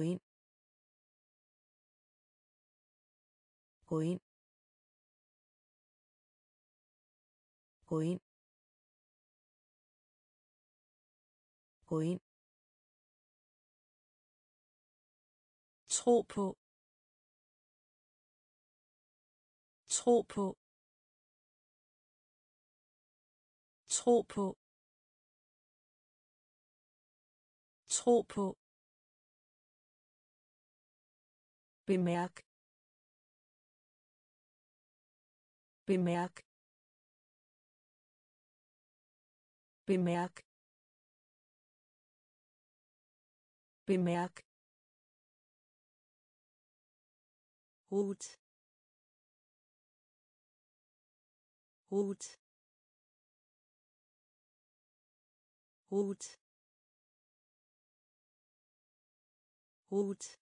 gå ind. Gå ind. Gå ind. Gå ind. Tro på. Tro på. Tro på. Tro på. Bemærk bemærk bemærk bemærk Hut Hut Hut Hut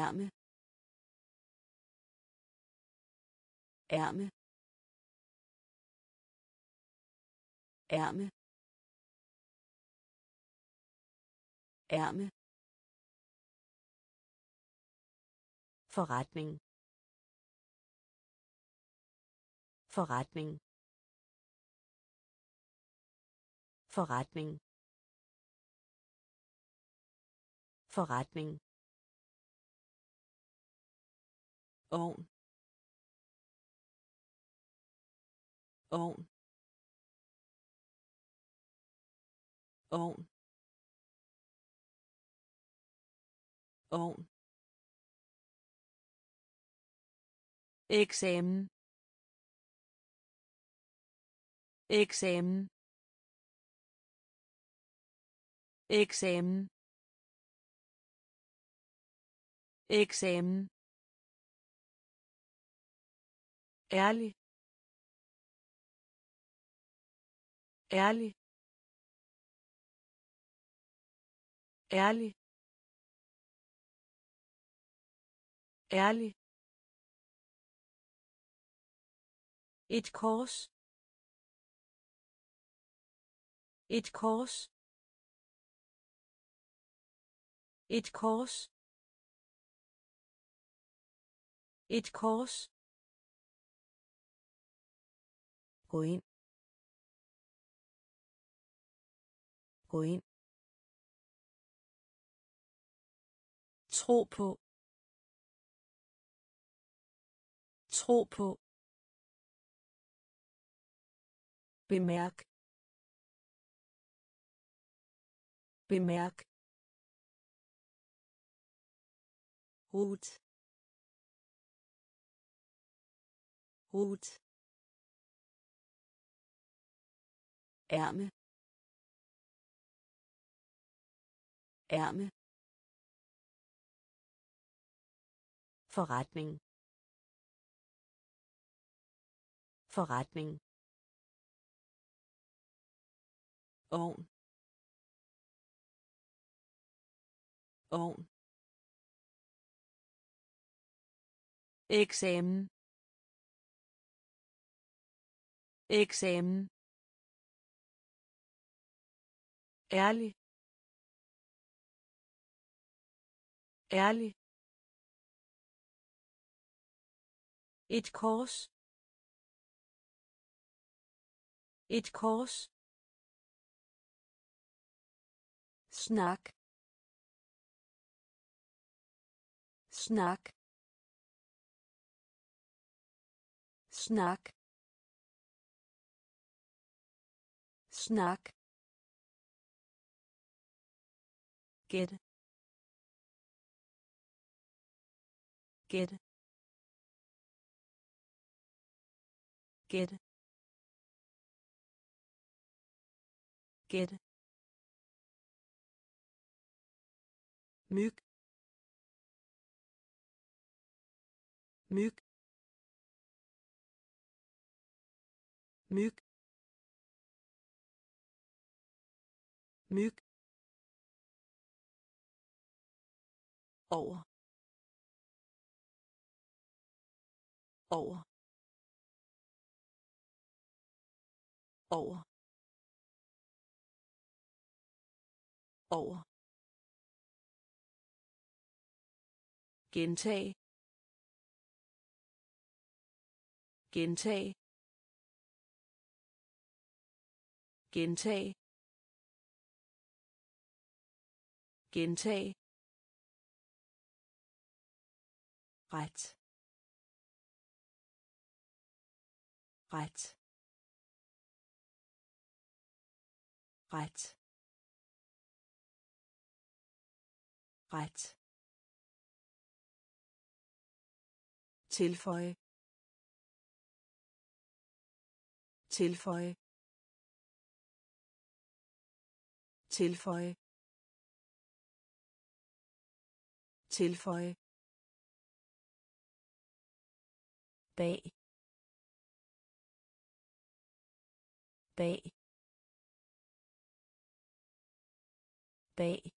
ærme. Ærme. Ærme. Ærme. Forretning. Forretning. Forretning. Forretning. Ovn. Ovn. Ovn. Ovn. Eksamen. Eksamen. Eksamen. Eksamen. Ærlig. Ærlig. Ærlig. Ærlig. Et kors. Et kors. Et kors. Et kors gå ind. Gå ind. Tro på. Tro på. Bemærk. Bemærk. Hut Hut ærme. Ærme. Forretning. Forretning. Ovn. Ovn. Eksamen. Eksamen. Ærlig. Ærlig. Et kors. Et kors. Snak. Snak. Snak. Snak gætte gætte gætte gætte myg myg myg myg over. Over. Over. Over. Gentag. Gentag. Gentag. Gentag. Ret. Ret. Ret. Ret. Tilføje. Tilføje. Tilføje. Tilføje. Bag. Bag. Bag.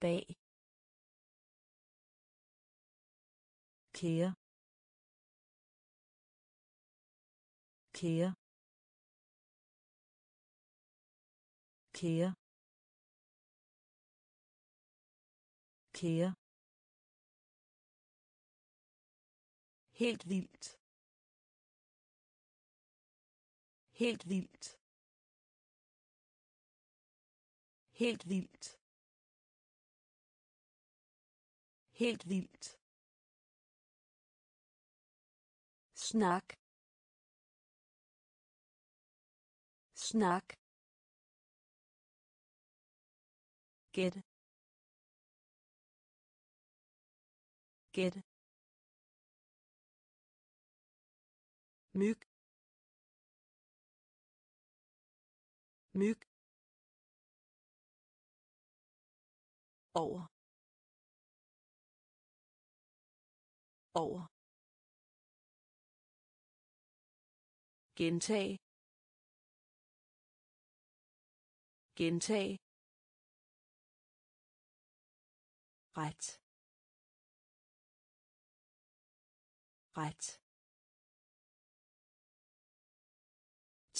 Bag. Kære. Kære. Kære. Kære. Helt vildt. Helt vildt. Helt vildt. Helt vildt. Snak. Snak. Gæt gæt myg myg over over gentag gentag ret ret.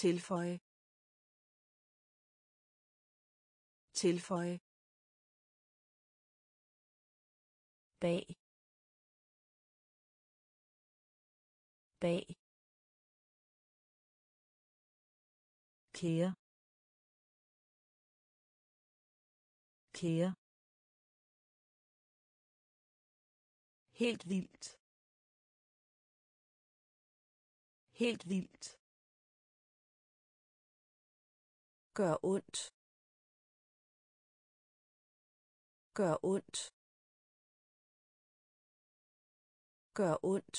Tilføje. Tilføje. Bag. Bag. Kære. Kære. Helt vildt. Helt vildt. Gør ondt. Gør ondt. Gør ondt.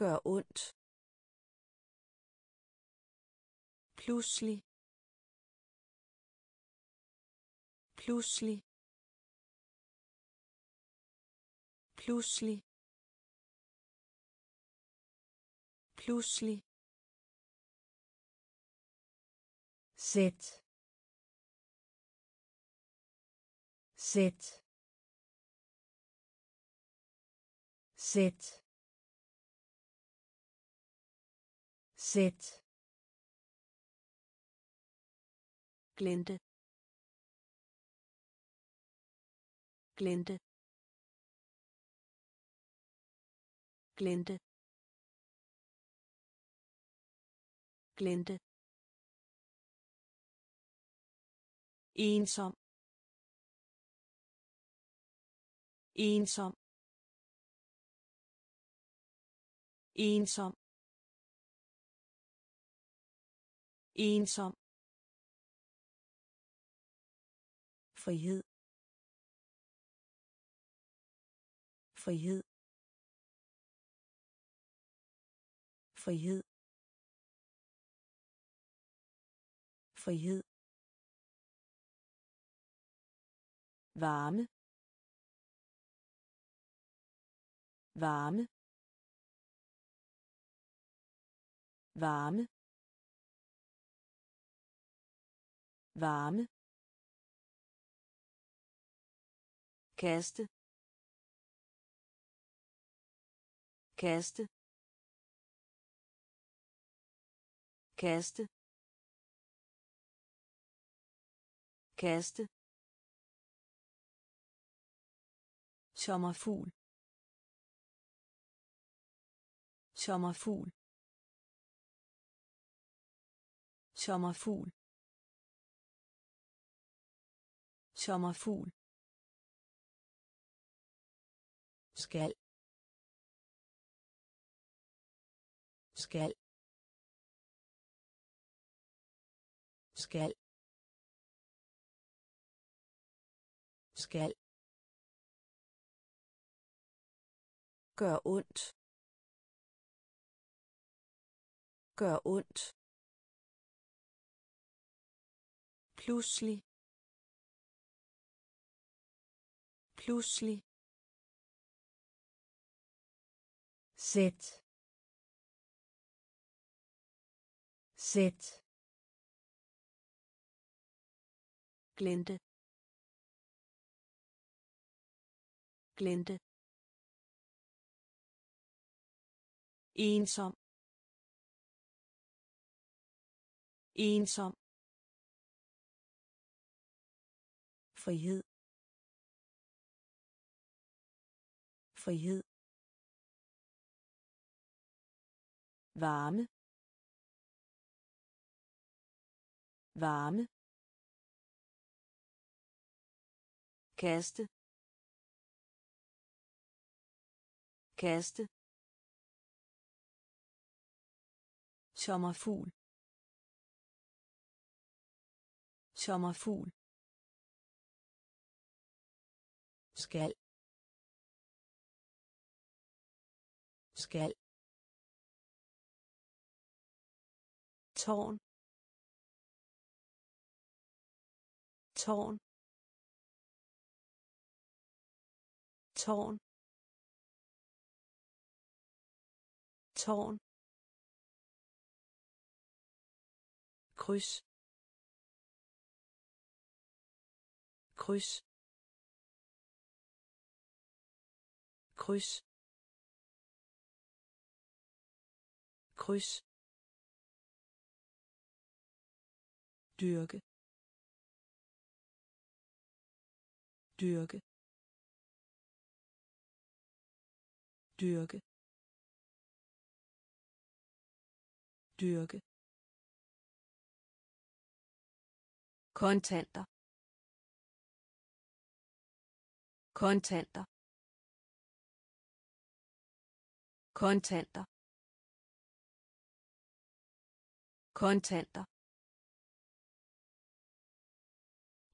Gør ondt. Pludselig. Pludselig. Pludselig. Pludselig. Sæt sæt sæt sæt glente glente glente glente ensom. Ensom. Ensom. Ensom. Frihed. Frihed. Frihed. Frihed. Varme varme varme varme kaste kaste kaste kaste sommerfugl. Sommerfugl. Sommerfugl. Sommerfugl. Skal. Skal. Skal. Skal. Gør ondt. Gør ondt. Pludselig. Pludselig. Sæt. Sæt. Glente. Glente. Ensom. Ensom. Frihed. Frihed. Varme. Varme. Kaste. Kaste. Sommerfugl. Sommerfugl. Skal. Skal. Tårn. Tårn. Tårn. Tårn. Kryds. Kryds. Kryds. Kryds. Dyrke. Dyrke. Dyrke. Dyrke. Kontanter. Kontanter. Kontanter. Kontanter.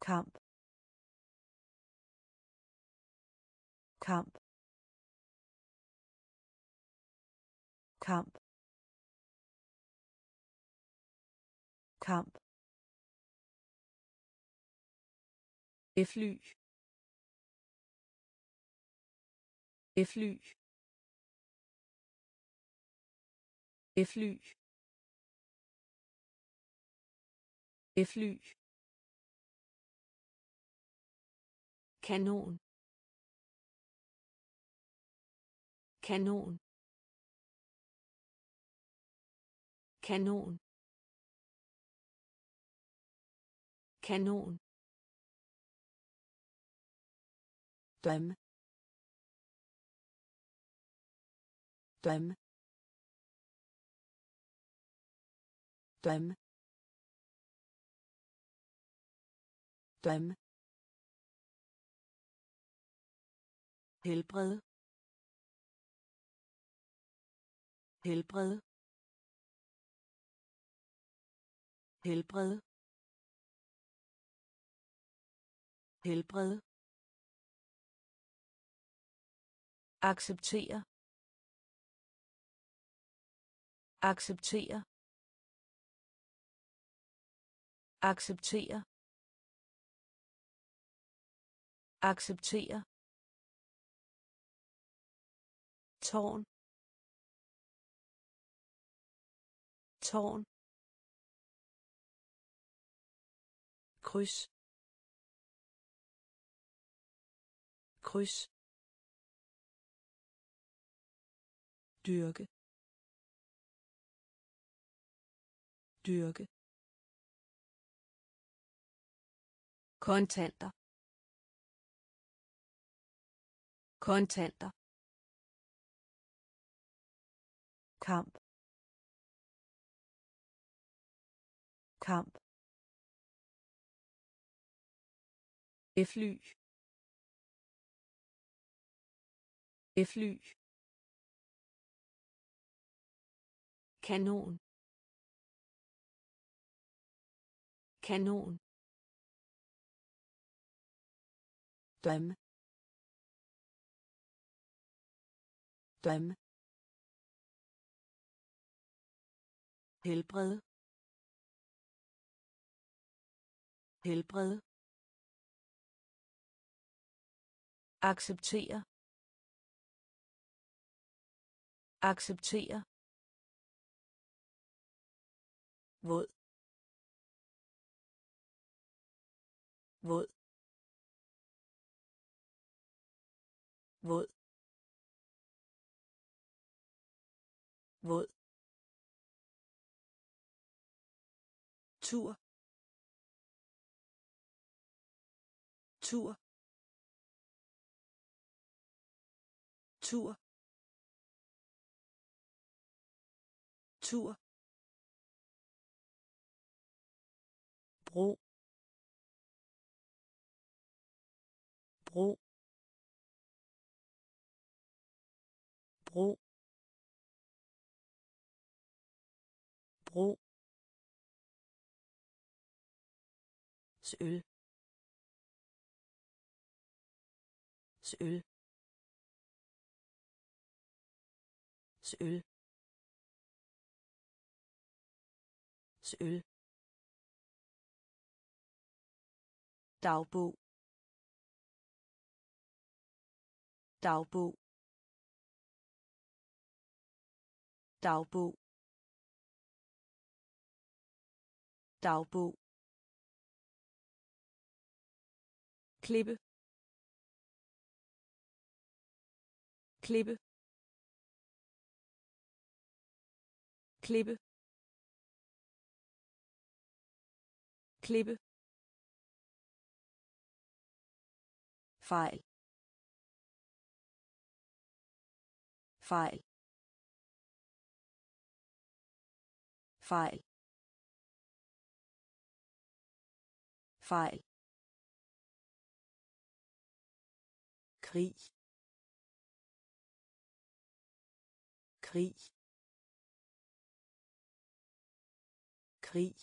Kamp. Kamp. Kamp. Kamp. Fly. Fly. Fly. Fly. Kanon. Kanon. Kanon. Kanon. Drøm drøm drøm drøm helbred. Helbred. Helbred. Helbred. Acceptere. Acceptere. Acceptere. Acceptere. Tårn. Tårn. Kryds. Kryds. Dyrke dyrke kontanter kontanter kamp kamp fly fly kanon. Kanon. Døm døm helbred. Helbred. Acceptere. Acceptere. Våd. Våd. Våd. Våd. Tur. Tur. Tur. Tur. Bro bro bro bro søl søl søl søl dagbog. Dagbog. Dagbog. Dagbog. Klippe. Klippe. Klippe. Klippe. Fejl. Fejl. Fejl. Fejl. Krig. Krig. Krig.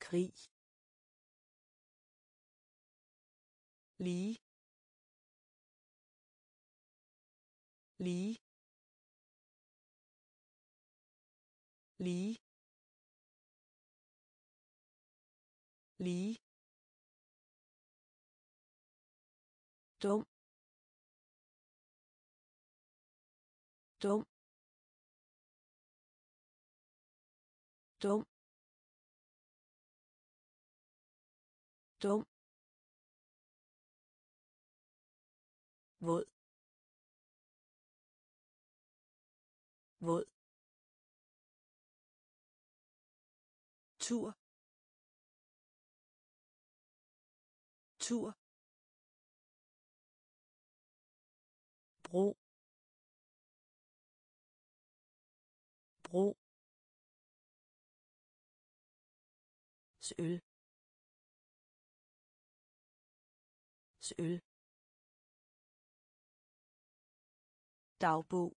Krig lige lige lige lige dum dum dum dum våd. Våd. Tur. Tur. Bro. Bro. Søl. Søl. Dagbog.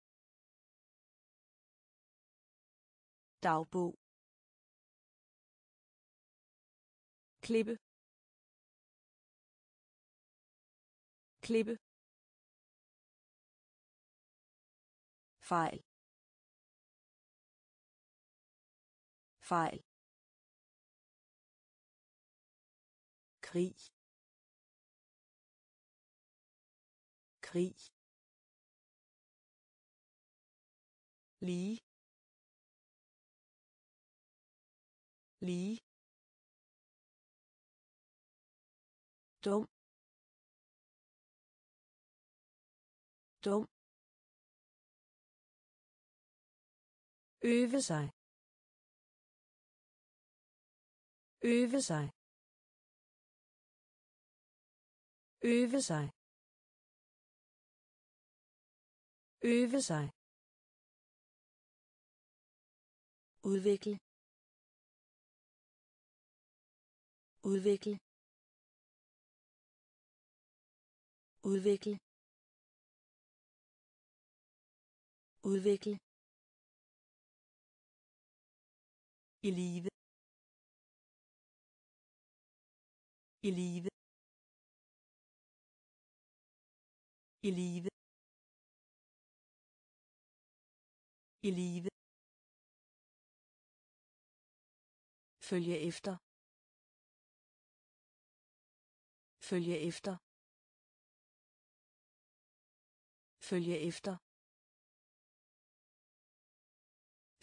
Dagbog. Klippe. Klippe. Fejl. Fejl. Krig. Krig. Lige lige dum. Dum. Øve sig. Øve sig. Øve sig. Øve sig udvikle udvikle udvikle udvikle. I live. I live. I live. I live. Følge efter. Følge efter. Følge efter.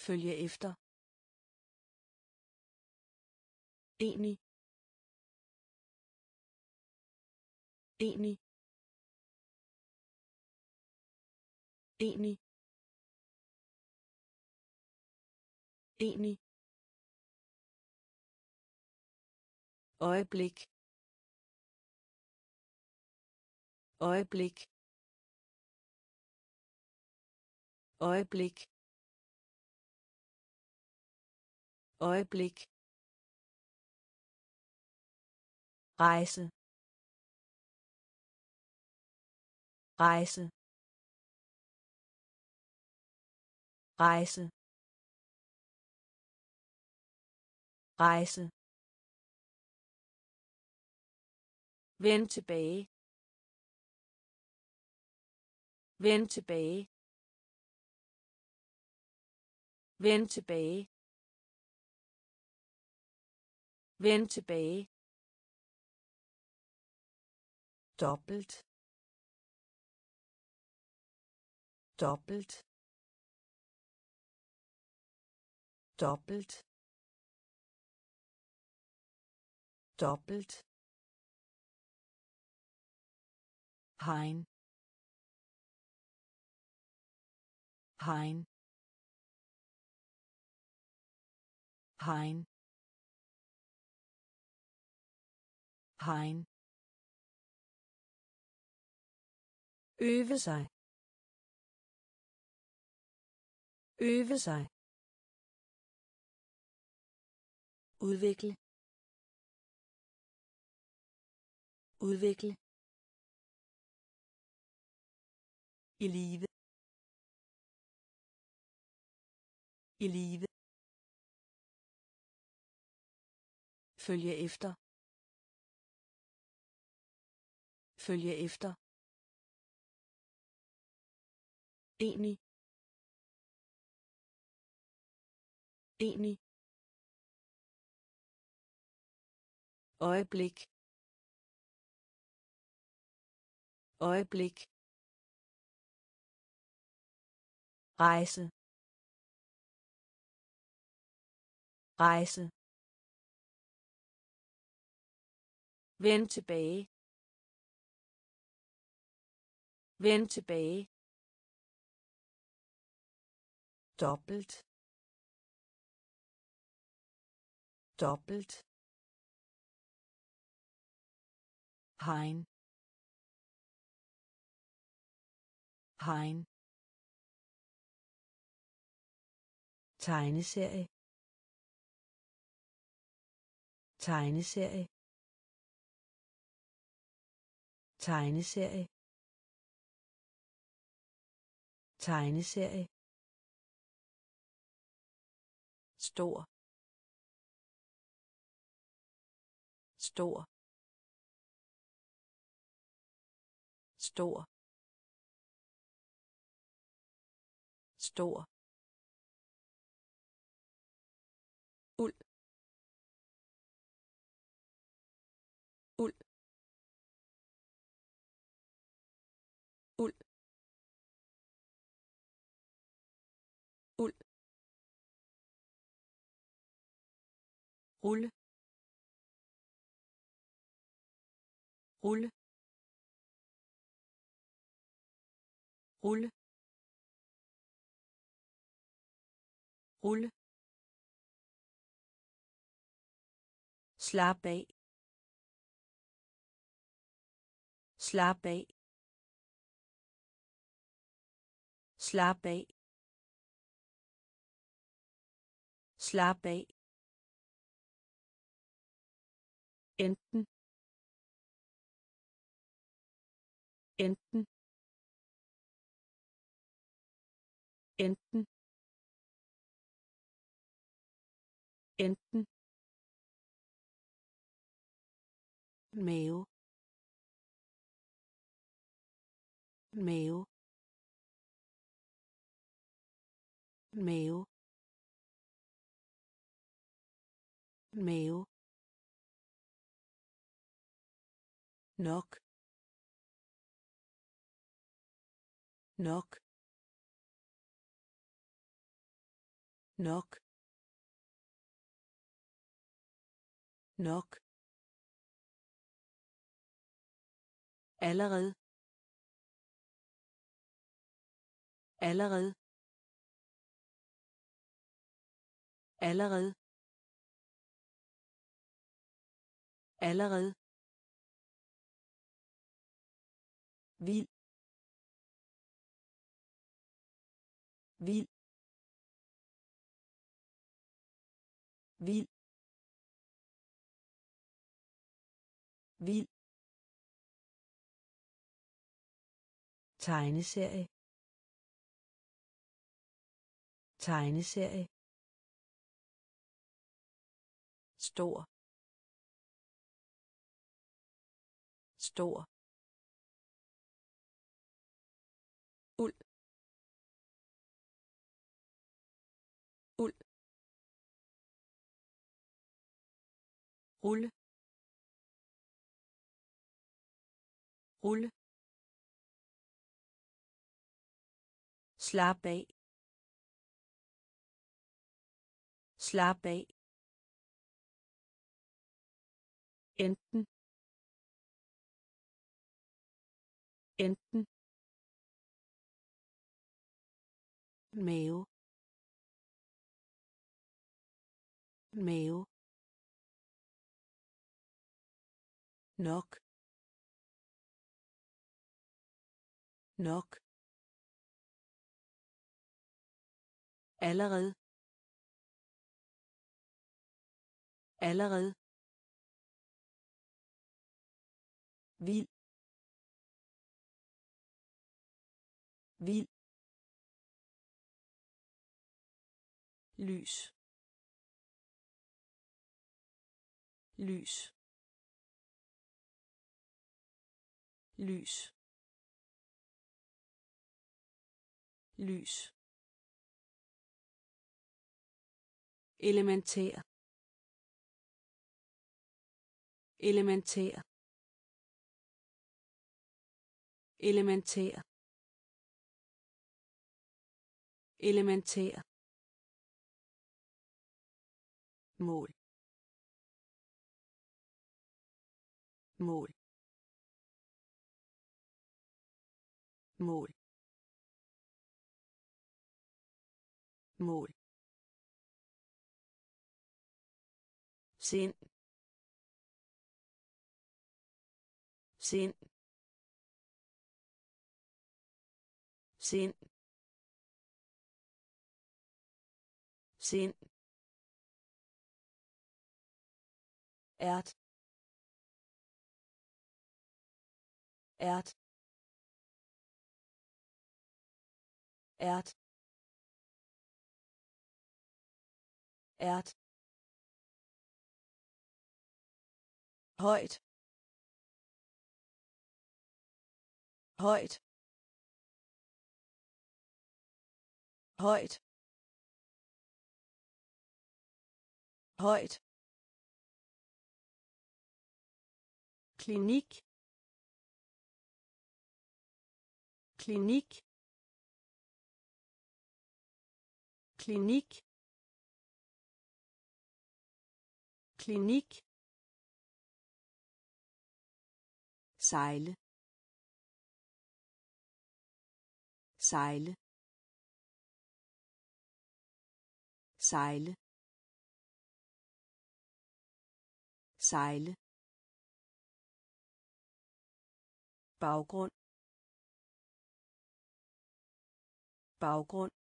Følge efter. Enig enig enig enig øjeblik. Øjeblik. Øjeblik. Øjeblik. Rejse. Rejse. Rejse. Rejse. Vend tilbage. Vend tilbage. Vend tilbage. Vend tilbage. dobbelt dobbelt dobbelt dobbelt Hein Hein Hein Hein øve sig. Øve sig. Udvikle. Udvikle. I live. I live. Følge efter. Følge efter. Enig enig øjeblik. Øjeblik. Rejse. Rejse. Vend tilbage. Vend tilbage. dobbelt. Dobbelt. Hein. Hein. Tegneserie. Tegneserie. Tegneserie. Tegneserie. Stor. Stor. Stor. Stor. Rulle. Rulle. Rulle. Rulle. Slap af. Slap af. Slap af. Slap af. Enten. Enten. Enten. Enten. Mave. Mave. Mave. Mave. Nok. Nok. Nok. Nok. Allerede. Allerede. Allerede. Allerede. Vild. Vild. Vild. Vild. Tegneserie. Tegneserie. Stor. Stor. Rulle. Rulle. Slap af. Slap af. Enten. Enten. Mave. Mave. Nok. Nok. Allerede. Allerede. Vild. Vild. Lys. Lys. Lys. Lys. Elementær. Elementær. Elementær. Elementær. Mål. Mål. Mål. Mål. Sind. Sind. Sind. Sind. Erd. Erd. Erd. Erd. Heut. Heut. Heut. Heut. Klinik. Klinik. Klinik Klinik Seile Seile Seile Seile. Baggrund Baggrund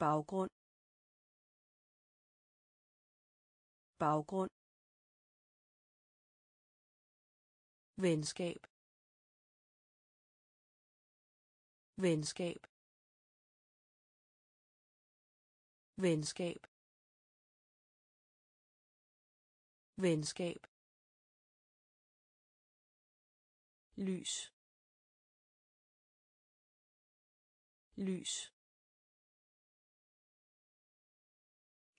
baggrund. Baggrund. Venskab. Venskab. Venskab. Venskab. Lys. Lys.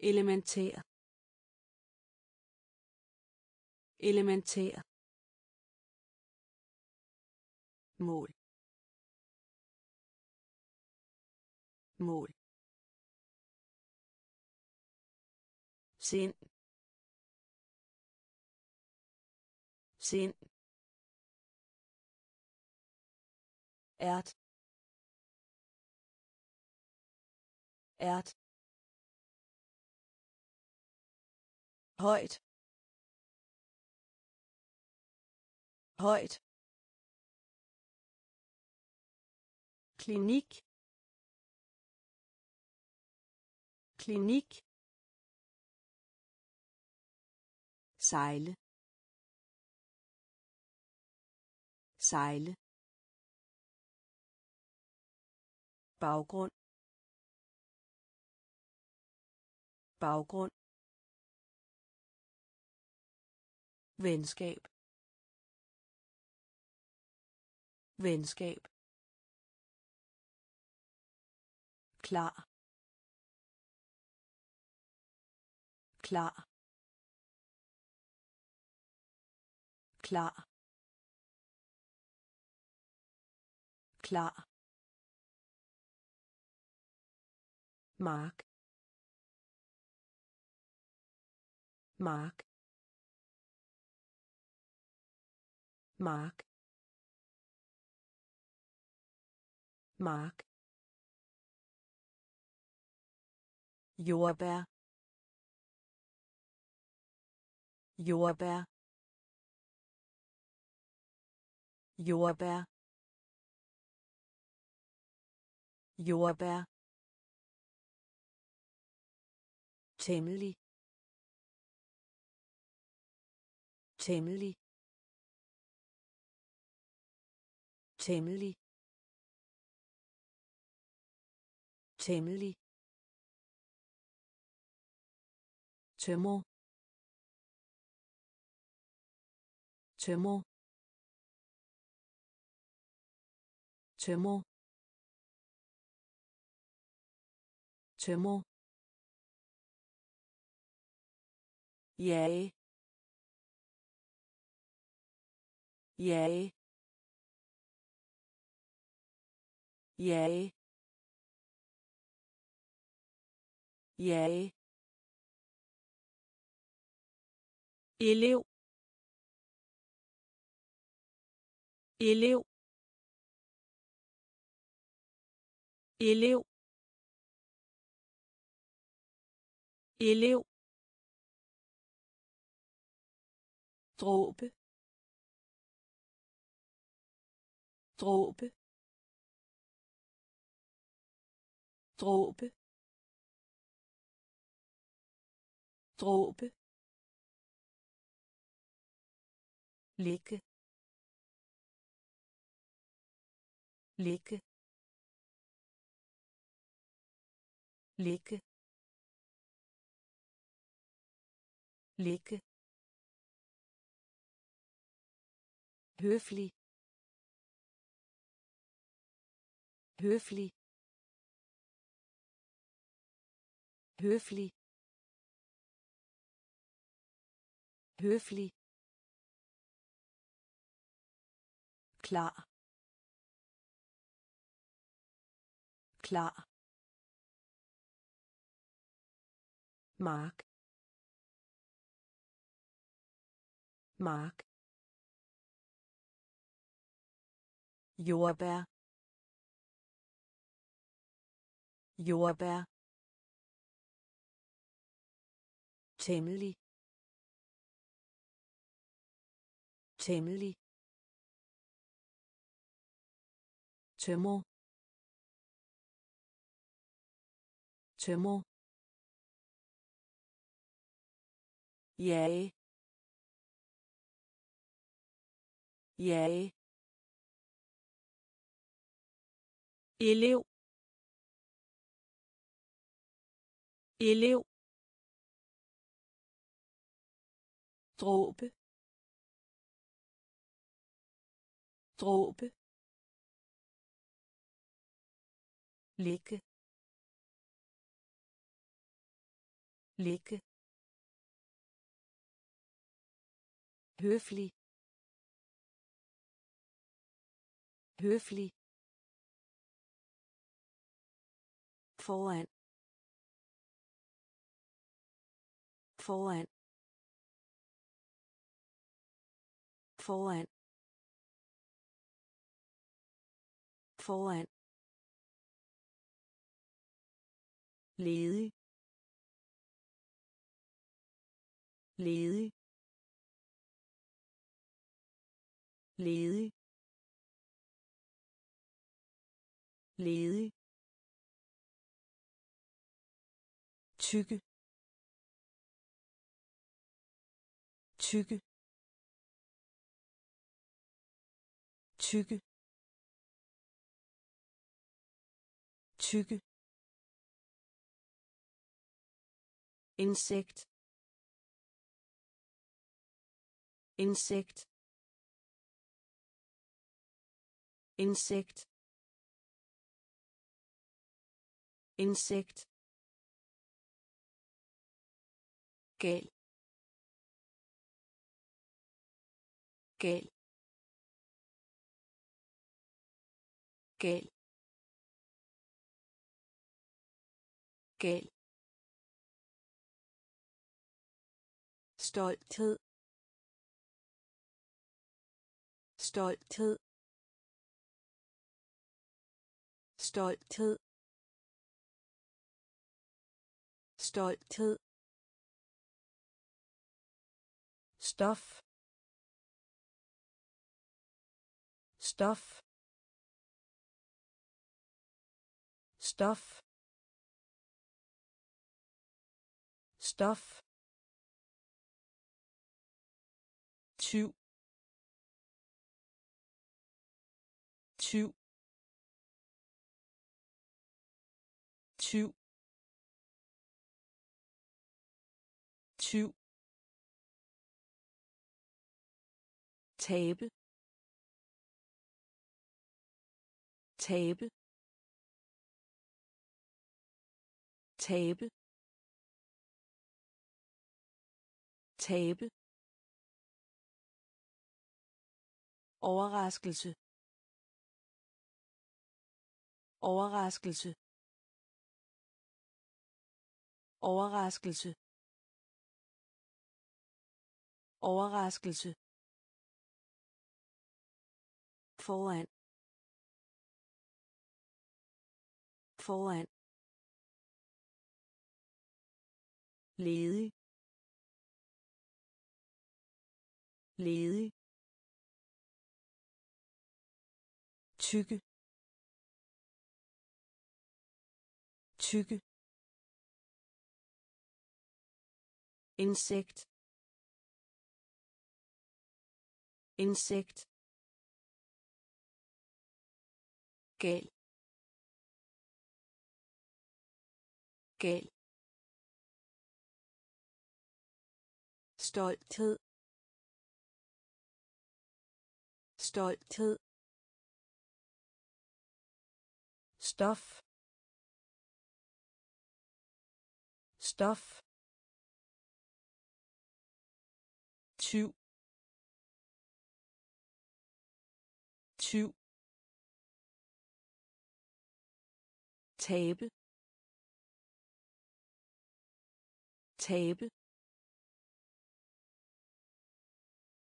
Elementær. Elementær. Mål. Mål. Sind. Sind. Erd. Erd. heut. Heut. Klinik. Klinik. Seile Seile Baggrund Baggrund venskab. Venskab. Klar. Klar. Klar. Klar. Mark. Mark. Mark. Mark. Jordbær. Jordbær. Jordbær. Jordbær. Temmelig. Temmelig temmelig. Temmelig. Tømmer. Tømmer. Tømmer. Tømmer. Jage. Jage Yay. Yay. elev. Elev. Elev. Elev. Dråbe. Dråbe. Dråbe dråbe ligge ligge ligge ligge høflig. Høflig høflig høflig klar. Klar. Mark. Mark. Jordbær. Jordbær temmelig. Temmelig. Tømmer. Tømmer. Jage. Jage. Elev. Elev. Dråbe. Dråbe. Ligge ligge høflig. Høflig. Foran. Foran. Foran. Foran. Ledig. Ledig. Ledig. Ledig. Tykke. Tykke. Tykke. Tykke. Insekt. Insekt. Insekt. Insekt. Gal. Gal. Gal gal stolthed. Stolthed. Stolthed. Stolthed. Stof. Stof. Stof. Stof. Tyv. Tyv. Tyv. Tyv. Tabe tabe tabe tabe overraskelse overraskelse overraskelse overraskelse foran foran ledig. Ledig. Tykke. Tykke. Insekt. Insekt. Gal. Gal. Stolthed. Stolthed. Stof. Stof. Tyv. Tyv. Tabe. Tabe.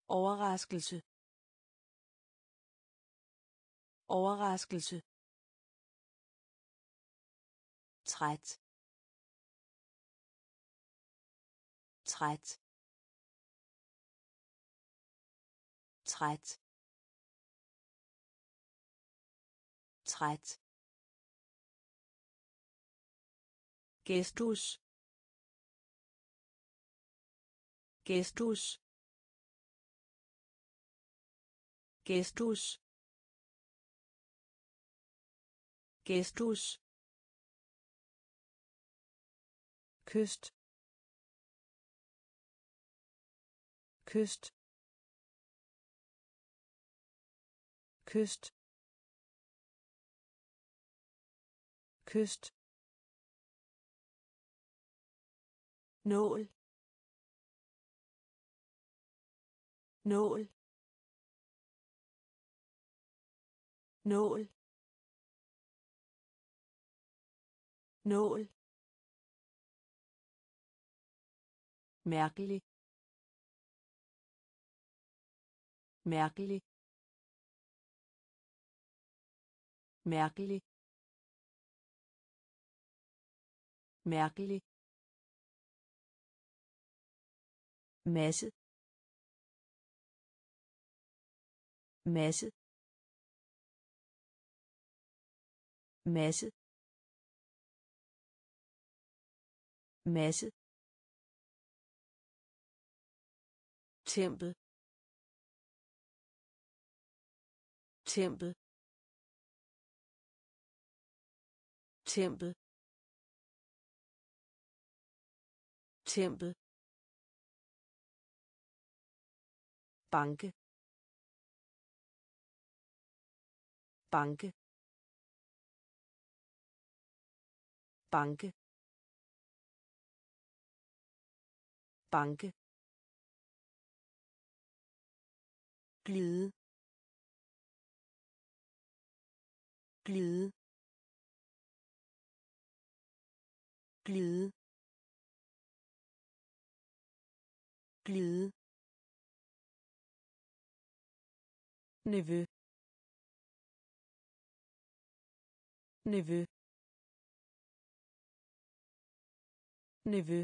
Overraskelse. Overraskelse. Træt. Træt. Træt. Træt. Gestus. Gestus. Gestus gestus kyst kyst kyst kyst nål. Nål nål. Nål. Mærkelig. Mærkelig. Mærkelig. Mærkelig. Masse. Masse. Masse. Masse. Tempel. Tempel. Tempel. Tempel. Banke. Banke. Banke. Banke. Glide. Glide. Glide. Glide. Nevø. Nevø. Nevø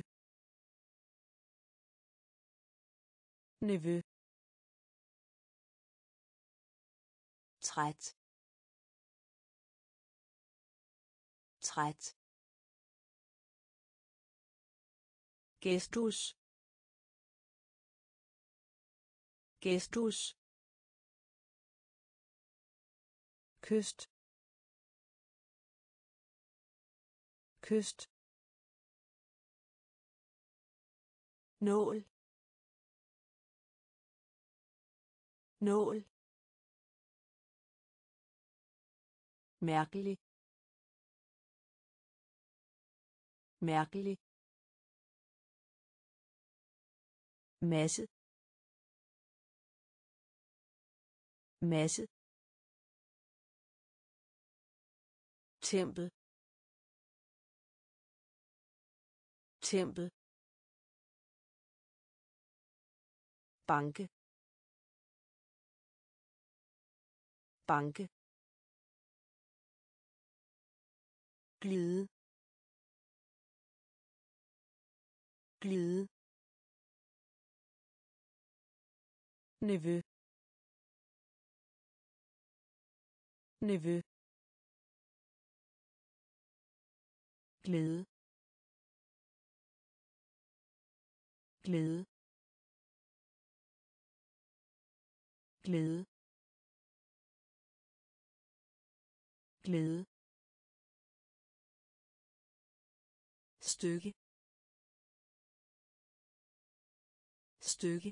nevø træt. Træt. Gestus. Gestus. Kyst. Kyst. Nål. Nål. Mærkelig. Mærkelig. Masse. Masse. Tempel. Tempel. Banke. Banke. Glide. Glide. Nevø. Nevø. Glæde. Glæde. Glæde. Glæde. Stykke. Stykke.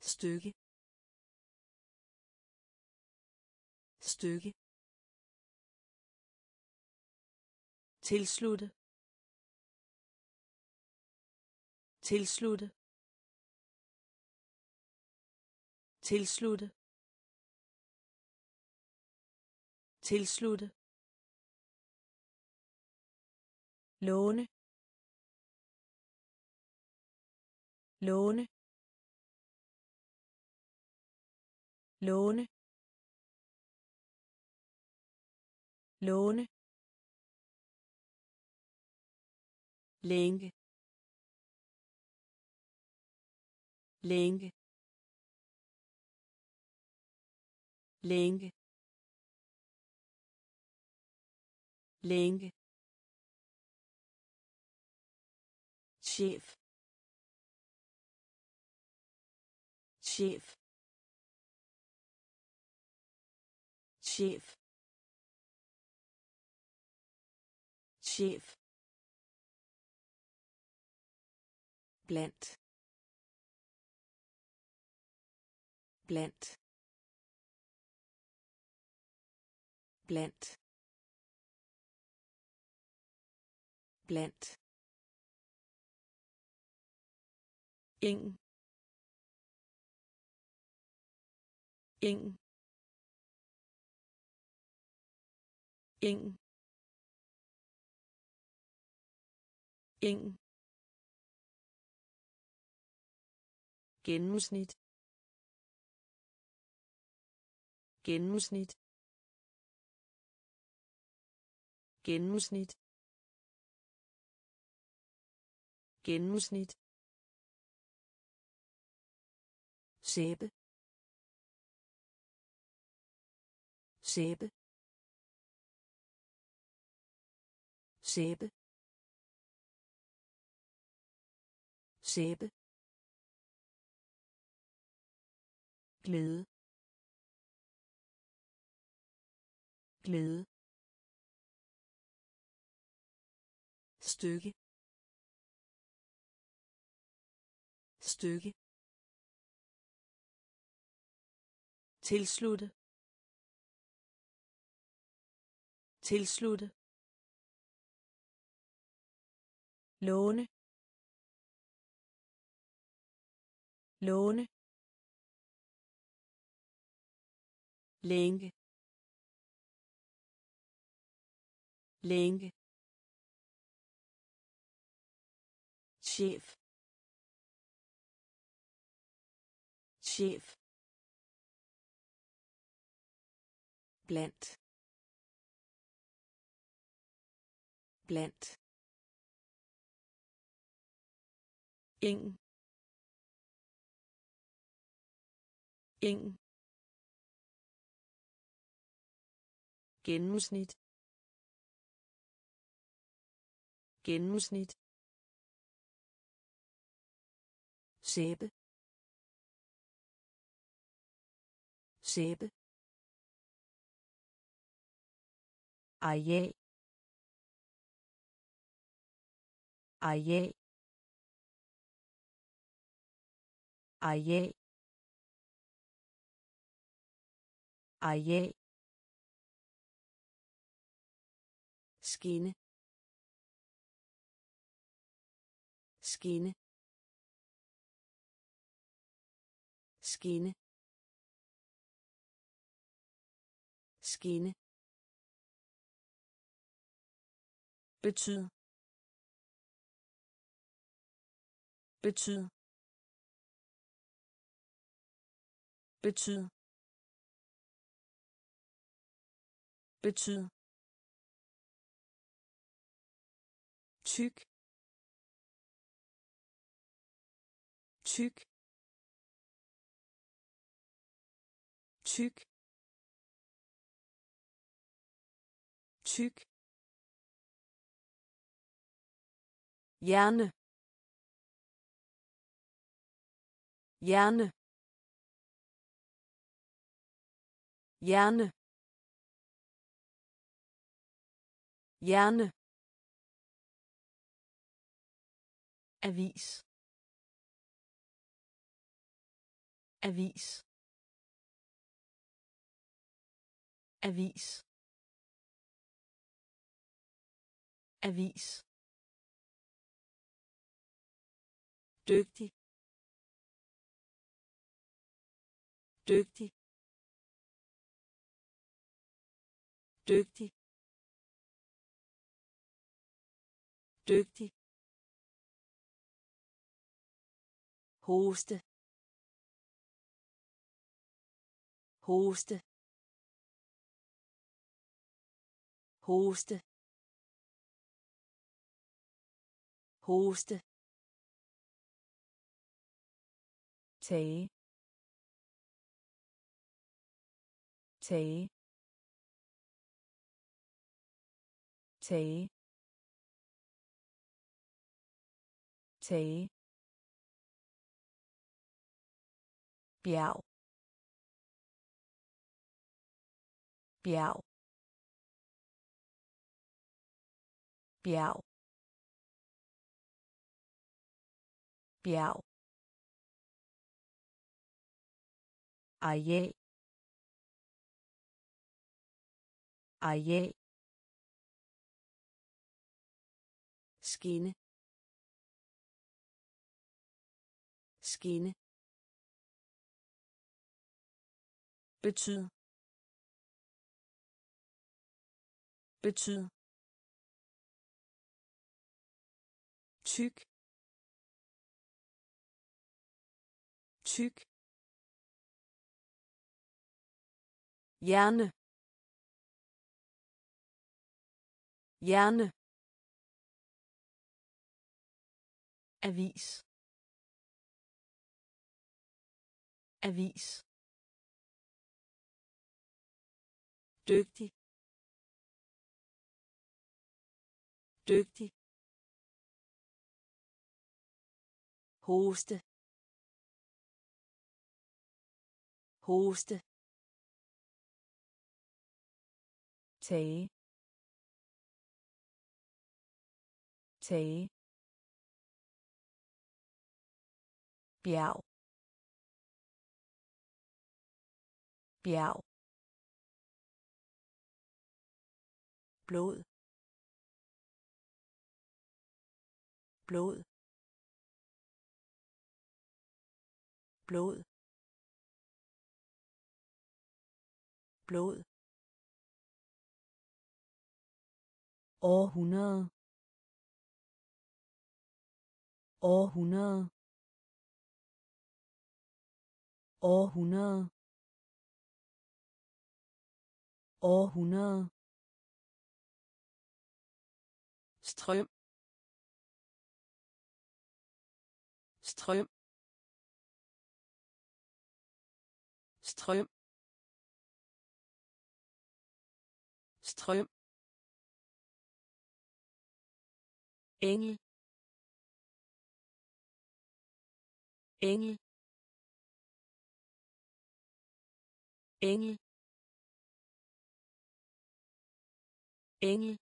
Stykke. Stykke. Tilslutte. Tilslutte. Tilslutte tilslutte låne låne låne låne længe længe. Længe længe chef. Chef. Chef. Chef. Blandt blandt blandt. Blandt. Ing ing ing ing gennemsnit. Gennemsnit. Gennemsnit. Gennemsnit. Sæbe. Sæbe. Sæbe. Sæbe. Glæde. Glæde. Stykke. Stykke. Tilslutte. Tilslutte. Låne. Låne. Længe. Længe. Chef. Chef. Blandt. Blandt. Ing ing gennemsnit. Gennemsnit. Sæbe sæbe areal areal areal areal skinne skinne skinne. Skinne. Betyd. Betyd. Betyd. Betyd. Tyk. Tyk. Tyk tyk hjerne hjerne hjerne hjerne. Avis. Avis. Avis. Avis. Dygtig. Dygtig. Dygtig. Dygtig. Hoste. Hoste. Hoste hoste tage tage tage tage. Bjerg. Bjerg. Bjerg. Bjerg. Areal. Areal. Skinne. Skinne. Betyd. Betyd. Tyk tyk hjerne hjerne avis avis dygtig dygtig hoste hoste tage tage bjerg bjerg blod blod blod. Blod. Århundrede. Århundrede. Århundrede. Århundrede. Strøm. Strøm. Strøm. Strøm. Engel. Engel. Engel. Engel.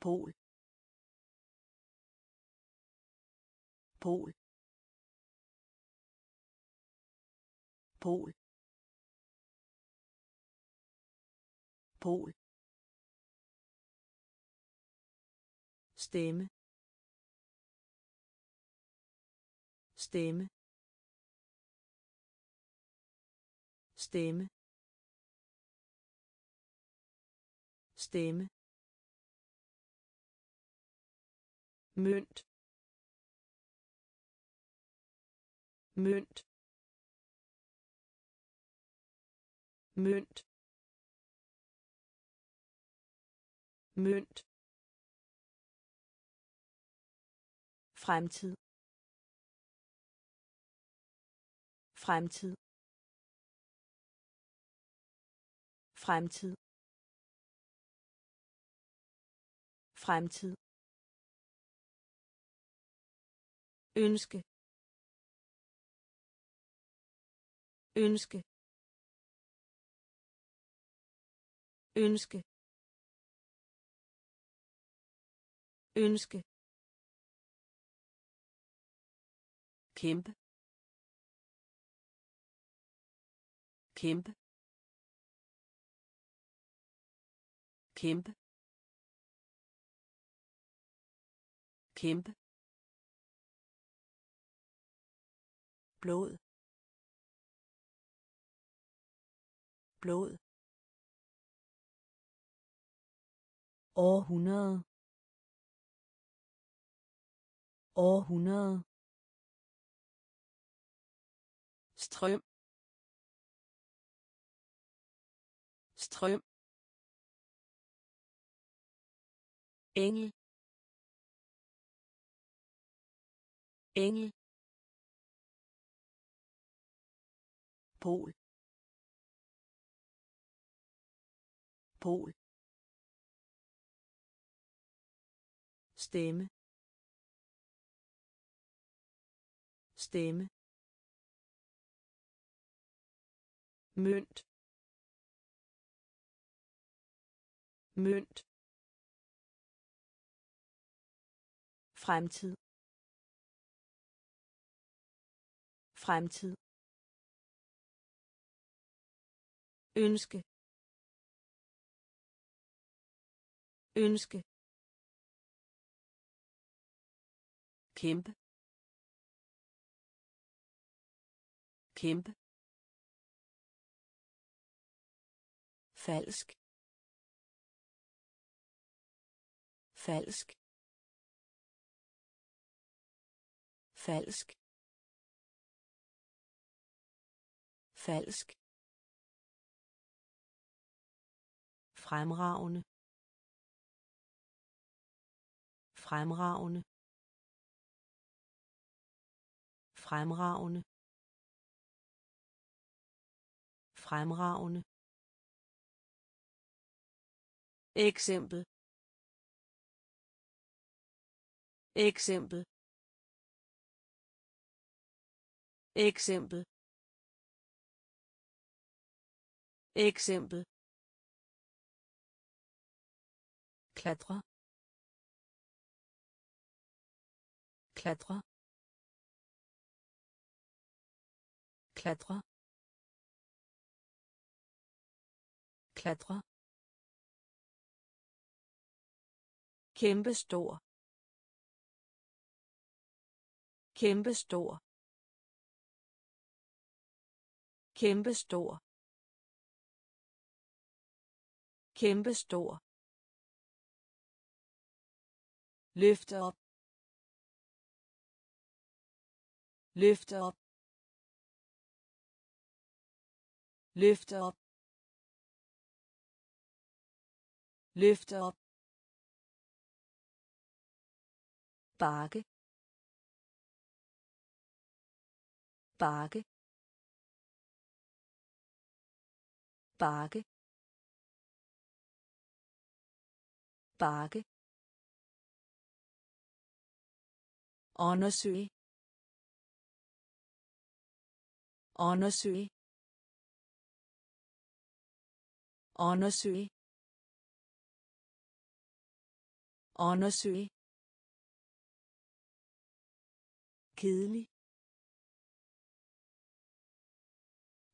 Pol. Pol. Pol. Pol. Stemme. Stemme. Stemme. Stemme. Mønt. Mønt. Mønt. Mønt. Fremtid. Fremtid. Fremtid. Fremtid. Ønske. Ønske. Ønske. Ønske. Kæmpe. Kæmpe. Kæmpe. Kæmpe. Blod. Blod. Århundrede. Århundrede. Strøm. Strøm. Engel. Engel. Pol. Pol. Stemme. Stemme. Mønt. Mønt. Fremtid. Fremtid. Ønske. Ønske. Kæmpe kæmpe falsk. Falsk. Falsk. Falsk. Fremragende. Fremragende. Fremragende. Fremragende. Eksempel. Eksempel. Eksempel. Eksempel. Klatre. Klatre. Klatre. Klatre. Kæmpe stor kæmpe stor kæmpe stor kæmpe stor løfte op. Løfte op. løfte op. Løfte op. Bakke. Bakke. Bakke. Bakke. Undersøge. Undersøge. Undersøge undersøge kedelig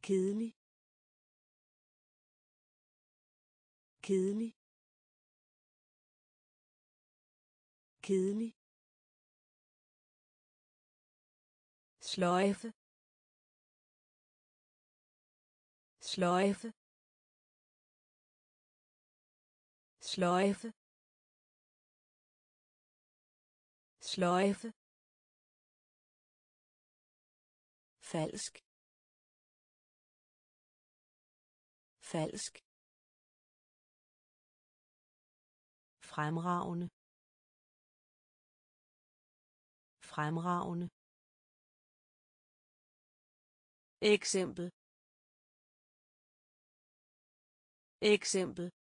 kedelig kedelig kedelig sløjfe sløjfe sløjfe. Sløjfe. Falsk. Falsk. Fremragende. Fremragende. Eksempel. Eksempel.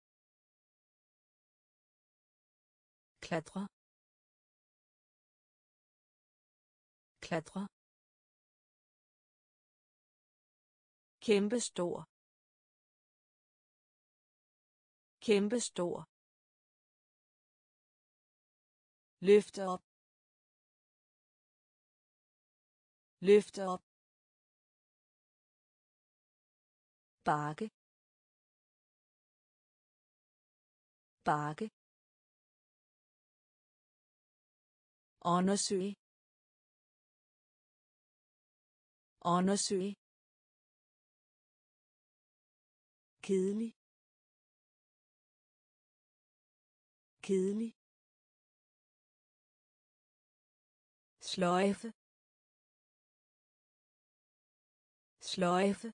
Klatre. Klatre. Kæmpe stor kæmpe stor løfte op. Løfte op. Bakke. Bakke. Undersøge undersøge kedelig kedelig sløjfe sløjfe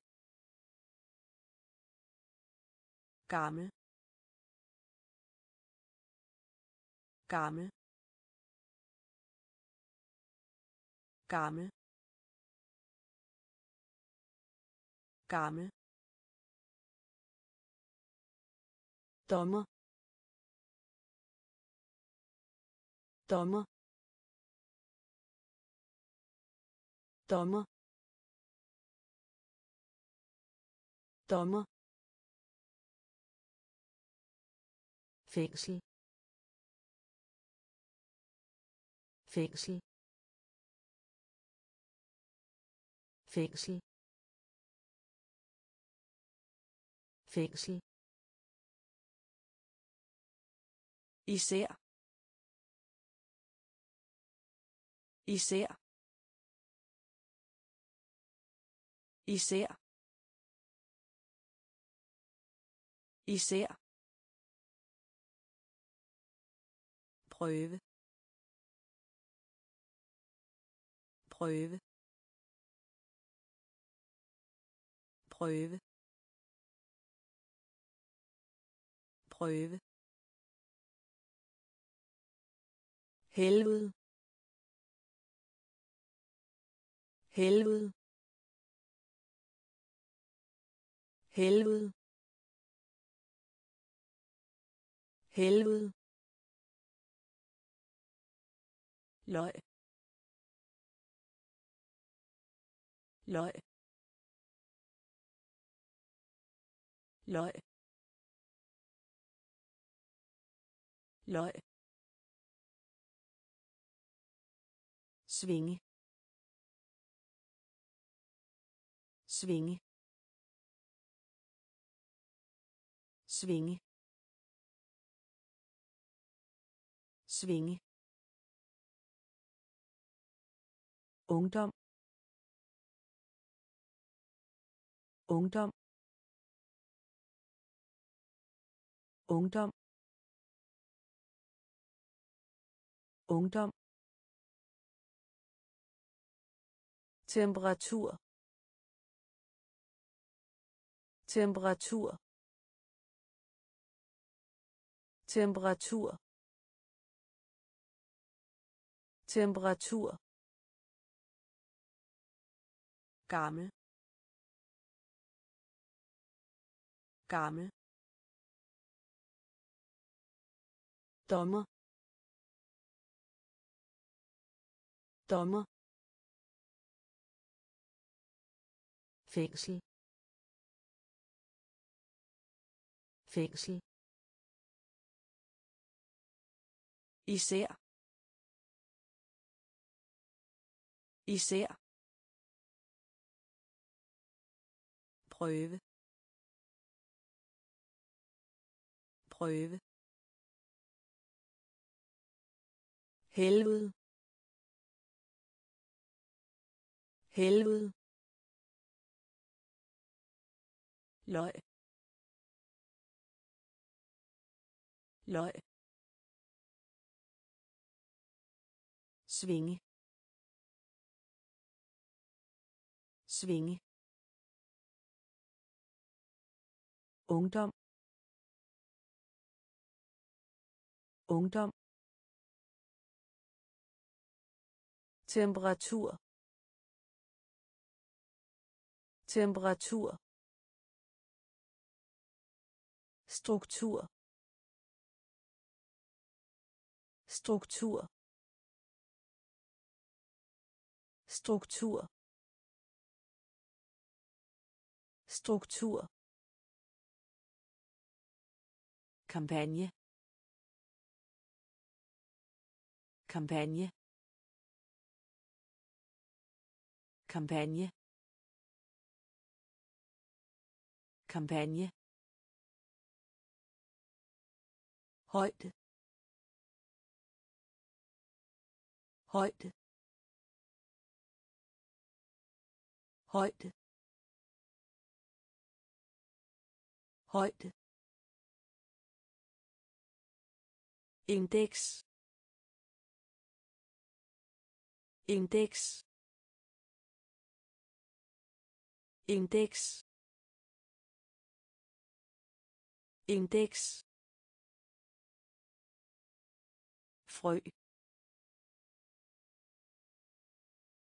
gammel gammel. Gammel gammel dommer dommer dommer dommer fængsel. Fængsel fængsel. Fængsel. Især. Især. Især. Især. Prøve. Prøve. Prøve. Prøve. Helvede helvede helvede helvede løg. Løg. Løg. Løg. Svinge. Svinge. Svinge. Svinge. Ungdom. Ungdom. Ungdom. Ungdom. Temperatur. Temperatur. Temperatur. Temperatur. Gammel. Gammel. Dommer. Dommer. Fængsel. Fængsel. Især. Især. Prøve. Prøve. Helvede. Helvede. Løg. Løg. Svinge. Svinge. Ungdom. Ungdom. Temperatur. Temperatur. Struktur. Struktur. Struktur. Struktur. Kampagne. Kampagne. Kampagne. Kampagne. Højde. Højde. Højde. Højde. Indeks. Indeks indeks indeks frø.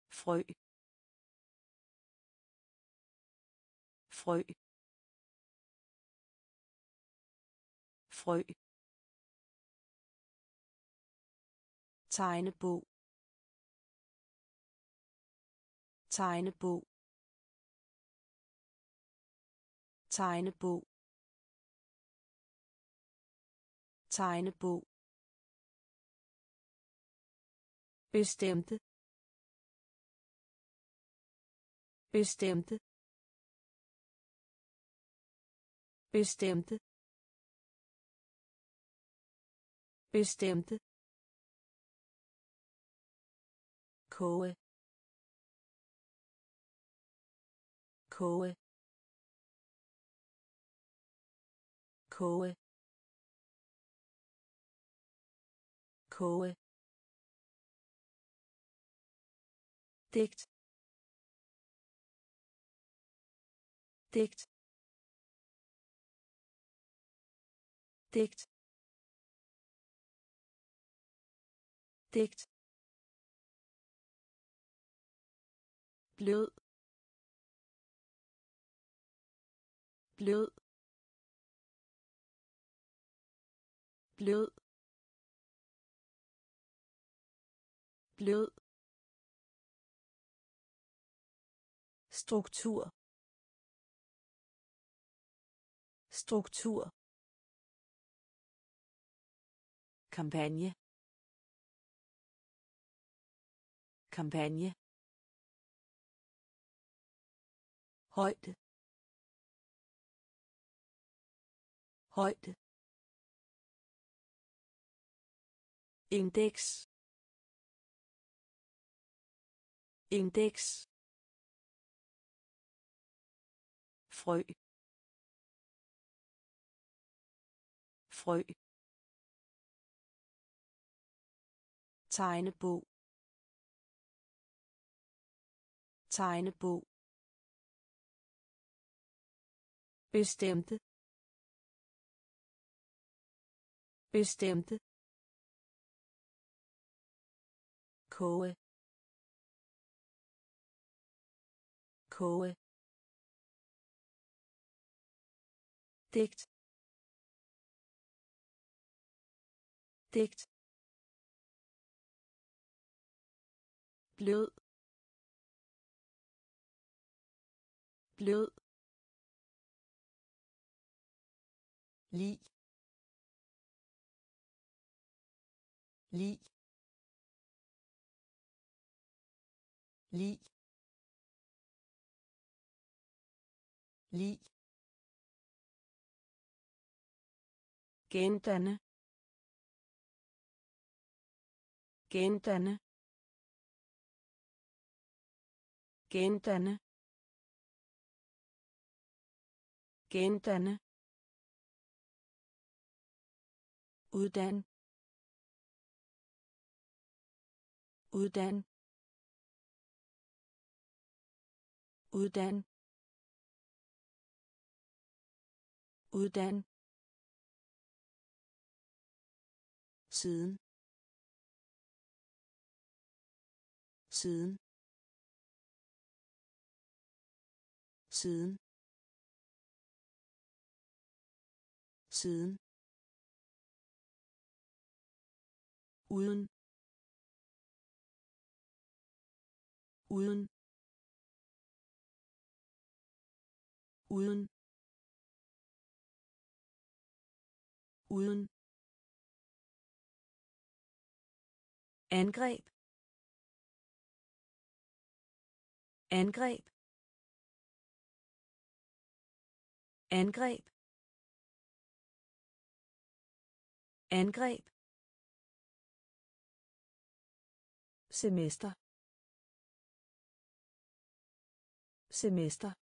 Frø. Frø. Frø. Tegnebog. Tegnebog. Tegnebog. Tegnebog. Bestemte. Bestemte. Bestemte. Bestemte. Koge. Koge. Koge. Koge. Digt. Digt. Digt. Digt. Blød. Blød. Blød. Blød. Struktur. Struktur. Kampagne. Kampagne. Højde. Højde. Indeks indeks frø. Frø. Tegnebog. Tegnebog. Bestemte. Bestemte. Koge. Koge. Digt. Digt. Blød. Blød. Lig. Lig. Lig. Lig. Gendanne gendanne gendanne gendanne uddan. Uddan. Uddan. Uddan. Siden. Siden. Siden. Siden. Uden. Uden. Uden. Uden. Angreb. Angreb. Angreb. Angreb. Semester. Semester.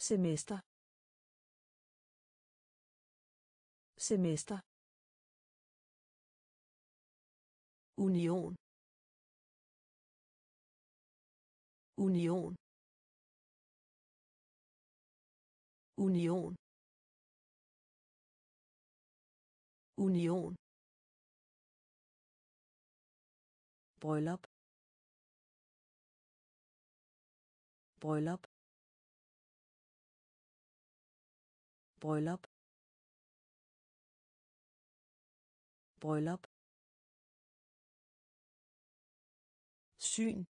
Semester. Semester. Union. Union. Union. Union. Bryllup. Bryllup. Bryllup. Bryllup. Syn.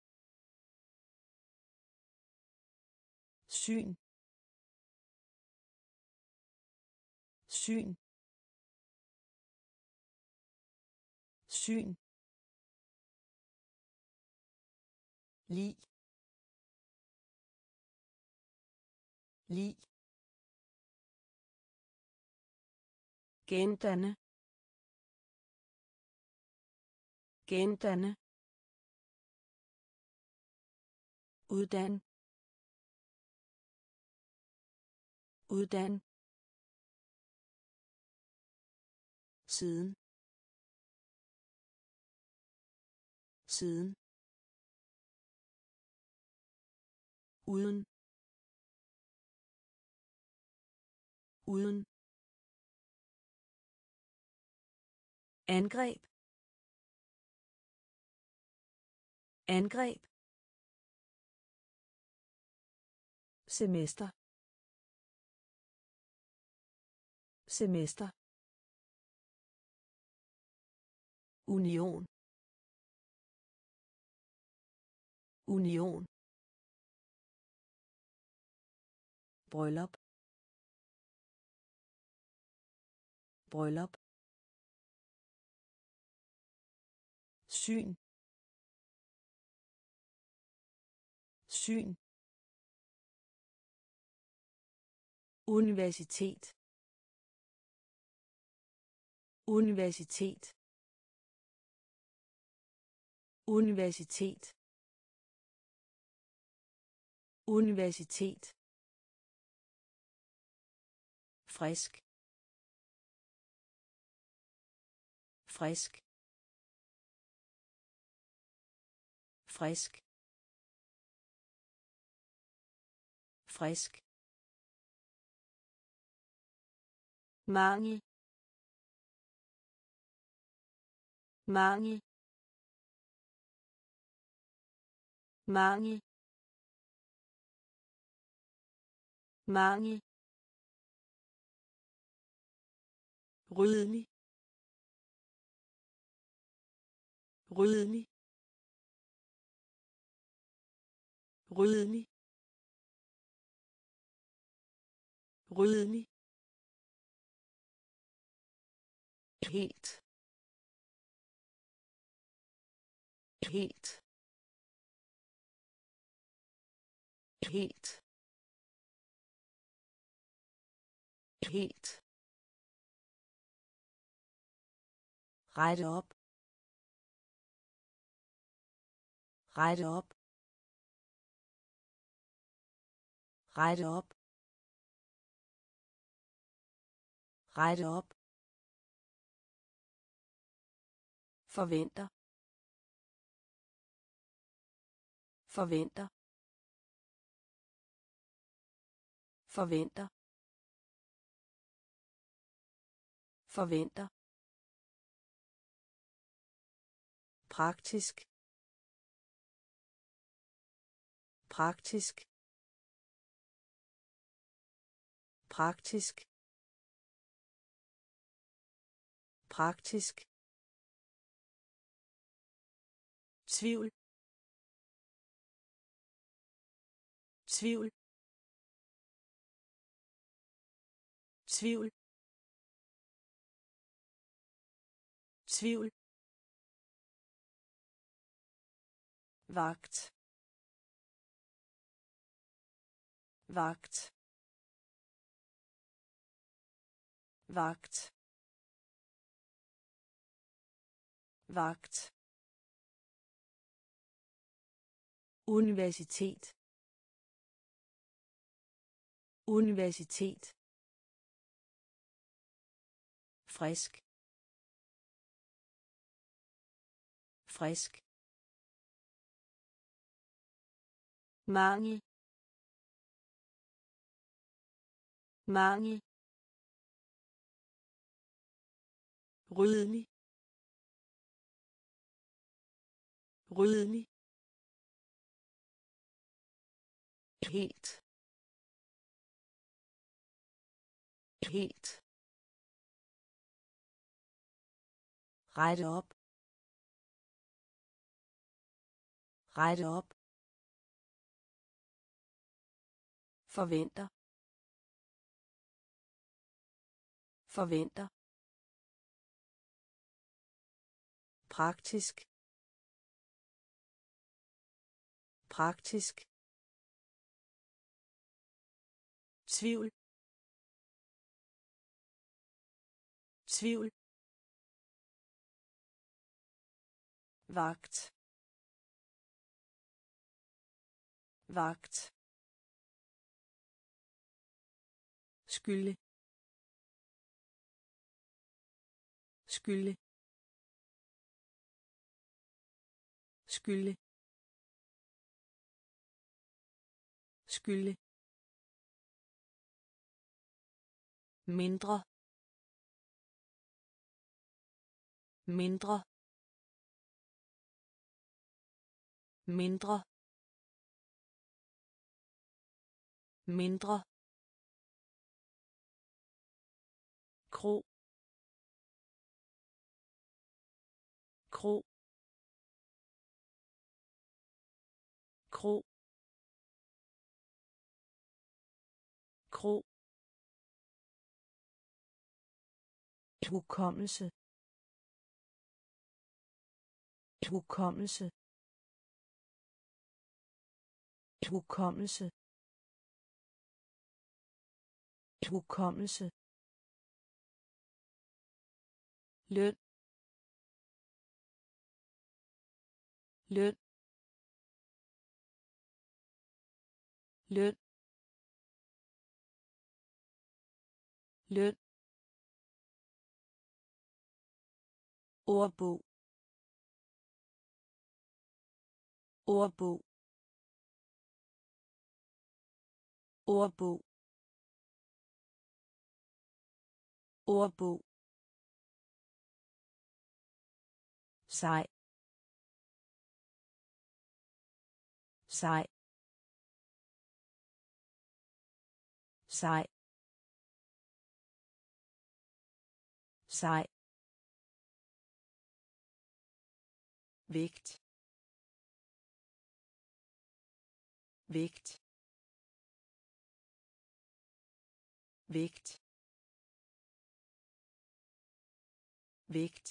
Syn. Syn. Syn. Lig. Lig. Gendanne gendanne uddan. Uddan. Siden. Siden. Uden. Uden. Angreb. Angreb. Semester. Semester. Union. Union. Bryllup. Bryllup. Syn. Syn. Universitet. Universitet. Universitet. Universitet. Frisk. Frisk. Frisk. Frisk. Mangel. Mangel. Mangel. Mangel. Ryddelig ryddelig Rydelig. Rydelig. helt. Helt. Helt. Helt. Rette op. Rette op. rette op. Rette op. Forventer. Forventer. Forventer. Forventer. Praktisk. Praktisk. Praktisk. Praktisk. Tvivl. Tvivl. Tvivl. Tvivl. Vagt. Vagt. Vagt. Vagt. Universitet. Universitet. Frisk. Frisk. Mangel. Mangel. Rydelig. Rydelig. helt. Helt. Rette op. Rette op. Forventer. Forventer. Praktisk. Praktisk. Tvivl. Tvivl. Vagt. Vagt. Skylde. Skylde. Skylle skylle mindre. Mindre. Mindre. Mindre. Kro. Kro. Kro. Kro. Hukommelse. Hukommelse. Hukommelse. Hukommelse. Løn. Løn. Løn. Løn. Ordbog. Ordbog. Ordbog. Ordbog. Sej. Sej. Sej. Sej. Vægt. Vægt. Vægt. Vægt.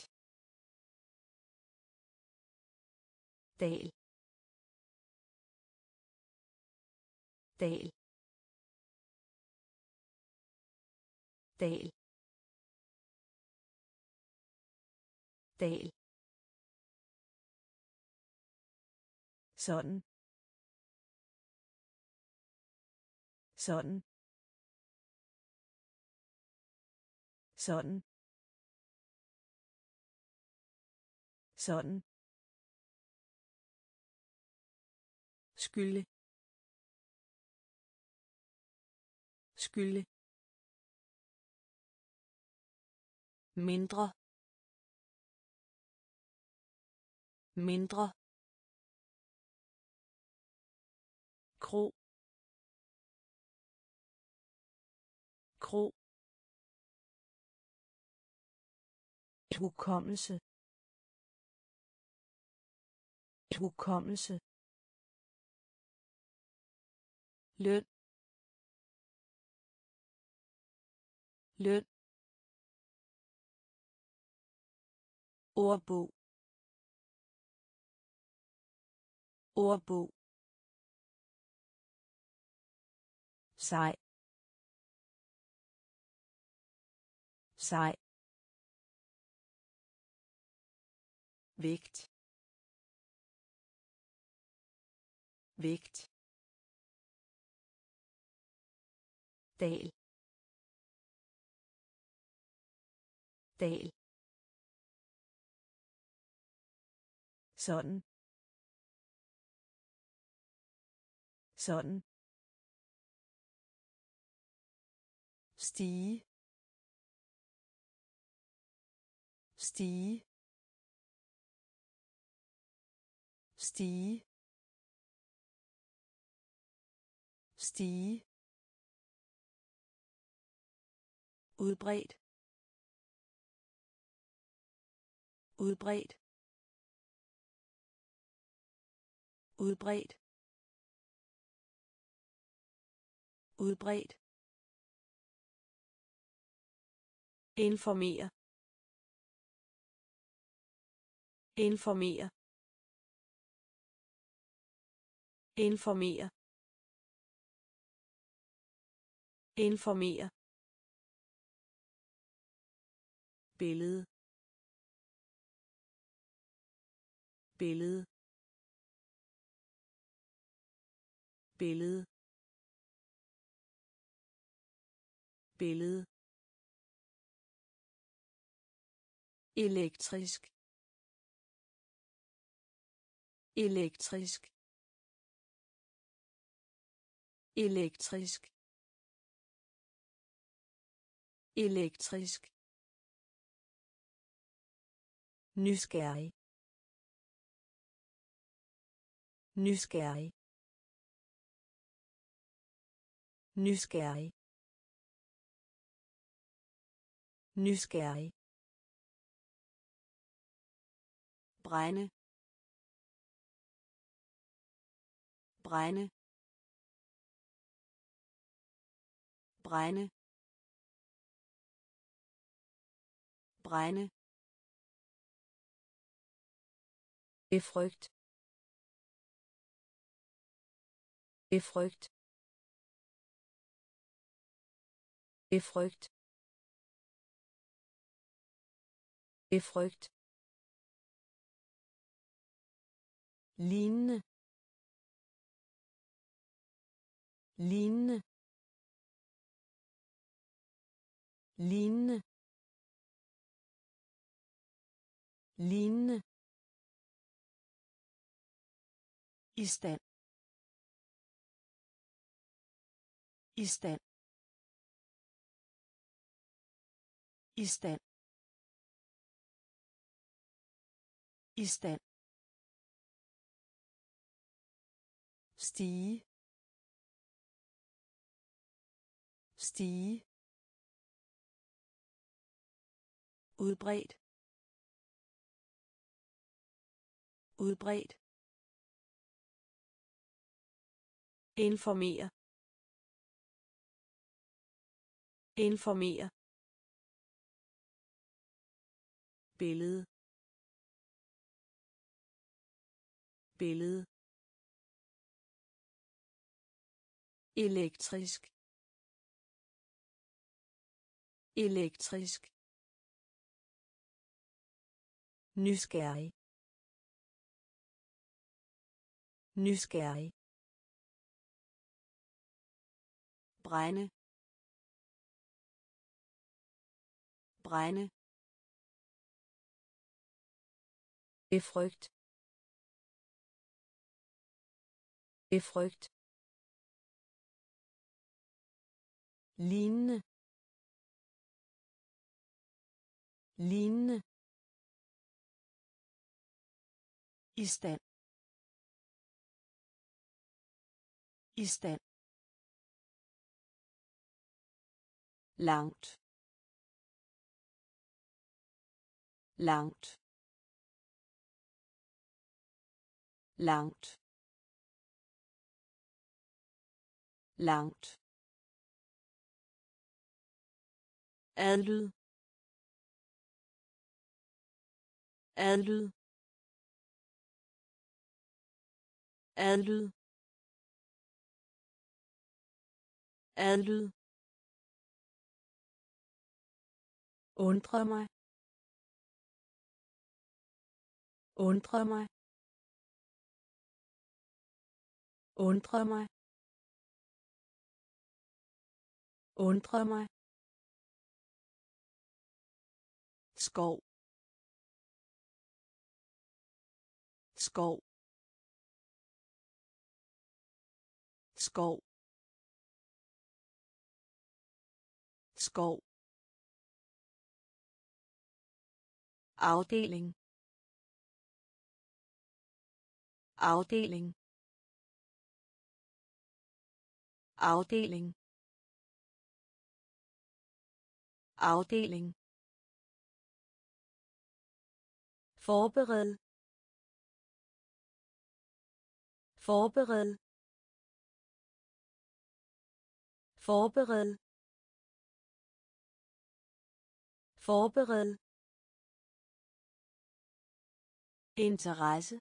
Dal. Dal dal. Dal. Sådan. Sådan. Sådan. Sådan. Skylde. Skylde. Mindre mindre kro kro hukommelse hukommelse løn løn ordbog. Ordbog. Sej. Sej. Vægt. Vægt. Dal. Dal. Sådan. Sådan. Stige. Stige. Stige. Stige. Udbredt. Udbredt. Udbredt. Udbredt. Informere. Informere. Informere. Informere. Billede. Billede. Billede. Billede. Elektrisk. Elektrisk. Elektrisk. Elektrisk. Nysgerrig. Nysgerrig. Nysgerrig. Nysgerrig. Brænde. Brænde. Brænde. Brænde. Befrygt. Befrygt. Befrygt befrygt lignende. Lignende. Lignende. Lignende. I stand. I stand. I stand. I stand. Stige. Stige. Udbredt. Udbredt. Informere. Informere. Billede. Billede. Elektrisk. Elektrisk. Nysgerrig. Nysgerrig. Brænde. Brænde. Befrygt befrygt lignende. Lignende. I stand. I stand. Langt. Langt langt. Langt. Adlyd. Adlyd. Adlyd. Adlyd. Undre mig. Undre mig. Undre mig. Undre mig. Skov. Skov. Skov. Skov. Afdeling. Afdeling. Afdeling. Afdeling. Forbered. Forbered. Forbered. Forbered. Interesse.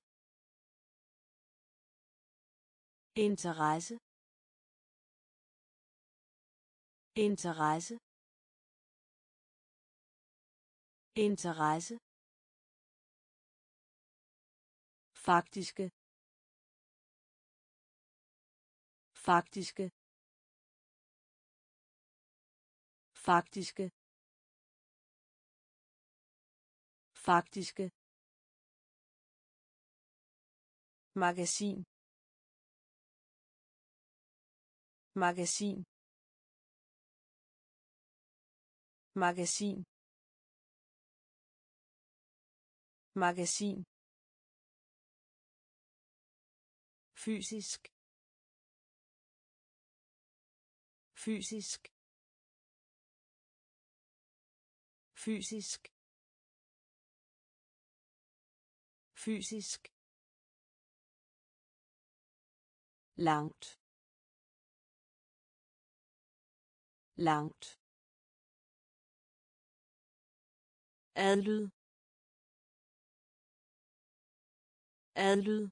Interesse. Interesse. Interesse. Faktiske. Faktiske. Faktiske. Faktiske. Magasin. Magasin. Magasin. Magasin. Fysisk. Fysisk. Fysisk. Fysisk. Langt. Langt. Adlyd adlyd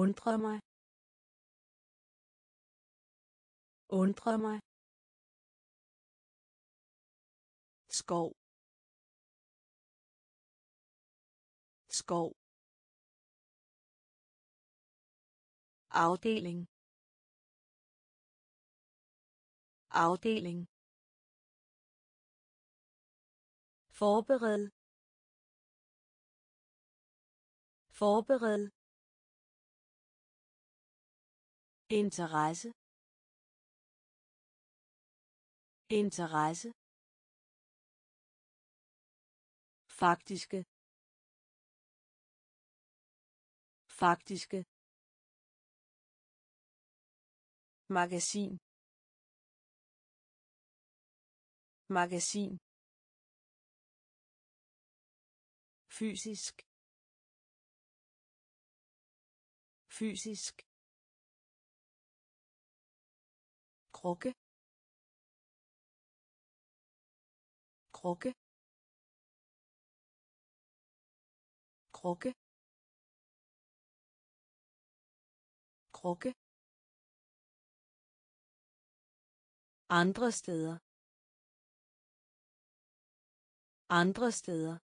undre mig. Undre mig. Skov. Skov. Afdeling. Afdeling. Forbered forbered interesse interesse faktiske faktiske magasin magasin fysisk. Fysisk. Krukke. Krukke. Krukke. Krukke. Andre steder. Andre steder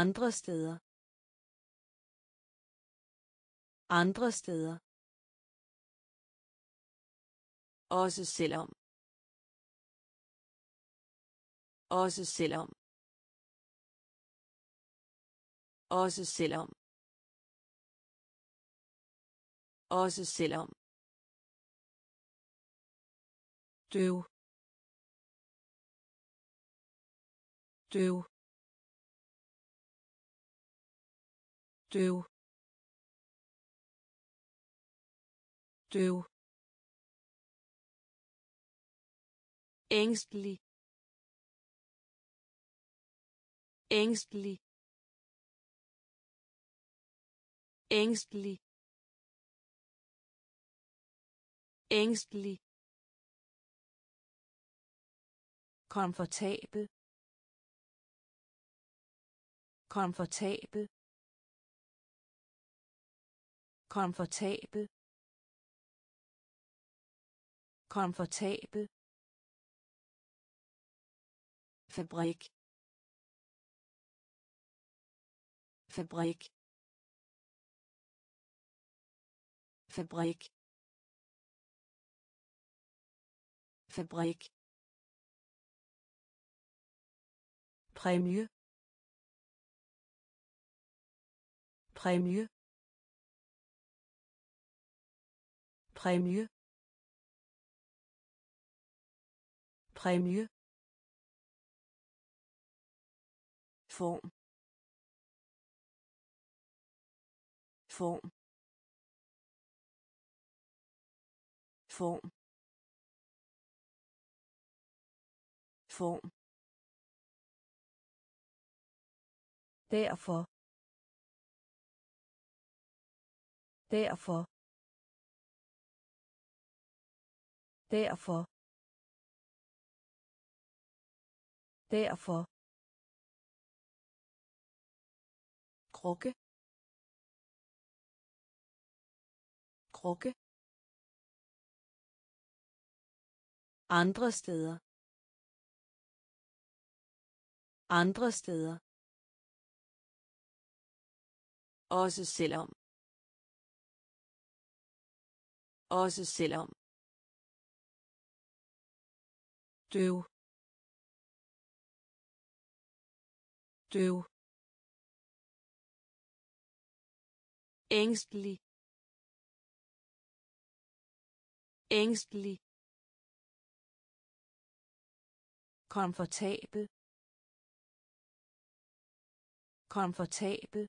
andre steder. Andre steder. Også selvom. Også selvom. Også selvom. Også selvom. Døv. Døv. Døv. Døv. Ængstelig. Ængstelig. Ængstelig. Ængstelig. Komfortabel. Komfortabel komfortabel. Komfortabel. Fabrik. Fabrik. Fabrik. Fabrik. Præmie. Præmie. Præmie. Præmie. Form. Form. Form. Form. Derfor. Derfor. Derfor. Derfor. Krukke. Krukke. Andre steder. Andre steder. Også selvom. Også selvom. Døv. Døv. Ængstelig. Ængstelig. Komfortabel. Komfortabel.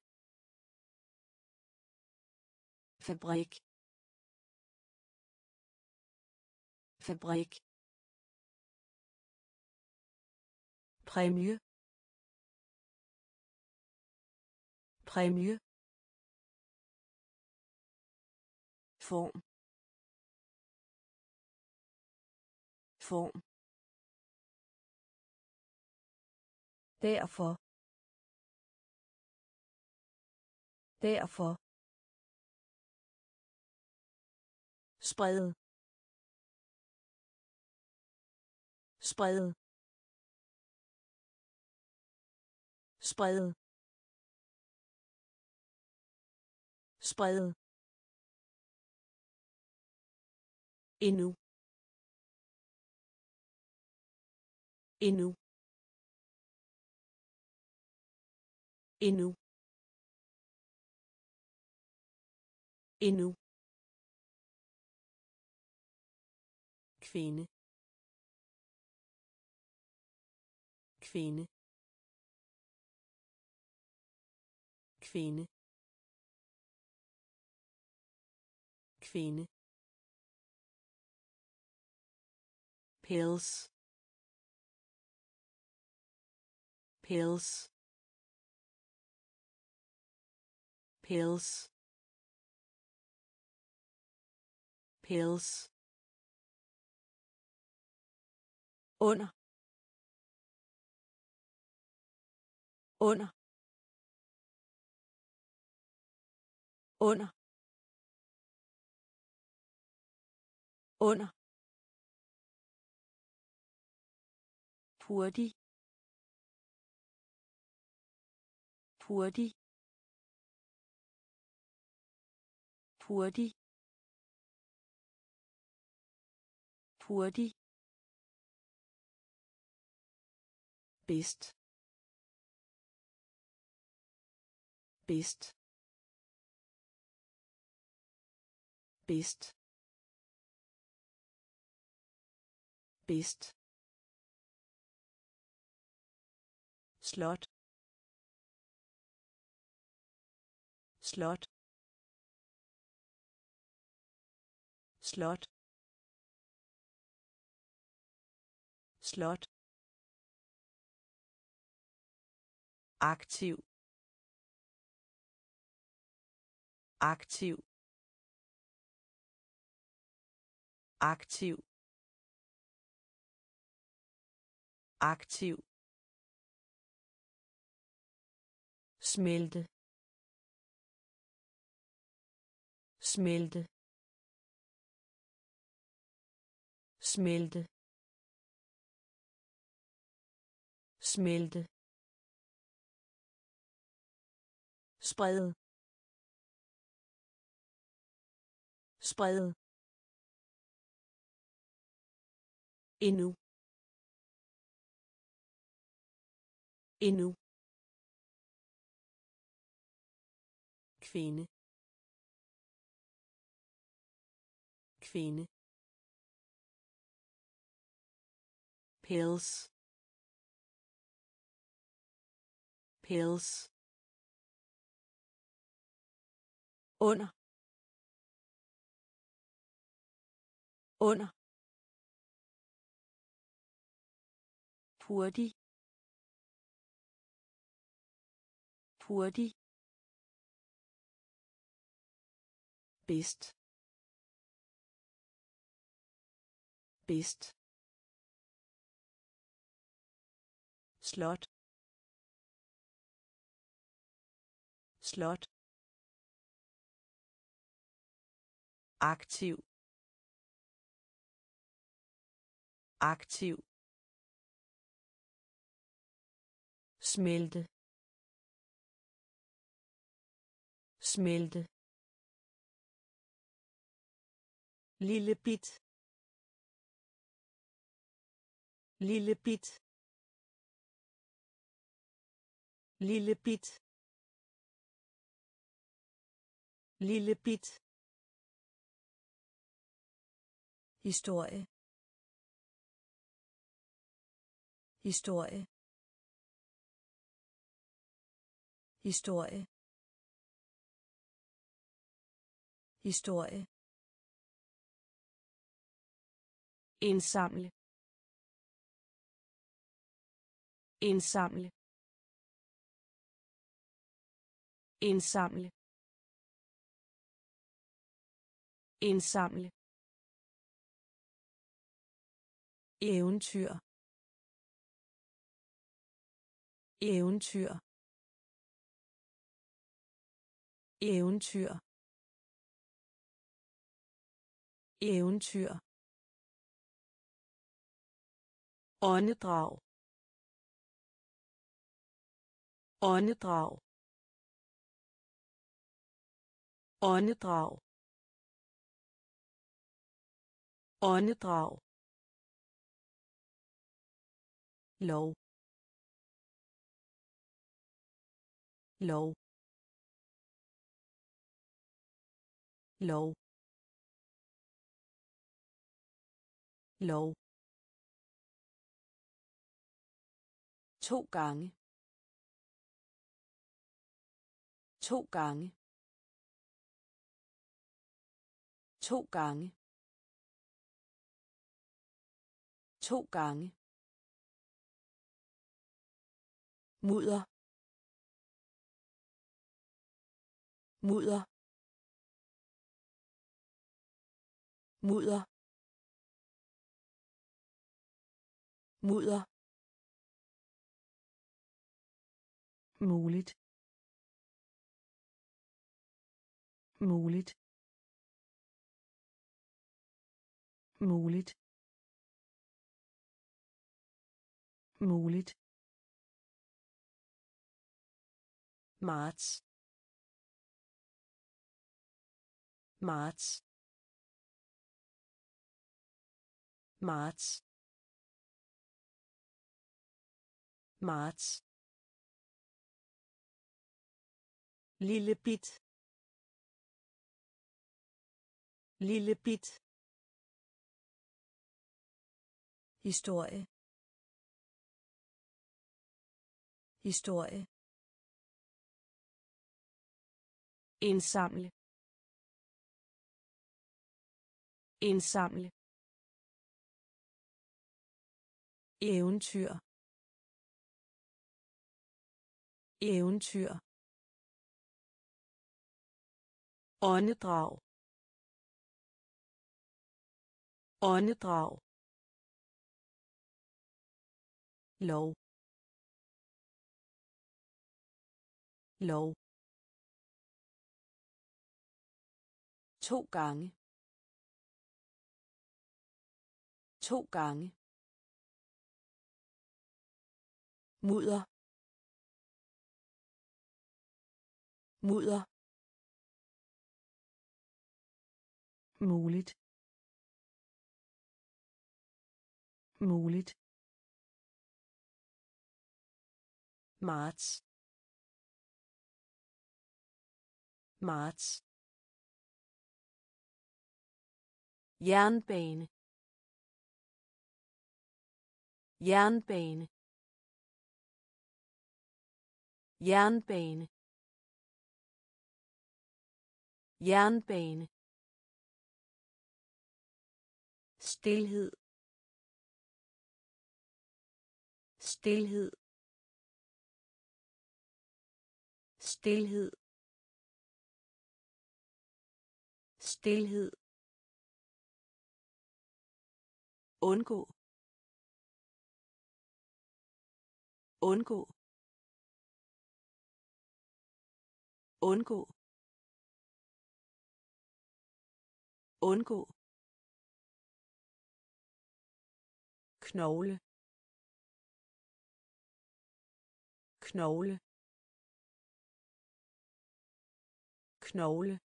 Fabrik. Fabrik. Præmie. Præmie. Form. Form. Derfor. Derfor. Sprede. Sprede. Sprede. Sprede. Endnu. Endnu. Endnu. Endnu. Kvinde. Kvinde. Kvinde. Kvinde. Pills pills pills pills under. Under. Under. Under. Hurtig. Hurtig. Hurtig. Hurtig. Best best bedst. Bedst. Slot. Slot. Slot. Slot. Aktiv. Aktiv. Aktiv. Aktiv. Smelte. Smelte. Smelte. Smelte. Sprede. Sprede. Endnu. Endnu. Kvinde. Kvinde. Pills. Pills. Under. Under. Hurtig. Hurtig. Bedst. Bedst. Slot. Slot. Aktiv. Aktiv. Smelte. Smelte. Lille bit. Lille bit. Lille bit. Lille bit. Historie. Historie. Historie. Historie. Indsamle. Indsamle. Indsamle. Indsamle. Eventyr. Eventyr. Eventyr. Eventyr. Åndedrag. Åndedrag. Åndedrag. Åndedrag. Lov. Lov. Lov. Lov. To gange. To gange. To gange. To gange. Mudder. Mudder. Mudder. Mudder. Muligt. Muligt. Muligt. Muligt. Marts. Marts. Marts marts lille bit lille bit historie historie indsamle indsamle eventyr. Eventyr. Åndedrag. Åndedrag. Lov. Lov. To gange. To gange. Mudder. Mudder. Muligt. Muligt. Marts. Marts. Jernbane. Jernbane. Jernbane jernbane stilhed stilhed stilhed stilhed undgå. Undgå. Undgå. Undgå. Knogle. Knogle. Knogle.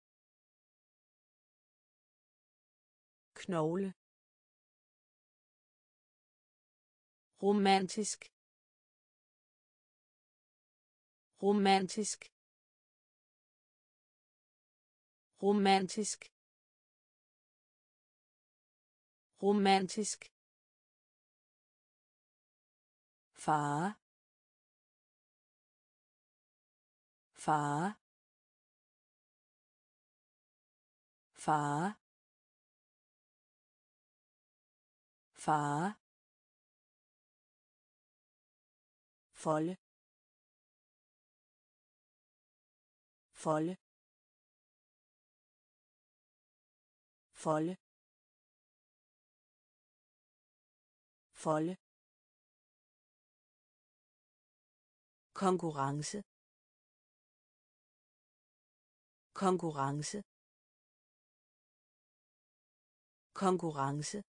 Knogle. Romantisk. Romantisk romantisk. Romantisk. Far. Far. Far. Far. Folde folde folde. Folde. Konkurrence. Konkurrence. Konkurrence.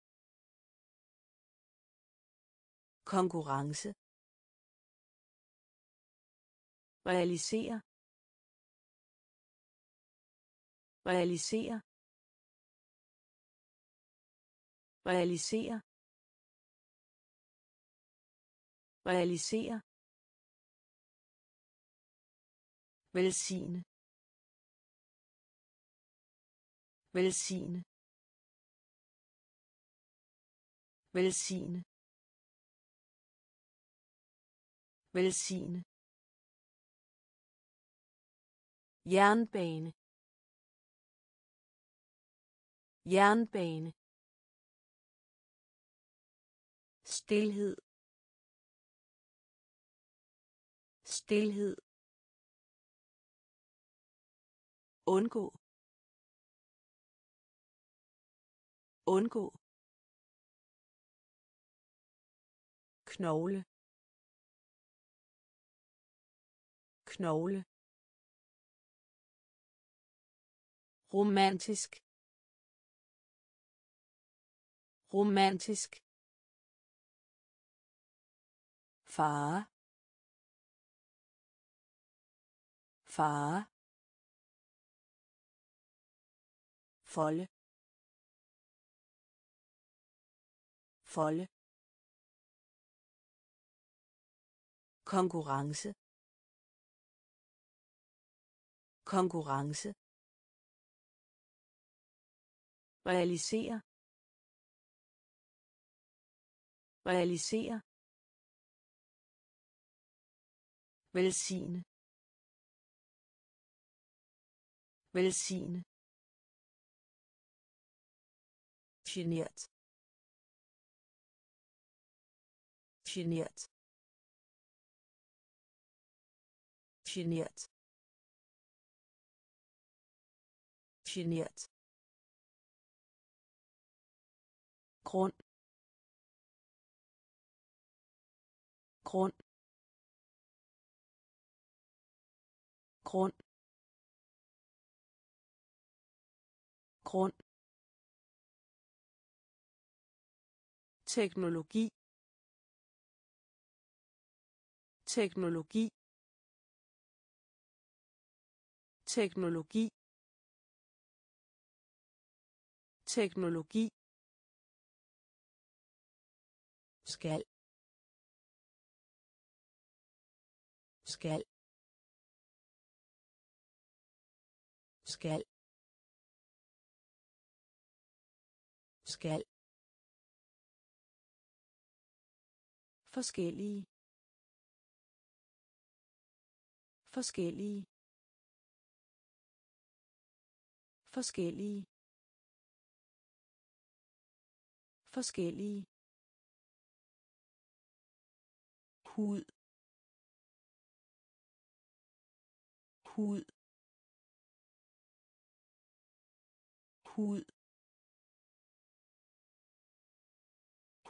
Konkurrence. Realisere realisere realisere. Realisere. Velsigne. Velsigne. Velsigne. Velsigne. Jernbane. Jernbane. Stilhed. Stilhed. Undgå. Undgå. Knogle. Knogle. Romantisk. Romantisk far far folde. Folde. Konkurrence. Konkurrence. Realisere realisere velsigne. Velsigne. Genert. Genert. Genert. Genert. Grund. Grund. Grund. Grund. Teknologi. Teknologi. Teknologi. Teknologi. Skal. Skal. Skal. Skal. Forskellige. Forskellige. Forskellige. Forskellige. Hud. Hud. Hud.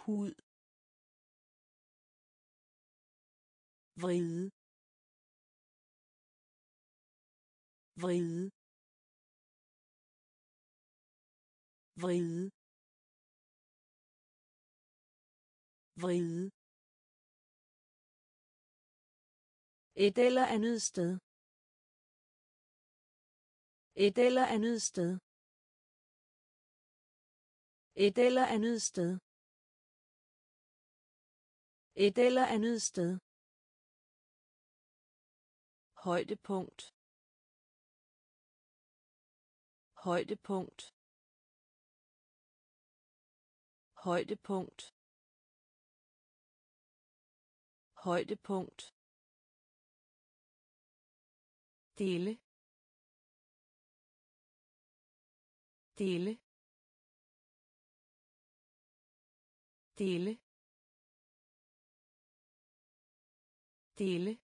Hud. Vride. Vride. Vride. Vride. Et eller andet sted. Et eller andet sted. Et eller andet sted. Et eller andet sted. Højdepunkt. Højdepunkt. Højdepunkt. Højdepunkt dele dele dele dele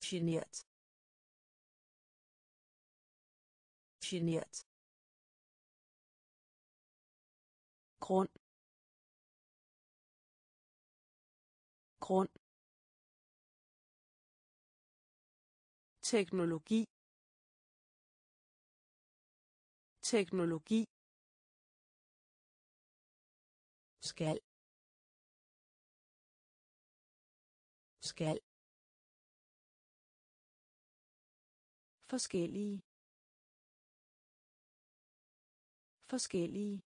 genert genert grund grund teknologi teknologi skal. Skal. Forskellige. Forskellige.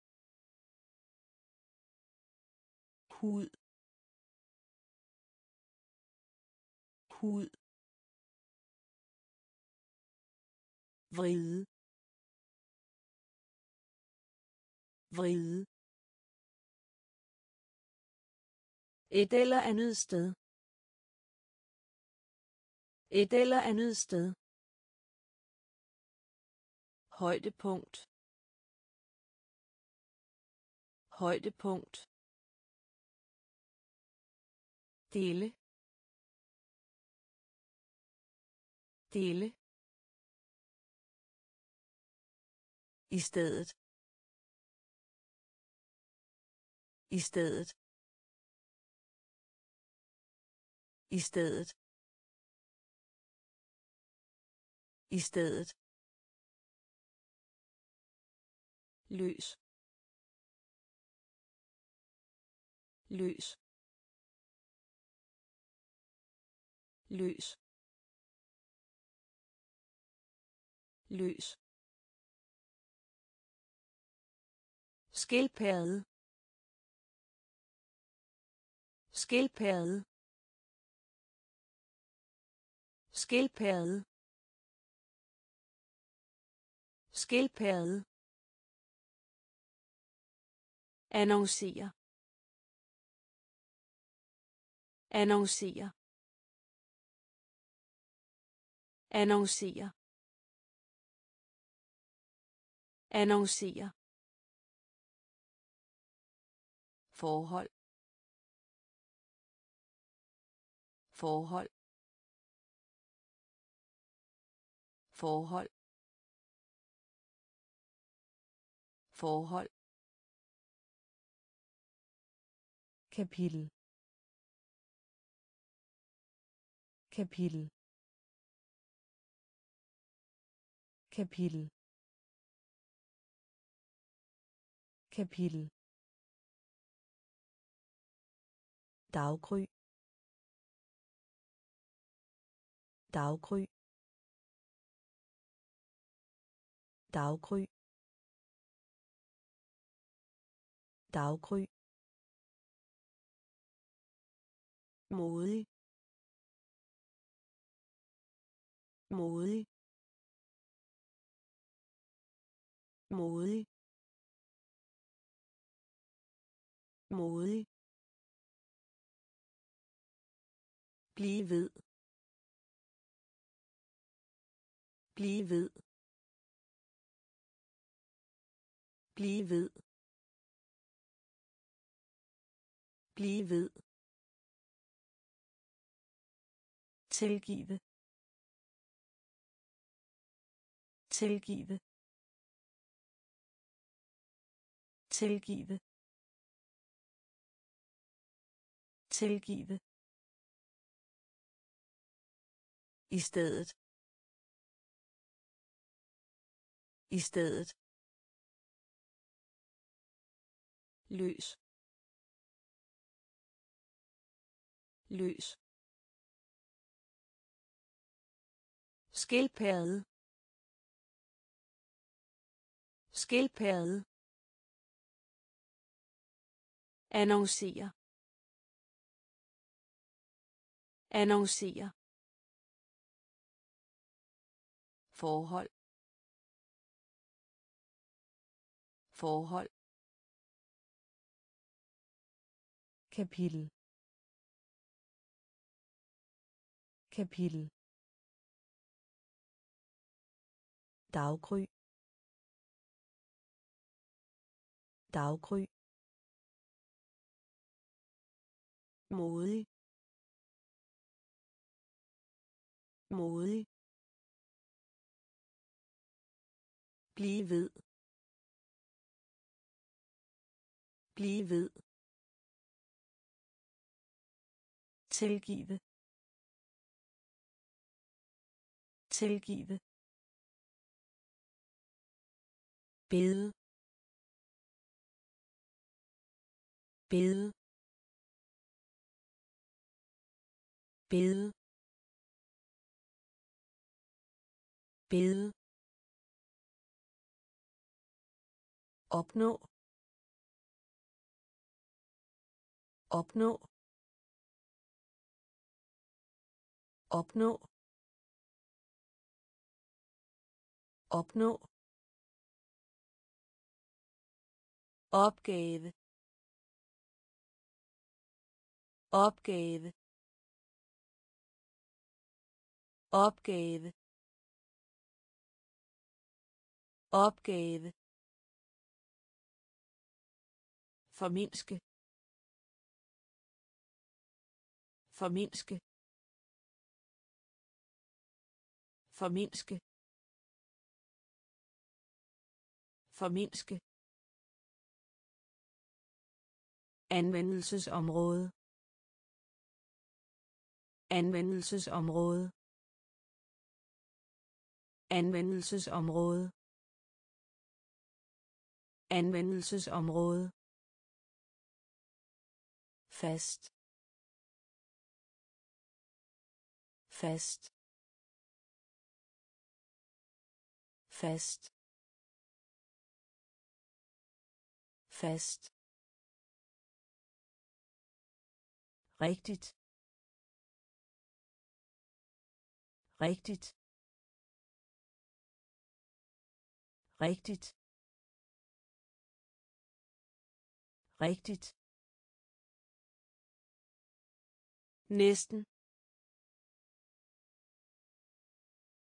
Hud. Hud. Vride. Vride. Et eller andet sted. Et eller andet sted. Højdepunkt. Højdepunkt. Dele. Dele. I stedet. I stedet. I stedet. I stedet. løs. Løs. Løs. Løs. Skildpadde. Skildpadde skildpadde skildpadde annoncere annoncere annoncere annoncere forhold. Forhold. Forhold. Forhold. Kapitel. Kapitel. Kapitel. Kapitel. Daggry. Daggry daggry. Daggry. Modig. Modig. Modig. Modig. Blive ved. Blive ved. Blive ved. Blive ved. Tilgive. Tilgive. Tilgive. Tilgive. I stedet. I stedet. Løs. Løs. Skildpadde. Skildpadde. Annoncere annoncere forhold. Forhold. Kapitel. Kapitel. Daggry. Daggry. Modig. Modig. Blive ved. Blive ved. Tilgive. Tilgive. bede. Bede. Bede. Bede. Opnå. Opnå. Opnå. Opnå. Opgave. Opgave. Opgave. Opgave. Formindske. Formindske. Forminske. Forminske. Anvendelsesområde. Anvendelsesområde. Anvendelsesområde. Anvendelsesområde fast fast fast. Fast. Rigtigt. Rigtigt. Rigtigt. Rigtigt. Næsten.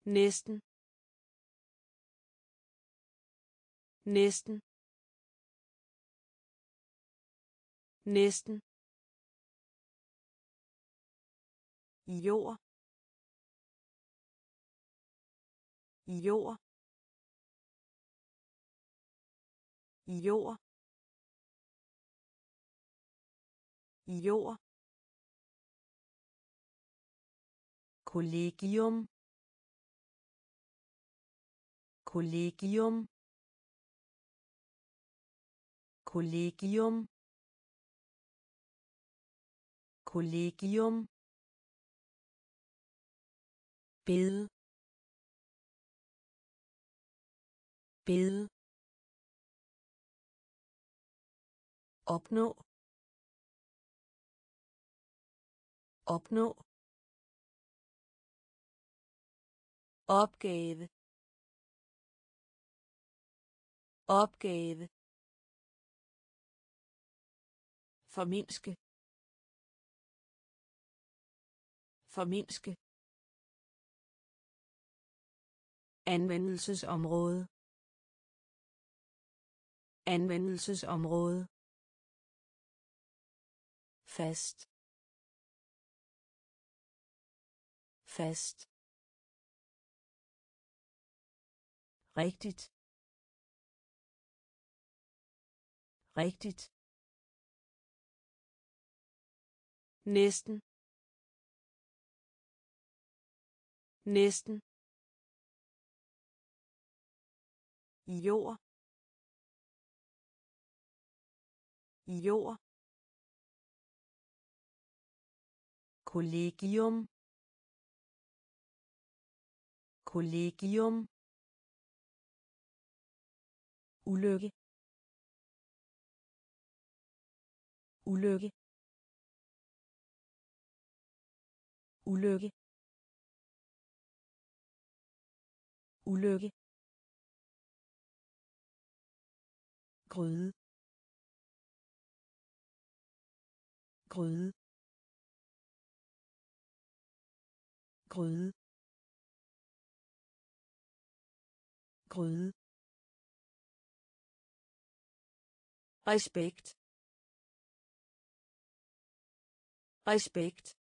Næsten næsten. Næsten. Jord. Jord. Jord. Jord. Kollegium. Kollegium. Kollegium. Kollegium. Bed. Bed. Opnå. Opnå. Opgave. Opgave. Forminske. Forminske. anvendelsesområde. Anvendelsesområde. Fast. Fast. Rigtigt. Rigtigt. Næsten. Næsten. Jord. Jord. Kollegium. Kollegium. Ulykke. Ulykke. Ulykke. Ulykke. Gryde. Gryde. Gryde. Gryde. Respekt. Respekt.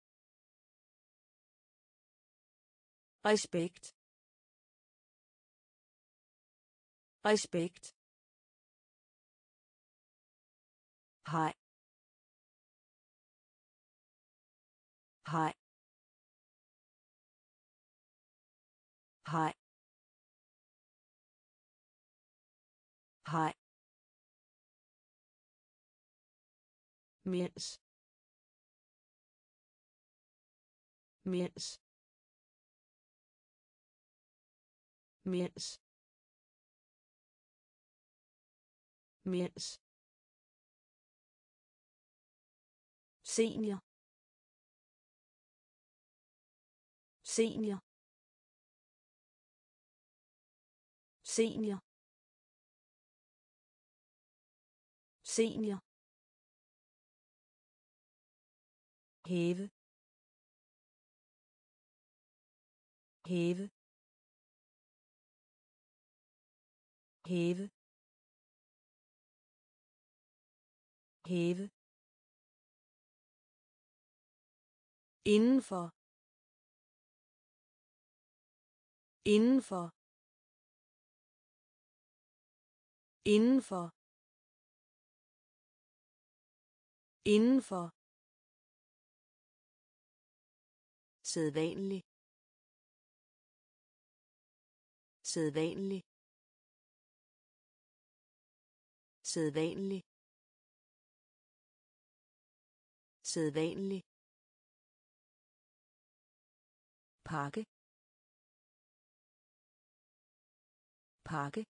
Respekt. Respekt. Hej. Hej. Hej. Hej. Mens. Mens mens. Mens. Senior. Senior. Senior. Senior. Hæve hæve hæve. Hæve. Indenfor. Indenfor. Indenfor. Indenfor. Sædvanlig. Sædvanlig. Sædvanlig. Sædvanlig. Pakke. Pakke.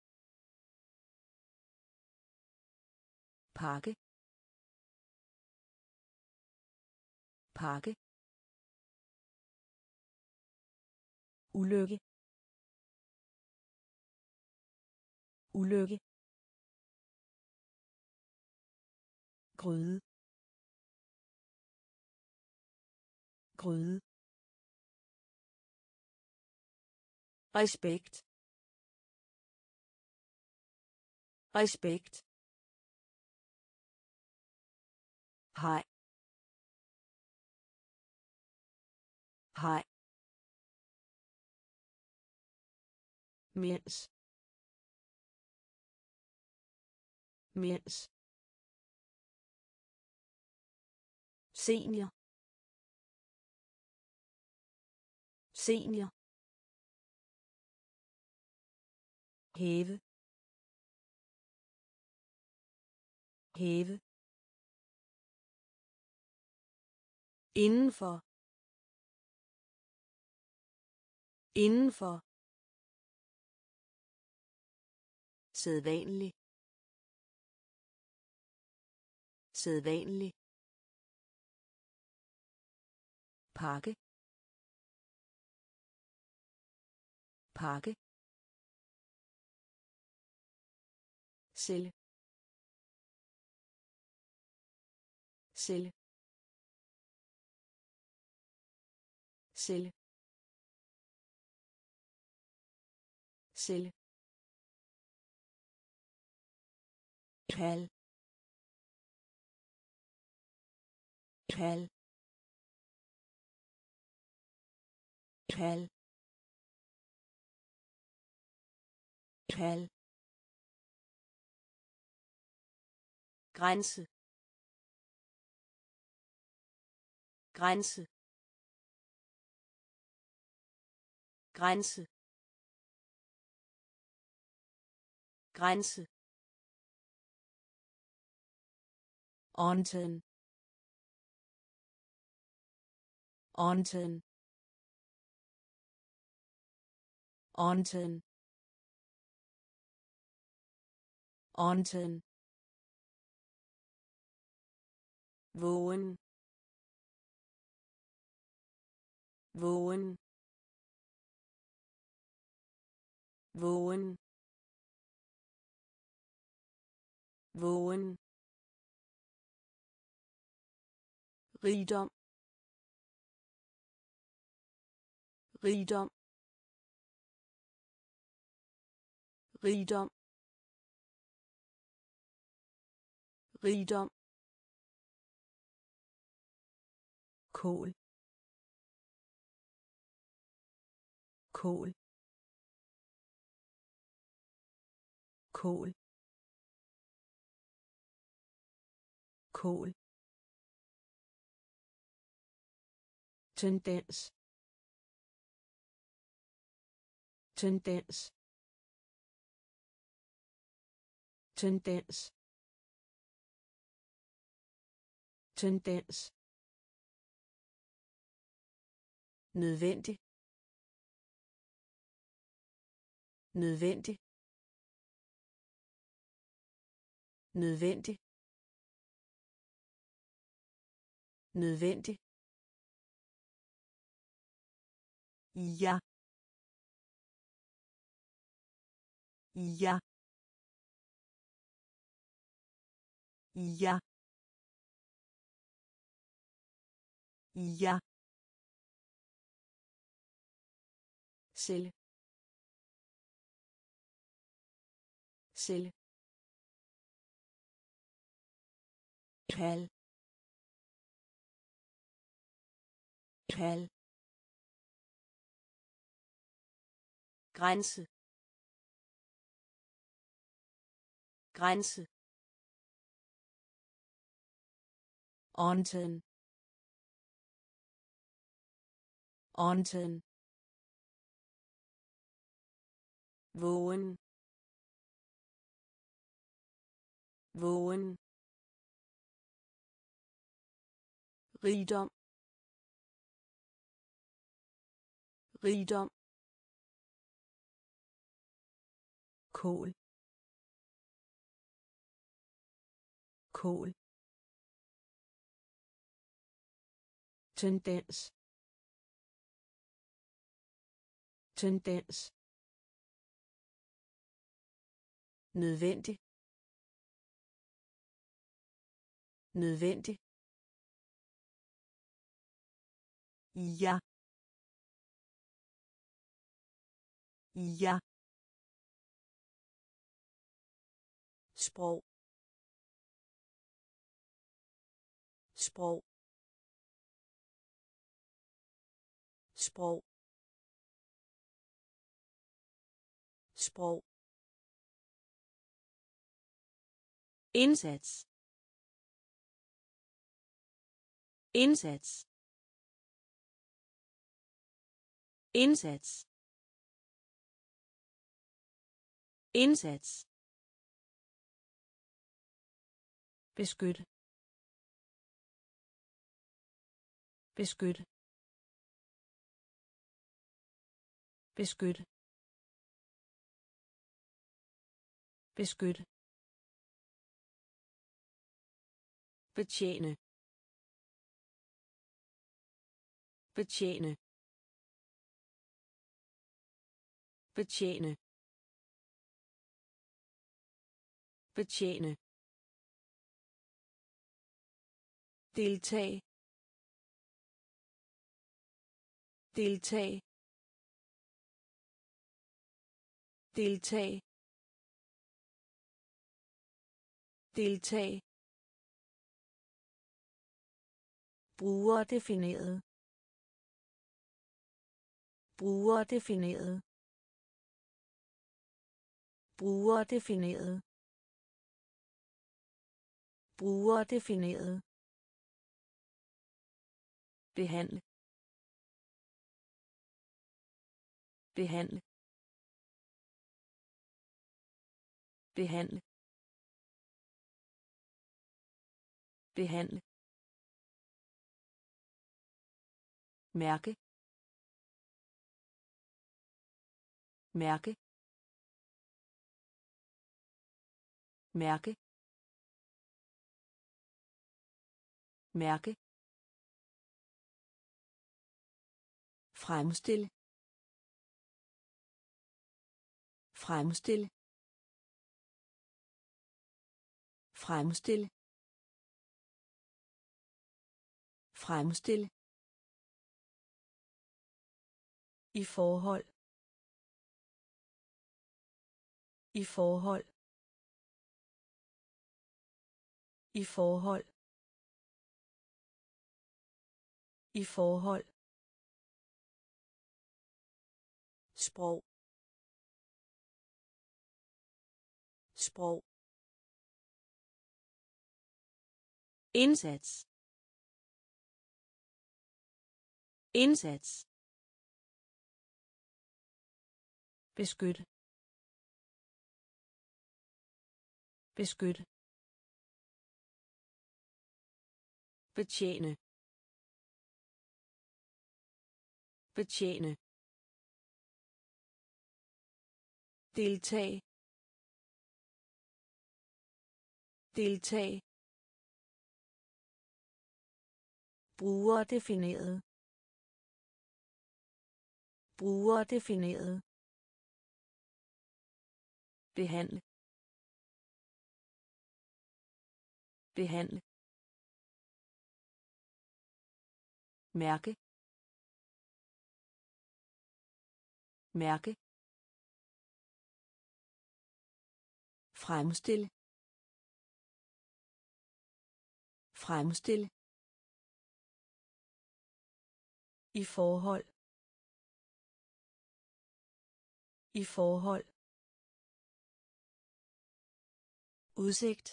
Pakke. Pakke. Ulykke. Ulykke. Gryde. Gryde. Respekt. Respekt. Hej. Hej. Mens. Mens. Senior. Senior. Hæve hæve indenfor. Indenfor. Sædvanlig. Sædvanlig. pakke. Pakke. Sælge. Sælge. Sælge. Sælge. Kald kald Hell. Hell. Grenze. Grenze. Grenze. Grenze. Onten. Onten. Onten. Onten. vågen vågen vågen vågen rigdom rigdom rigdom. Rigdom. Kål. Kål. Kål. Kål. Tendens. Tendens. Tendens. Tendens. Nødvendig. Nødvendig. Nødvendig. Nødvendig. Ja. Ja. Я. Я. Selv. Selv. Kald. Kald. grænse grænse Onten. Onten. vågen. Vågen. Rigdom. Rigdom. Kål. Kål. Tendens. Tendens. Nødvendig. Nødvendig. Ja. Ja. Sprog. Sprog. Sprog. Sprog. Indsats. Indsats. Indsats. Indsats. Beskyt beskyt beskyt. Beskyt. Betjene. Betjene. Betjene. Betjene. Deltag. Deltag. Deltag deltag brugerdefineret. Brugerdefineret. Brugerdefineret. Brugerdefineret. Behandle. Behandle. Behandle. Behandle. Mærke. Mærke. Mærke. Mærke. Fremstille fremstille fremstille fremstille i forhold. I forhold. I forhold. I forhold. Sprog. Sprog. Indsats. Indsats. Beskyt. Beskyt. Betjene. Betjene. Deltag. Deltag brugerdefineret. Brugerdefineret. Behandle behandle mærke. Mærke. Fremstille fremstille i forhold. I forhold. Udsigt.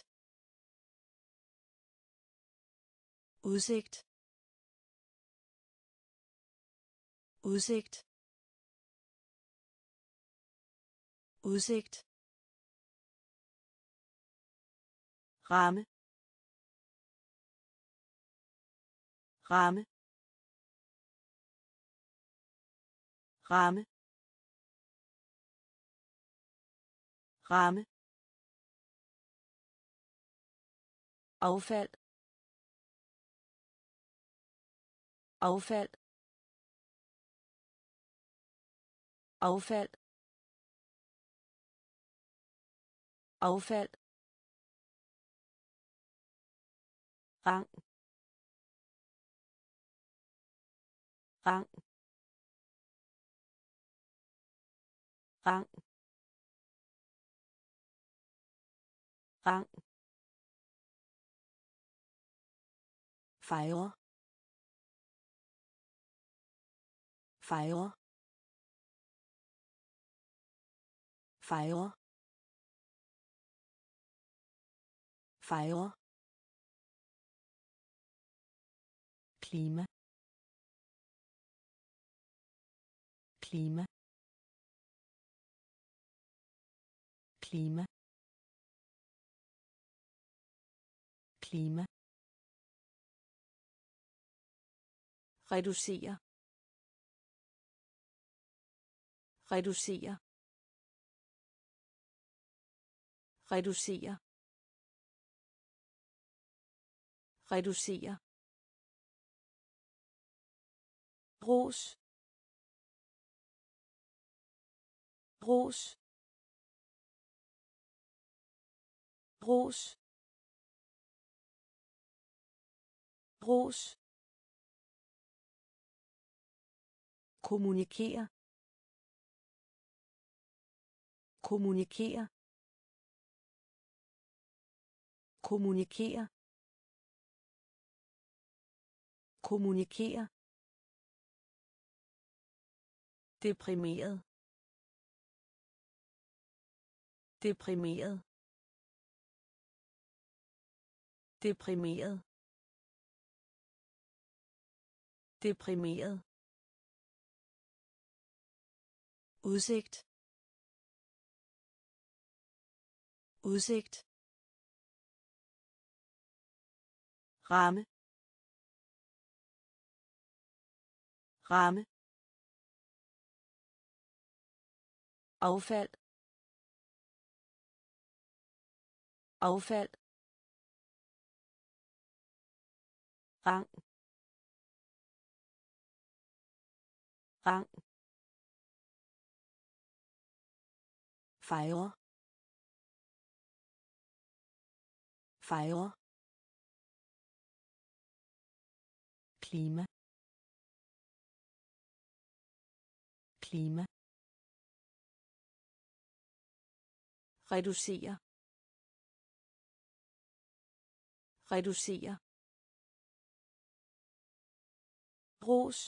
Udsigt. Udsigt. Udsigt. Ramme. Ramme. Ramme ramme affald affald affald affald rang rang rang rang fejre fejre fejre fejre klima. Klima klima. Klima. Reducere. Reducere. Reducere. Reducere. Ros. Ros. Ros ros kommunikere. Kommunikere. Kommunikere. Kommunikere. Deprimeret. Deprimeret. Deprimeret. Deprimeret. Udsigt. Udsigt. Ramme. Ramme. Affald. Affald rang. Rang. Fejre. Fejre. Klima. Klima. Reducere. Reducere. Ros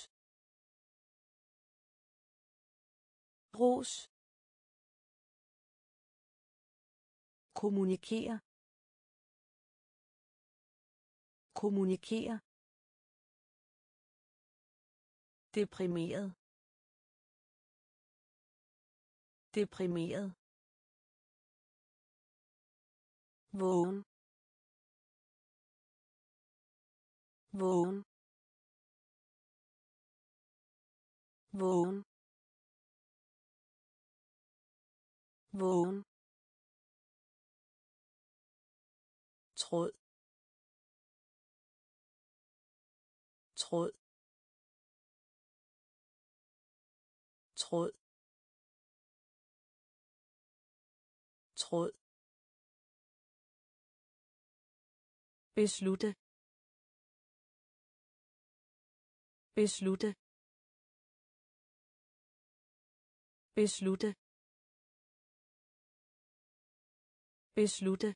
ros kommunikere. Kommunikere. Deprimeret. Deprimeret. Vågen. Vågen. Vågen. Vågen. Tråd. Tråd. Tråd. Tråd. Beslutte. Beslutte. Beslutte beslutte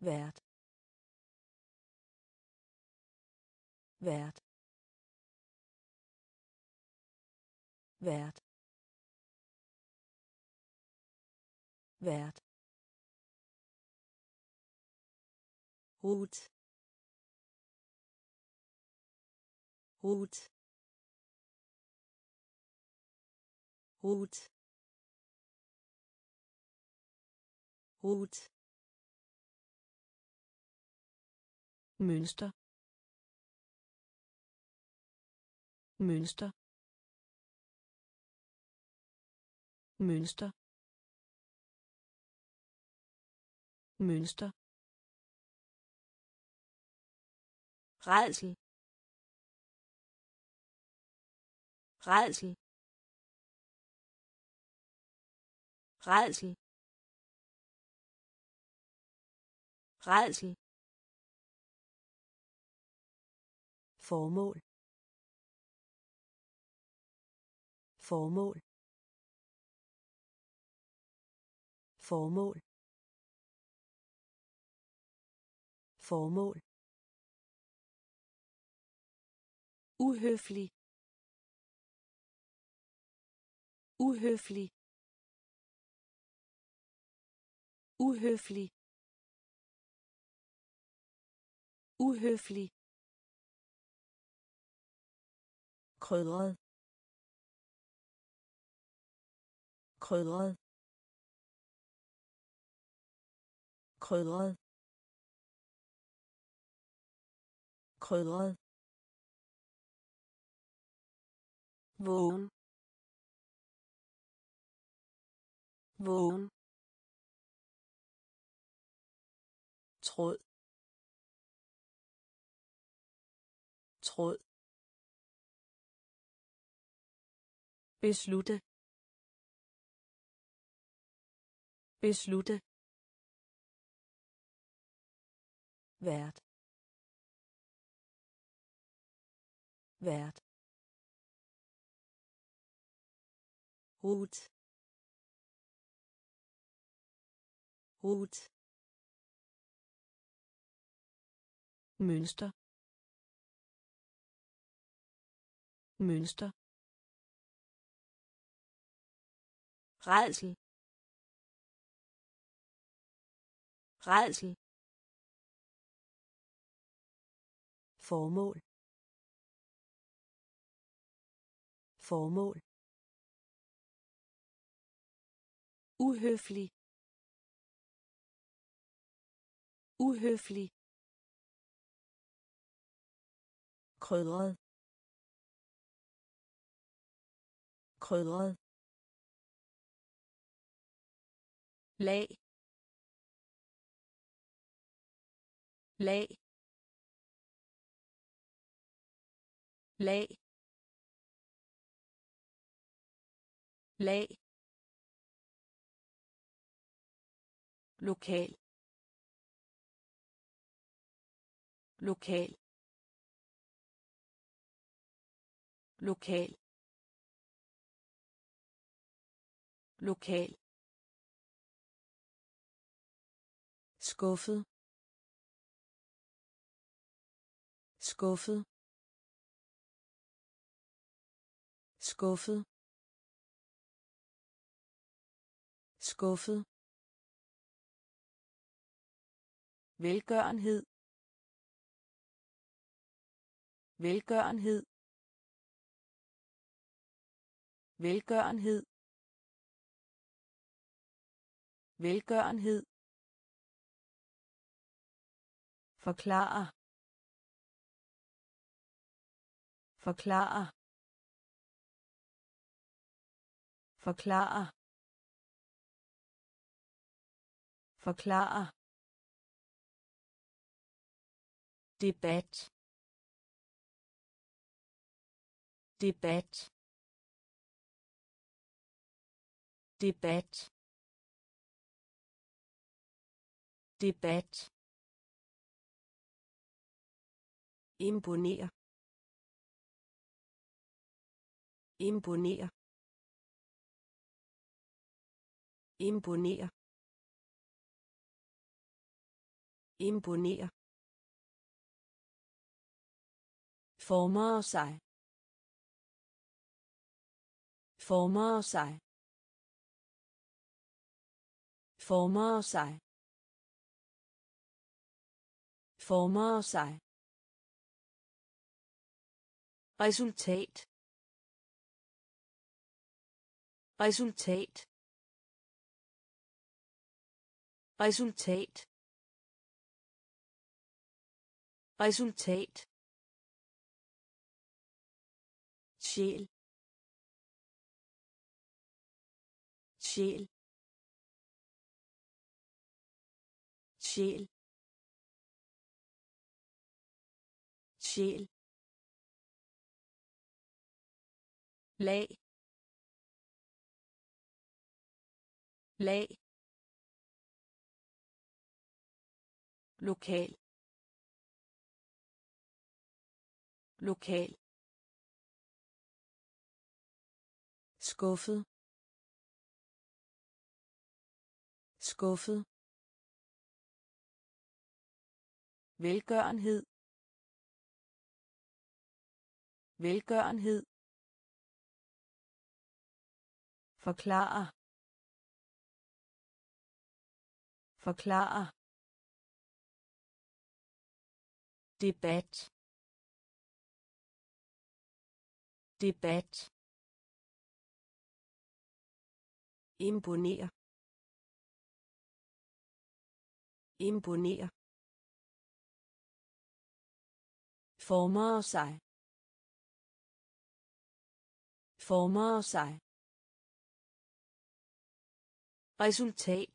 vært. Vært. Vært. Vært. Hut. Hut. Hut. Hut. Mønster. Mønster. Mønster. Mønster. Rædsel rædsel rædsel rædsel formål. Formål. Formål. Formål. Uhøflig. Uhøflig. Uhøflig. Uhøflig. Krydret. Krydret. Krydret. Krydret. Vågen. Vågen. Tråd. Tråd. Beslutte. Beslutte. Vært. Vært. Hut. Hut. Mønster. Mønster. Rædsel rædsel formål. Formål. Uhøflig. Uhøflig. Krydret. Krydret. Lag. Lag. Lag. Lag. Lokal. Lokal. Lokal. Lokal. Skuffet. Skuffet. Skuffet. Skuffet. Velgørenhed. Velgørenhed. Velgørenhed. Velgørenhed. Forklare. Forklare. Forklare. Forklare. Debat. Debat. Debat. Debat. Imponere imponere imponere imponere former sig. Former sig former sig. Former sig. Resultat. Resultat. Resultat. Resultat. Sjæl. Sjæl. Sjæl. Sjæl. Lag. Lag. Lokal. Lokal. Skuffet. Skuffet. Velgørenhed. Velgørenhed. Forklare. Forklare. Debat. Debat. Imponere imponere former sig. Former sig. Resultat.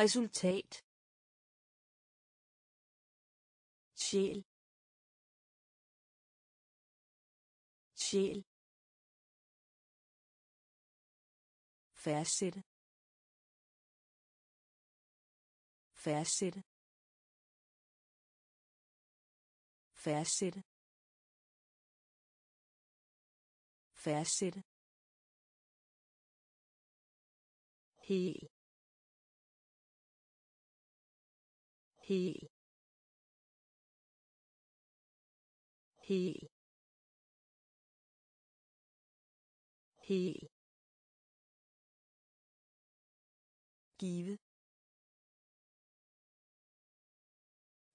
Resultat. Sjæl. Sjæl. Fastsætte. Fastsætte. Fastsætte. Fastsætte. Hel. Hel. Hel. Hel. give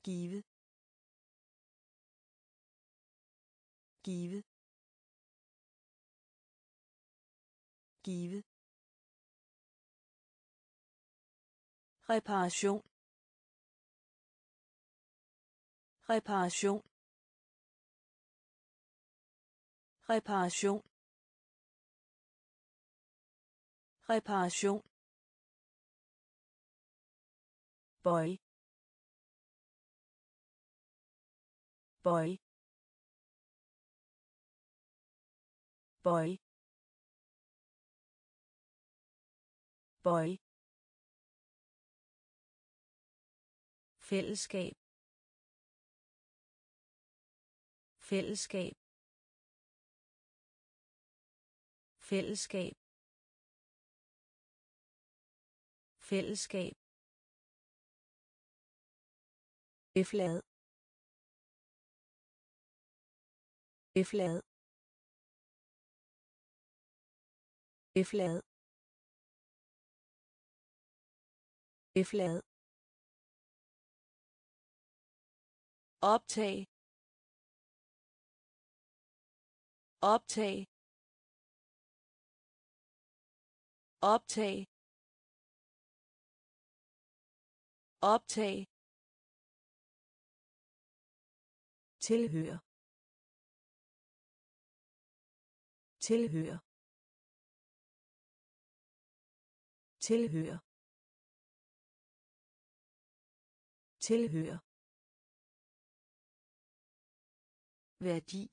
give give. Give. Reparation. Reparation. Reparation. Reparation. Boy. Boy. Boy. Boy. Fællesskab. Fællesskab. Fællesskab. Fællesskab. Eflad eflad eflad eflad optag. Optag. Optag. Optag. Tilhører. Tilhører. Tilhører. Tilhører. Værdi.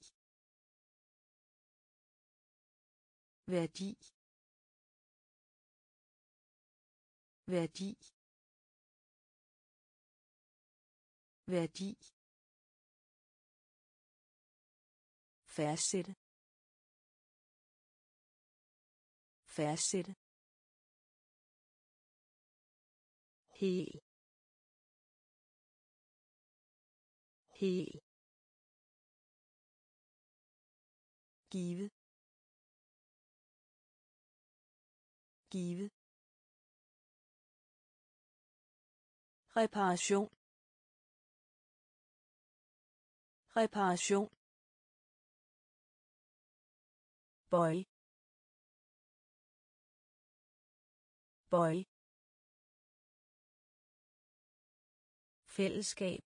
Værdi. Værdi. Værdi. Fastsætte. Fastsætte. Hel. Hel. give. Give. Reparation. Reparation. Boy. Boy. Fællesskab.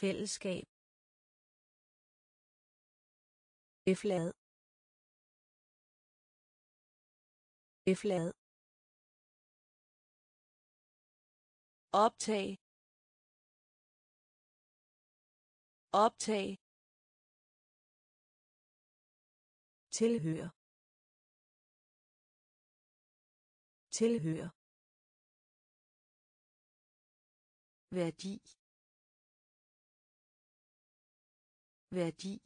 Fællesskab. Eflad. Eflad. Optag. Optag. Tilhører. Tilhører. Værdi. Værdi.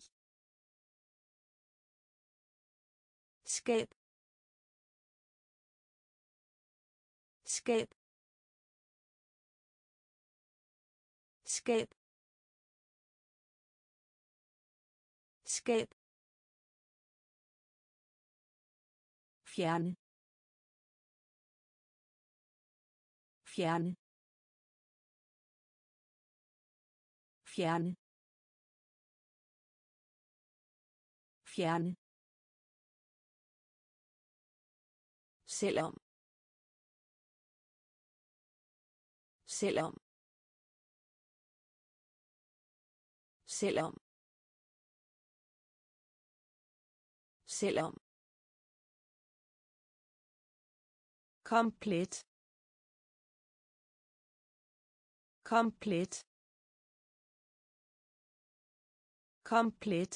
Skab. Skab. Skab. Skab. Fjerne. Fjerne. Fjerne fjerne selvom selvom selvom selvom. Komplet. Komplet komplet.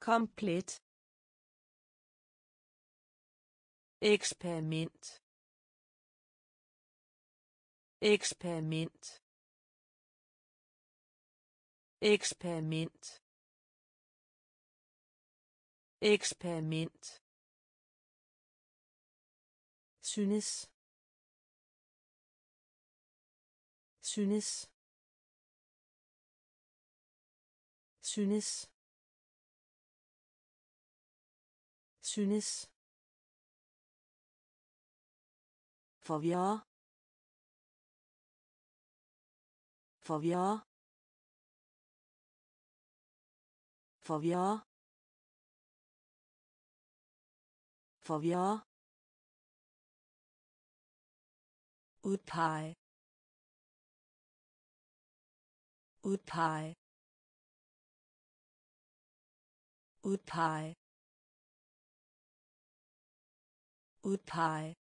Komplet. Eksperiment. Eksperiment. Eksperiment. Eksperiment. Synes. Synes. Synes. Synes. Forvirre. Forvirre. Forvirre. Forvirre. Udpege. Udpege udpege. Udpege.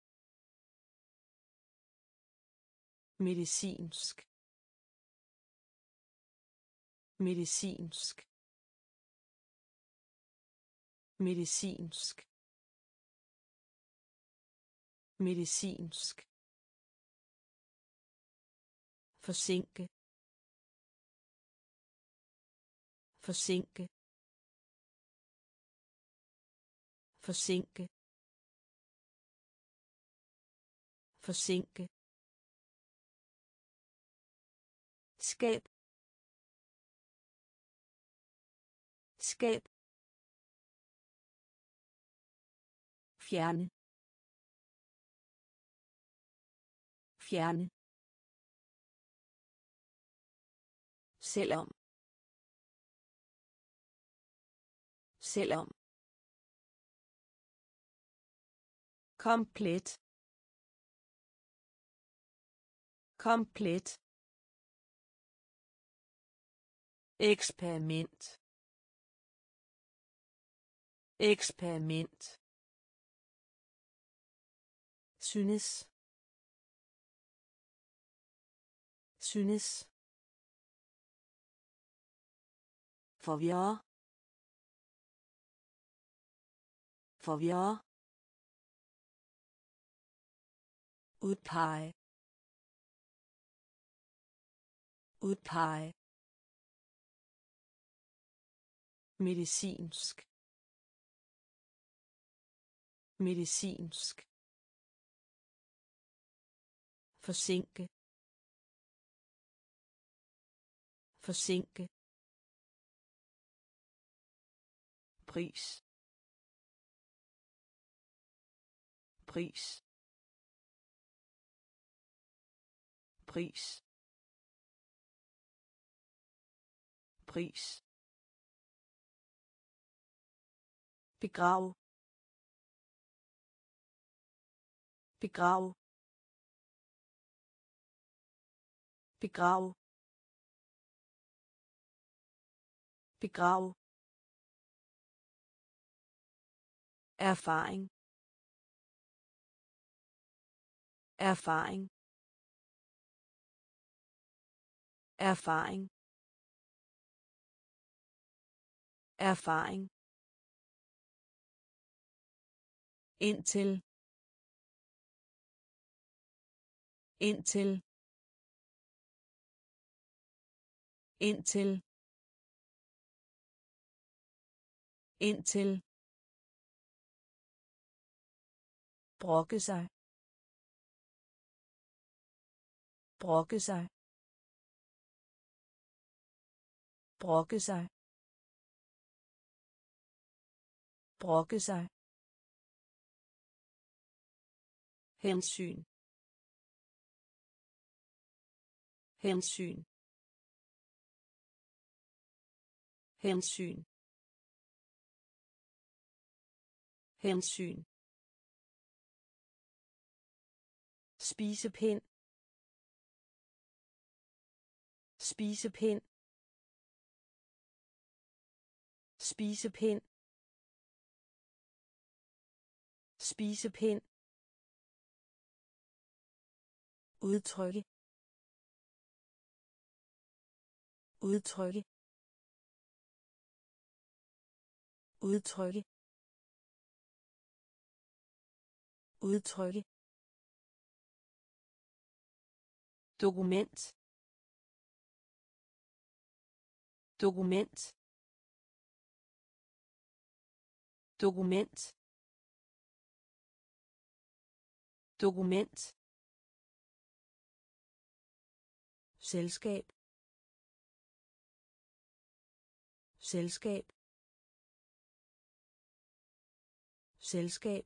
Medicinsk. Medicinsk. Medicinsk. Medicinsk. Forsinke. Forsinke. Forsinke forsinke skab skab fjerne fjerne selvom selvom komplet. Komplet. Eksperiment. Eksperiment. Synes. Synes. Forvirre forvirre udpege. Udpege. Medicinsk. Medicinsk. Forsinke. Forsinke. Pris. Pris. Pris. Pris. Begrav. Begrav. Begrav. Begrav. Erfaring. Erfaring. Erfaring. Erfaring. Indtil. Indtil. Indtil. Indtil. Brokke sig. Brokke sig. Brokke sig. Brokke sig. Hensyn. Hensyn. Hensyn. Hensyn. Spisepind. Spisepind. Spisepind. Spisepind. Udtrykke. Udtrykke. Udtrykke. Udtrykke. Dokument. Dokument. Dokument. Dokument. Selskab. Selskab. Selskab.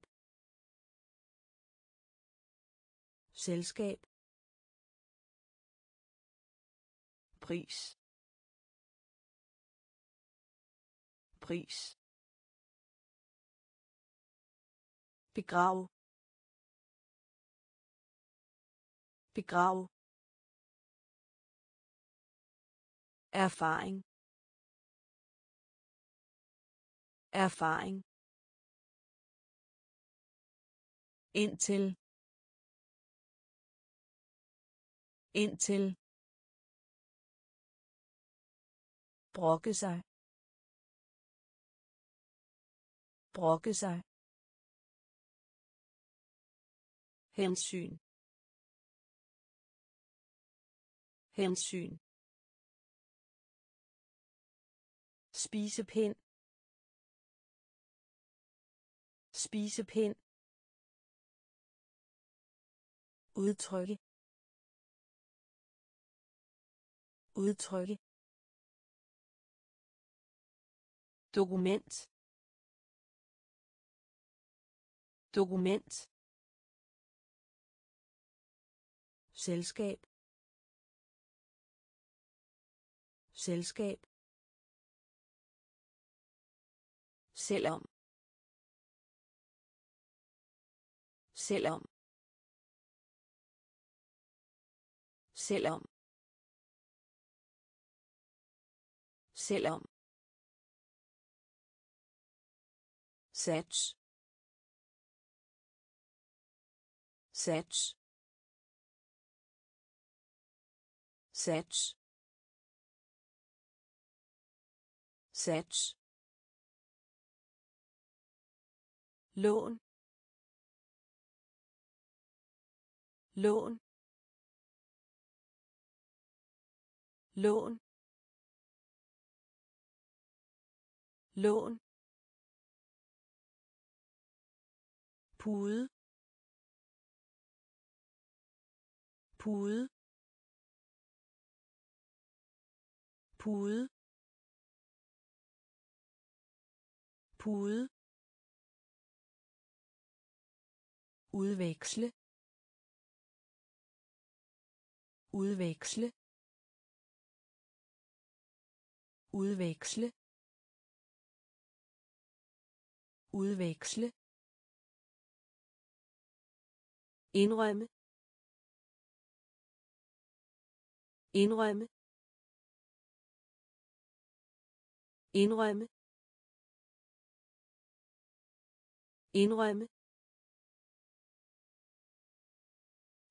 Selskab. Pris. Pris. Begrav begrav erfaring. Erfaring. Indtil. Indtil. Brokke sig. Brokke sig. Hensyn. Hensyn. Spisepind. Spisepind. Udtrykke. Udtrykke. Dokument. Dokument. Selskab. Selskab. Selvom. Selvom. Selvom. Selvom. Sats sats sats. Sats. Lån. Lån. Lån. Lån. Pude. Pude. Pude pude udveksle udveksle udveksle udveksle. Indrømme. Indrømme. Indrømme? Indrømme?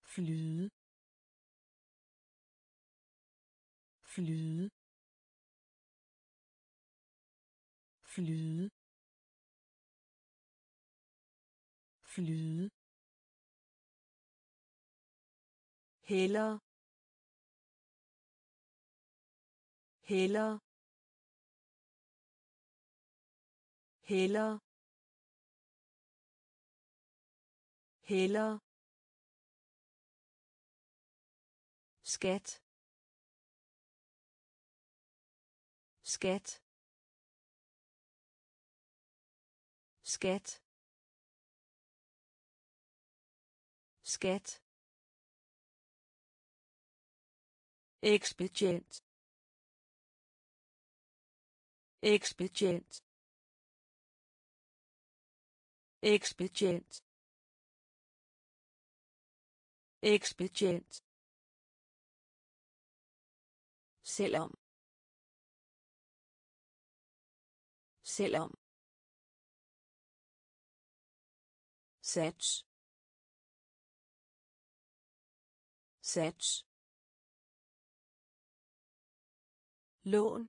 Flyde. Flyde. Flyde. Flyde. Heller. Heller. Heller heller skat. Skat. Skat. Skat. Ekspedient. Ekspedient ekspedient ekspedient selvom selvom sats sats lån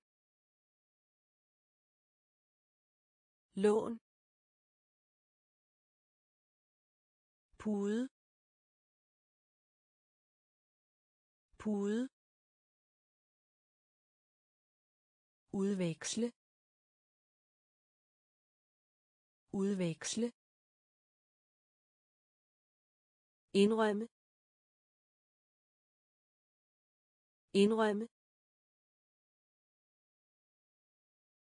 lån pude pude udveksle udveksle indrømme indrømme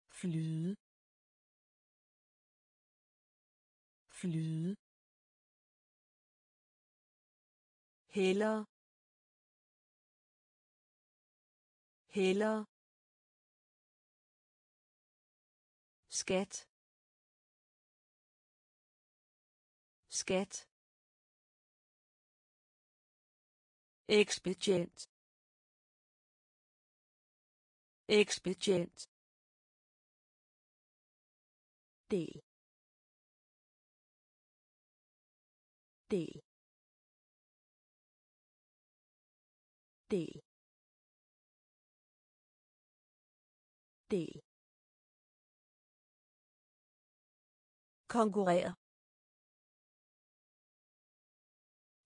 flyde flyde heller heller skat. Skat. Ekspedient. Ekspedient. Del. Del. Del. Del. Konkurrere.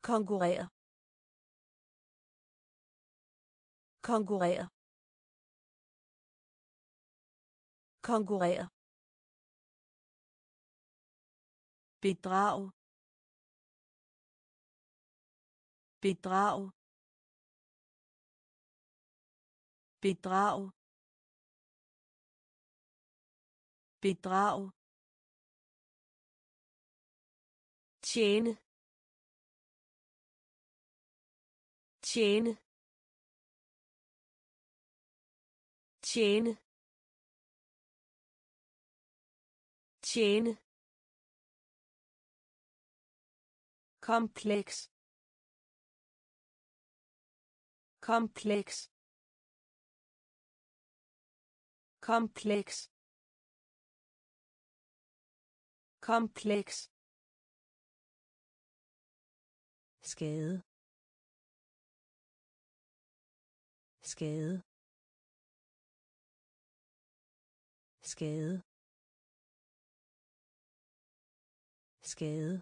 Konkurrere. Konkurrere. Konkurrere. Bedrag. Bedrag. Bedrag bedrag tjene tjene tjene tjene kompleks kompleks kompleks. Kompleks. Skade. Skade. Skade. Skade.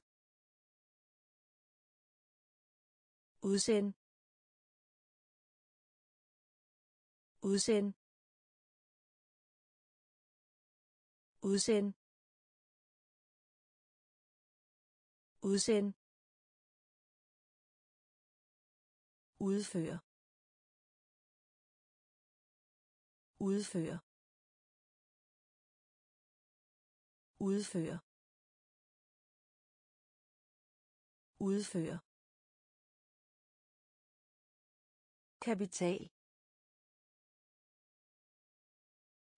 Udsend. Udsend. Udsend. Udsend. Udfør udfør udfør udfør kapital.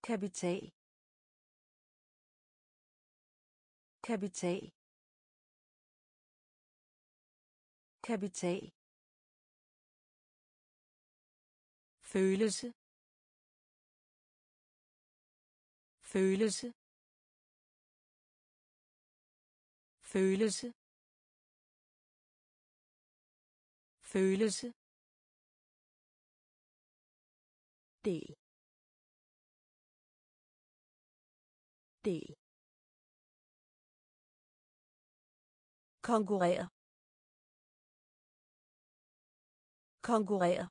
Kapital. Kapital. Kapital. Følelse. Følelse. Følelse. Følelse. Del. Del. Konkurrere. Konkurrere.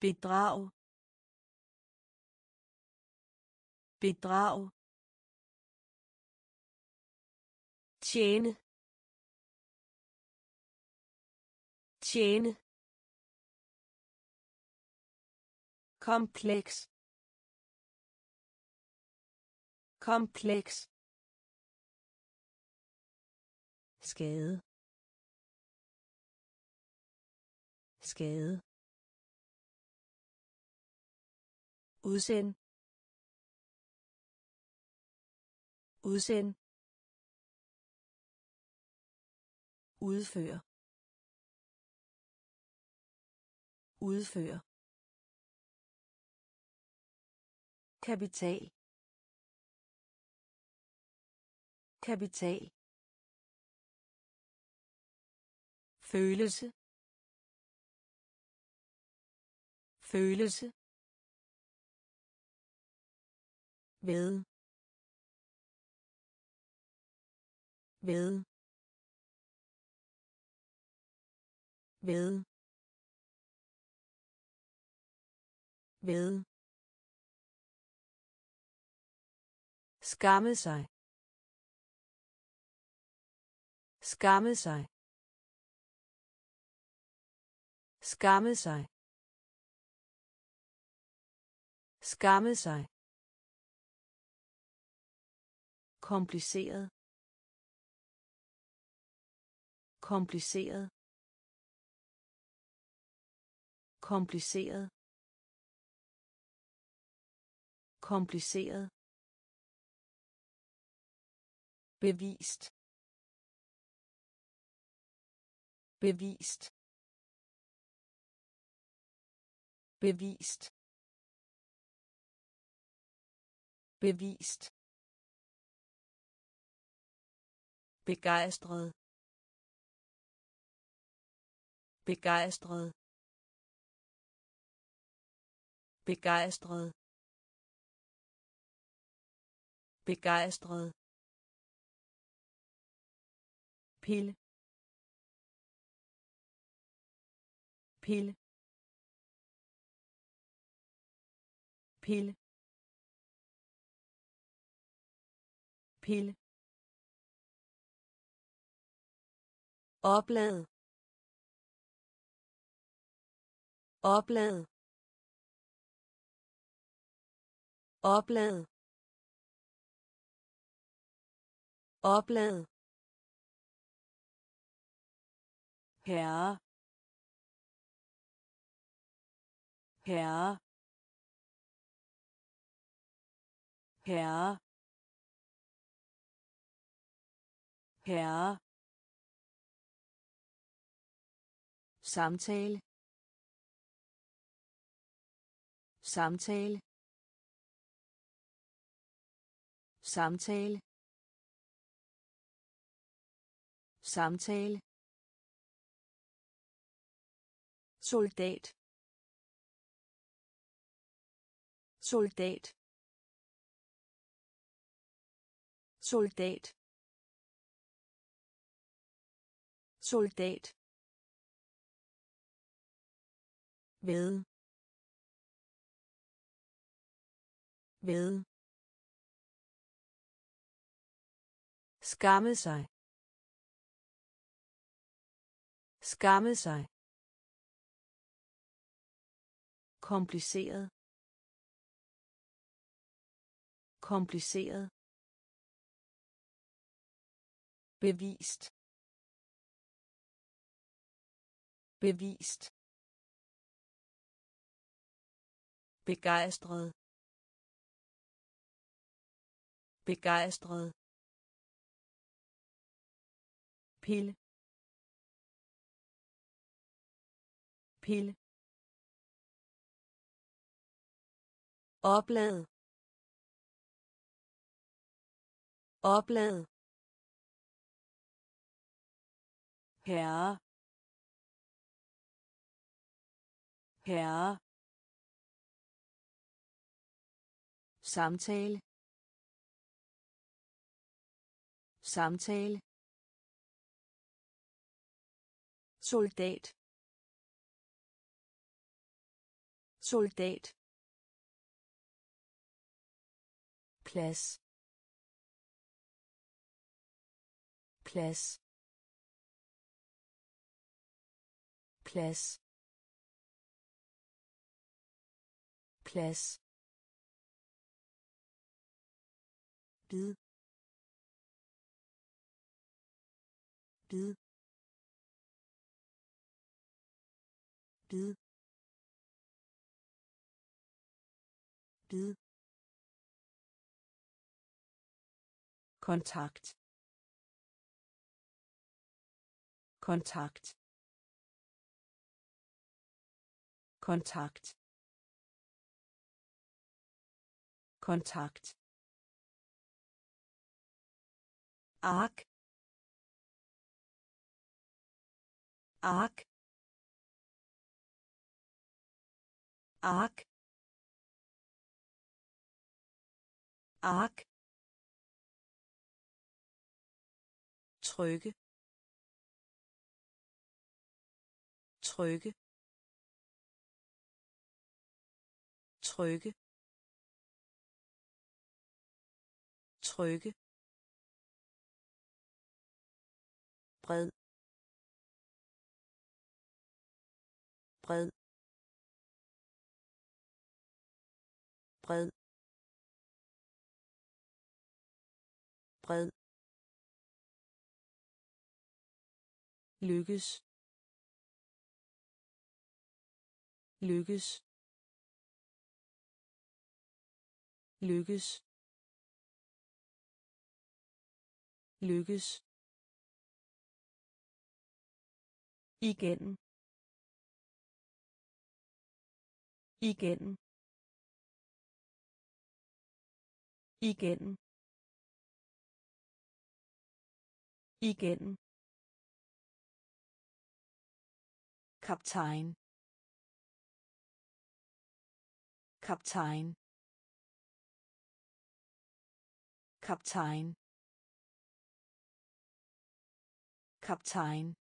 Bedrag. Bedrag. Tjene. Tjene. Kompleks. Kompleks. Skade. Skade. Udsend. Udsend. Udfør udfør kapital. Kapital. Følelse. Følelse. Ved. Ved. Ved. Ved. Skamme sig. Skamme sig. Skamme sig. Skamme sig. Kompliceret. Kompliceret. Kompliceret. Kompliceret. Bevist. Bevist. Bevist. Bevist. Begejstret. Begejstret. Begejstret. Begejstret. Pille. Pille. Pille. Pille. Oplad oplad oplad oplad herre. Herre. Herre. Herre. Samtale. Samtale. Samtale. Samtale. Soldat. Soldat. Soldat. Soldat. Ved. Ved. Skamme sig. Skamme sig. Kompliceret. Kompliceret. Bevist. Bevist. Begejstret. Begejstret. Pille. Pille. Oplad oplad herre. Herre. Samtale. Samtale. Soldat. Soldat. Plads. Plads. Plads. Plads. Bid. Bid. Bid. Bid. Kontakt. Kontakt. Kontakt. Kontakt. Ark ark ark ark trykke trykke trykke trykke bred. Bred. Bred. Bred. Lykkes. Lykkes. Lykkes. Lykkes. Igen. Igen. Igen. Igen. Kaptajn kaptajn kaptajn. Kaptajn.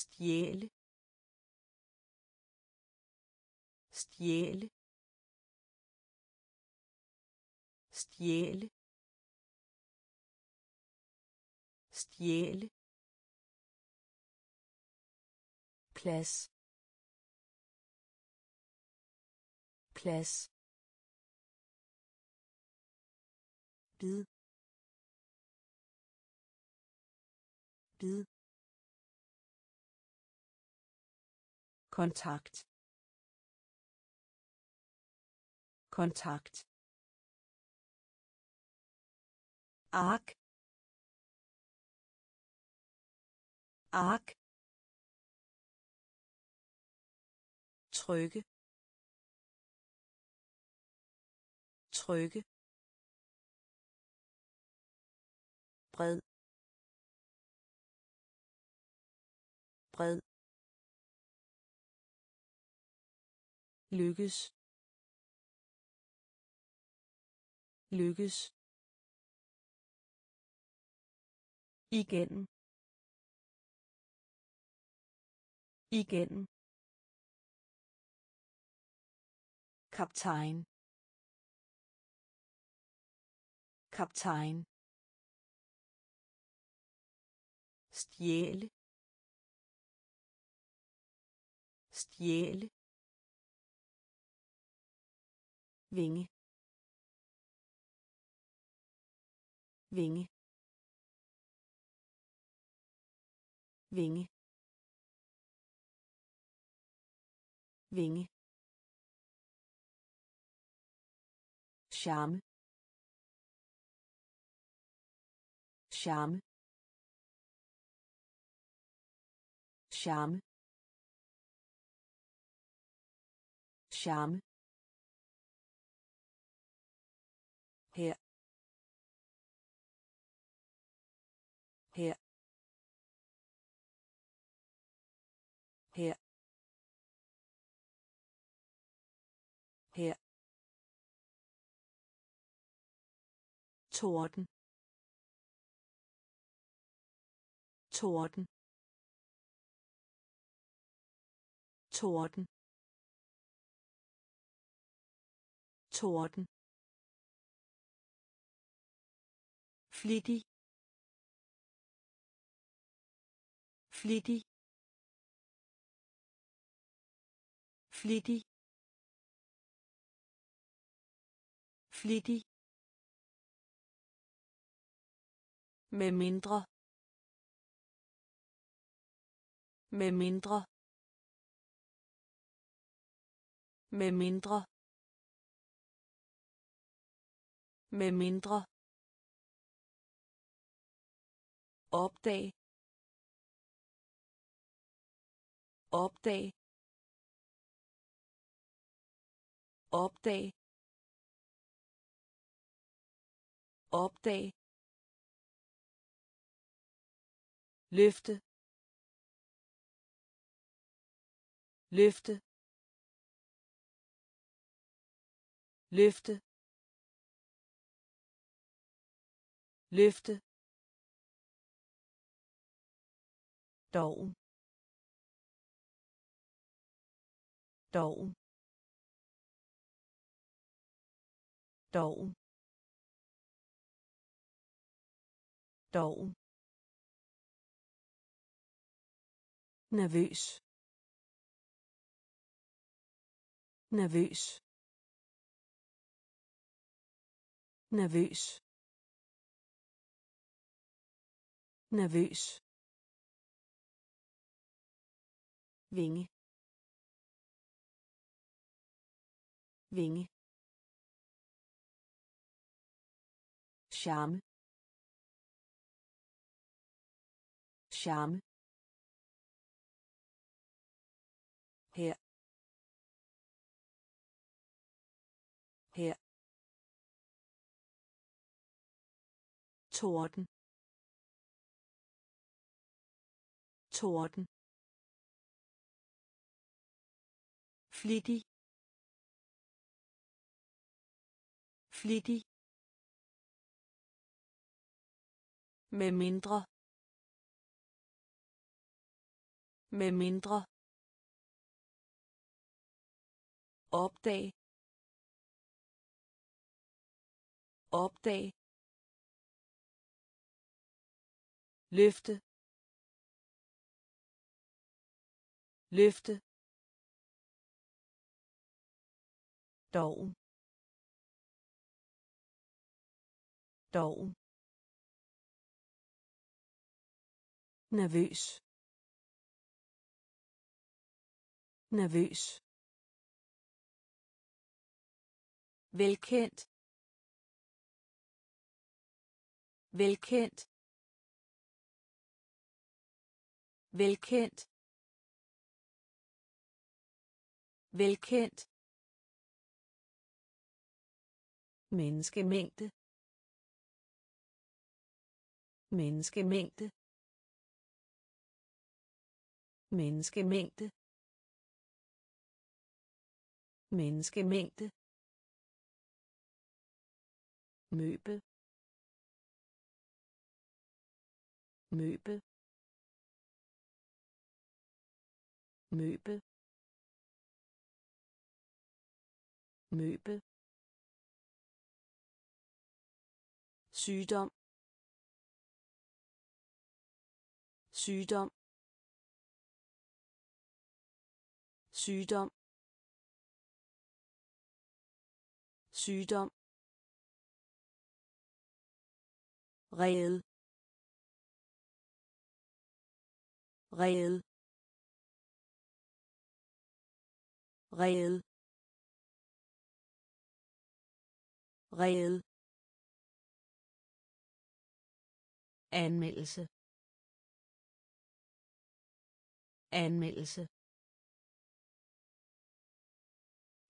Stjæle. Stjæle. Stjæle. Stjæle. Plads. Plads. Bid. Bid. Kontakt. Kontakt. Ark ark trykke. Trykke. Bred. Bred. Lykkes. Lykkes. Igen. Igen. Kaptajn. Kaptajn. Stjæle. Stjæle. Vinge. Vinge. Vinge. Vinge. Charme. Charme. Charme charme her. Her. Her. Her. Torden. Torden. Torden. Torden. Flittig. Flittig. Flittig. Flittig. Med mindre. Med mindre. Med mindre. Med mindre. Opdag. Opdag. Opdag. Opdag. Løfte. Løfte. Løfte løfte doven doven doven doven. Nervøs. Nervøs. Nervøs. Nervøs. Vinge. Vinge. Charme. Charme. Torden. Torden. Flittig. Flittig. Med mindre. Med mindre. Opdag. Opdag. Løfte løfte doven doven nervøs nervøs velkendt velkendt velkendt velkendt menneskemængde menneskemængde menneskemængde menneskemængde møbel møbel møbel. Møbel. Sygdom. Sygdom. Sygdom. Sygdom. Reel. Reel. Red. Red. anmeldelse anmeldelse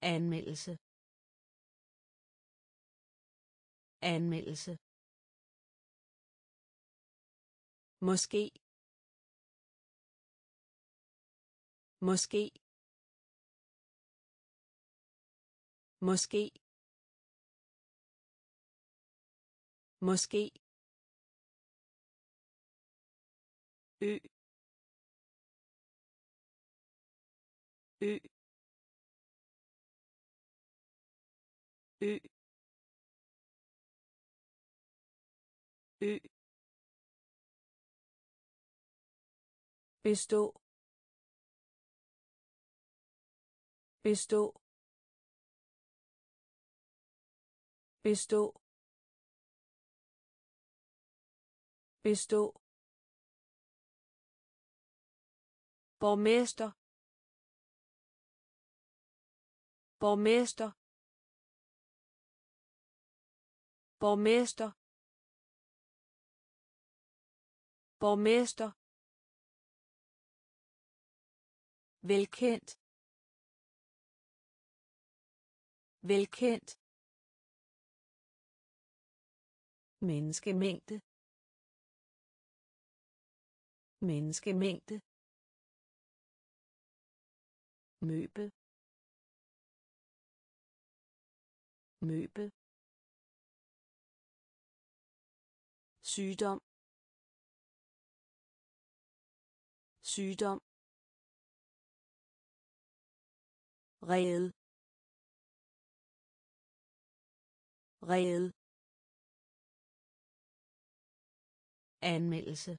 anmeldelse anmeldelse måske måske måske. Måske. Ø. Ø. Ø. Ø. Bestå. Bestå. Bestå. Bestå. Borgmester. Borgmester. Borgmester. Borgmester. Velkendt. Velkendt. Menneskemængde. Menneskemængde. Møbel møbel sygdom. Sygdom. Reel. Reel. Anmeldelse.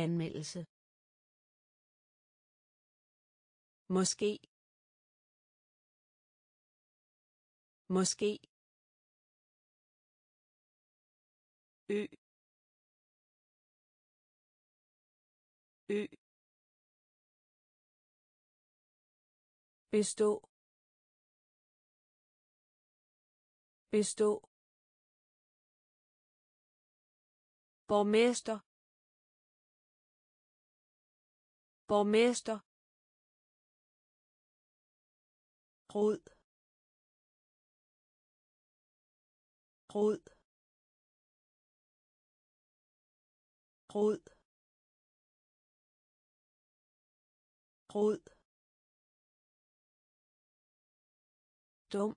Anmeldelse. Måske. Måske. Ø. Ø. Bestå. Bestå. Borgmester. Borgmester. Rod. Rod. Rod. Rod. Dum.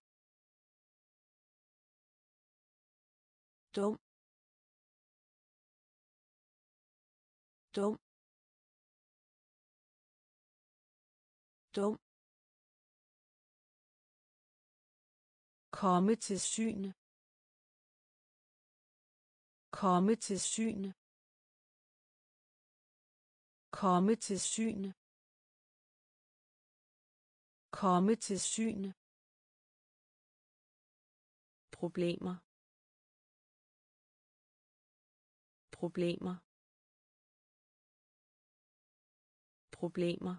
Dum. Dum. Dum. Komme til syne. Komme til syne. Komme til syne. Komme til syne. Problemer. Problemer. Problemer.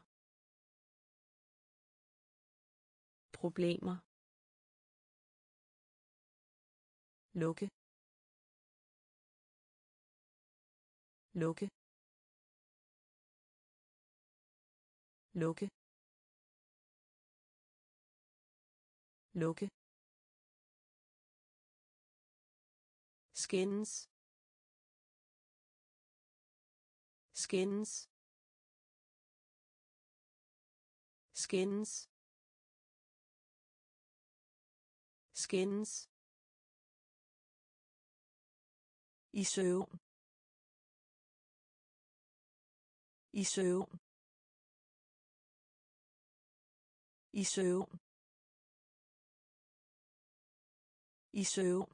Problemer. Lukke. Lukke. Lukke. Lukke. Skins skins skins skins i søvn. I søvn. I søvn. I søvn.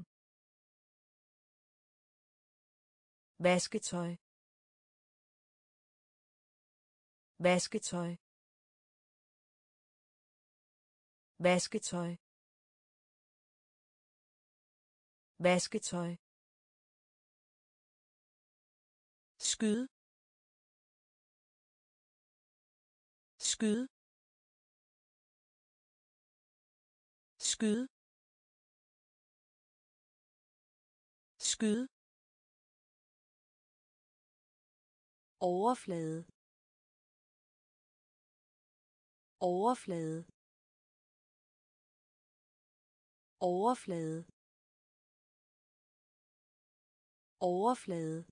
Vasketøj. Vasketøj. Vasketøj. Vasketøj. Skyd. Skyd. Skyd. Skyd. Overflade. Overflade. Overflade. Overflade.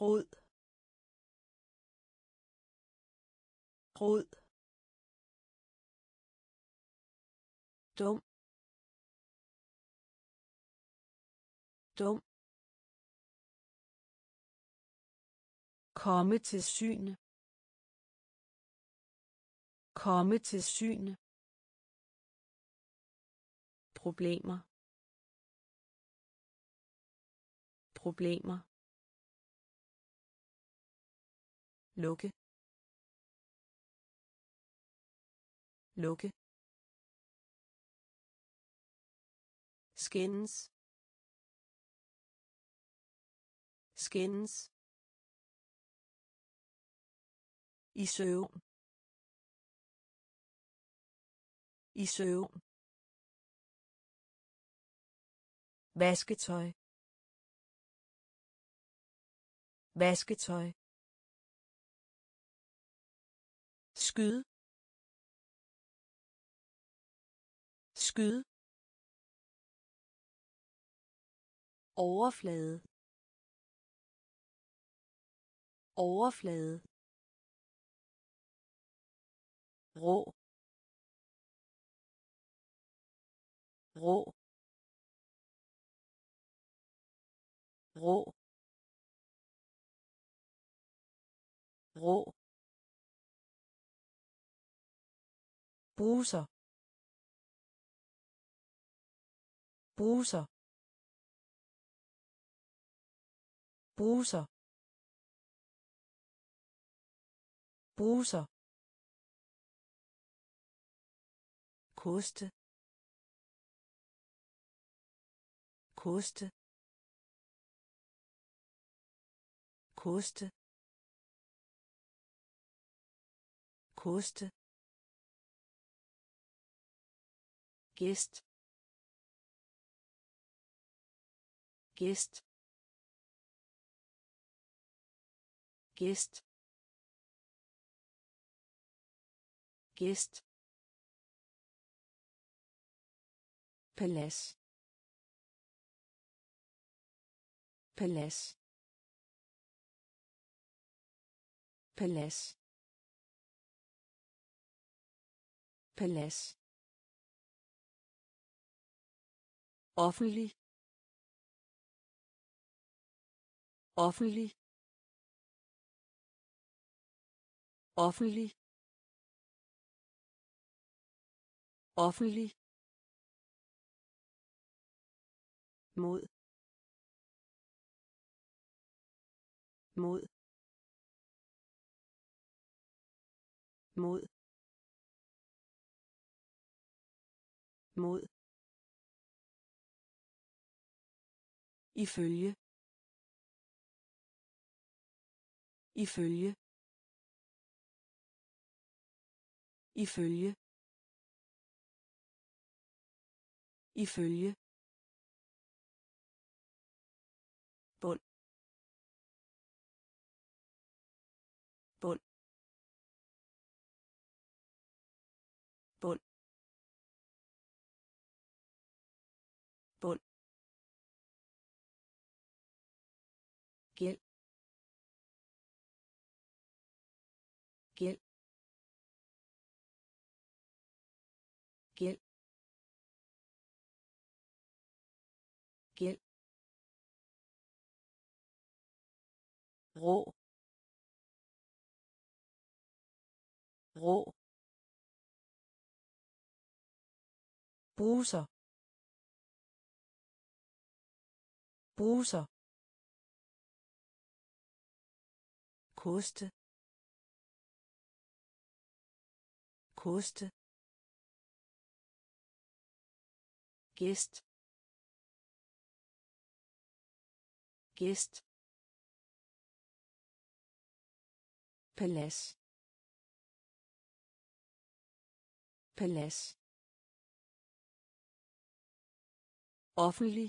Rod. Rod. Dum. Dum. Komme til syne. Komme til syne problemer. Problemer. Lukke. Lukke. Skins skins i søvn. I søvn. Vasketøj. Vasketøj. Skyd. Skyd. Overflade. Overflade. Rå. Rå. Rå. Rå. Bruser. Bruser. Bruser. Bruser. Koste. Koste. Koste koste gæst gæst gæst gæst palads palads palads. Palads. Offentlig. Offentlig. Offentlig. Offentlig. Mod. Mod. Mod. Mod. Ifølge. Ifølge. Ifølge. Ifølge. Rå. Rå. Bruser. Bruser. Koste. Koste. Gæst. Gæst. Palads. Palads. Offentlig.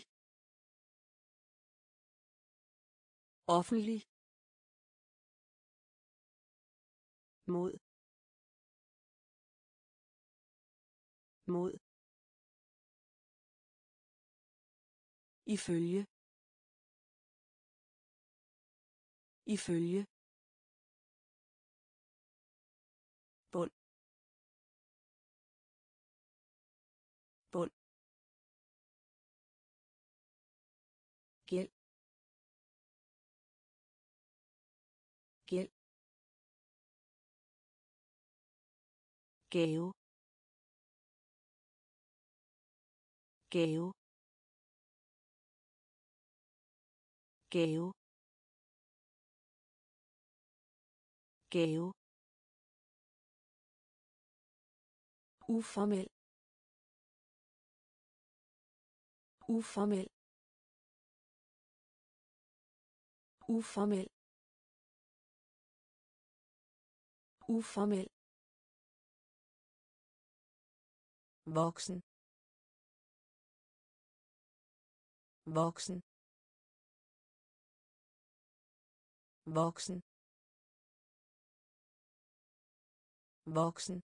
Offentlig. Mod. Mod. Ifølge. Ifølge. Gave gave gave gave uformel. Uformel. Uformel. Uformel. Voksen. Voksen. Voksen. Voksen.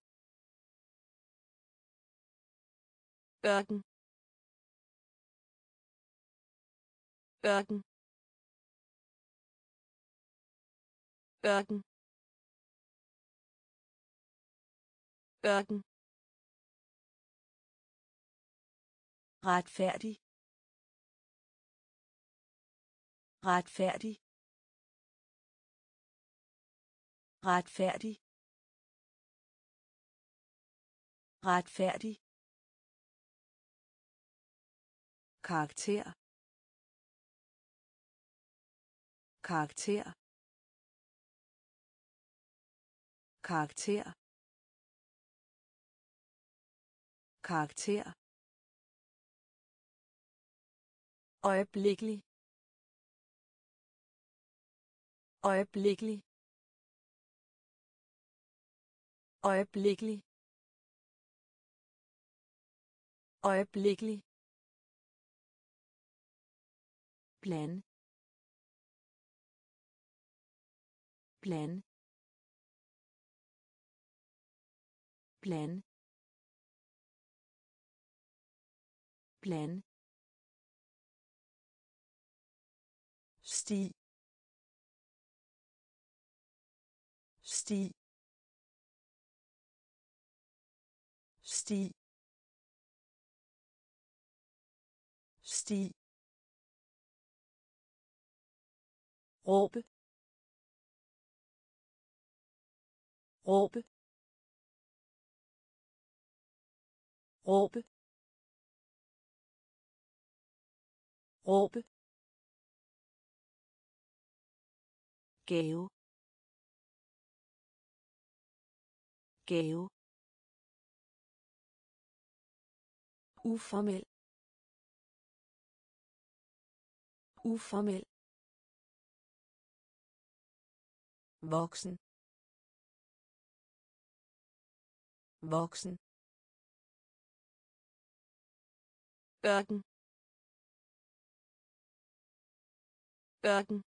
Ørken. Ørken. Ørken. Ørken retfærdig. Retfærdig. Retfærdig. Retfærdig. Karakter. Karakter. Karakter. Karakter. Øjeblikkelig. Øjeblikkelig. Øjeblikkelig. Øjeblikkelig. Plan. Plan. Plan. Plan. Sti. Sti. Sti. Sti. Råbe. Råbe. Råbe. Råbe. Gave gave uformel. Uformel. Voksen. Voksen. Ørken. Ørken.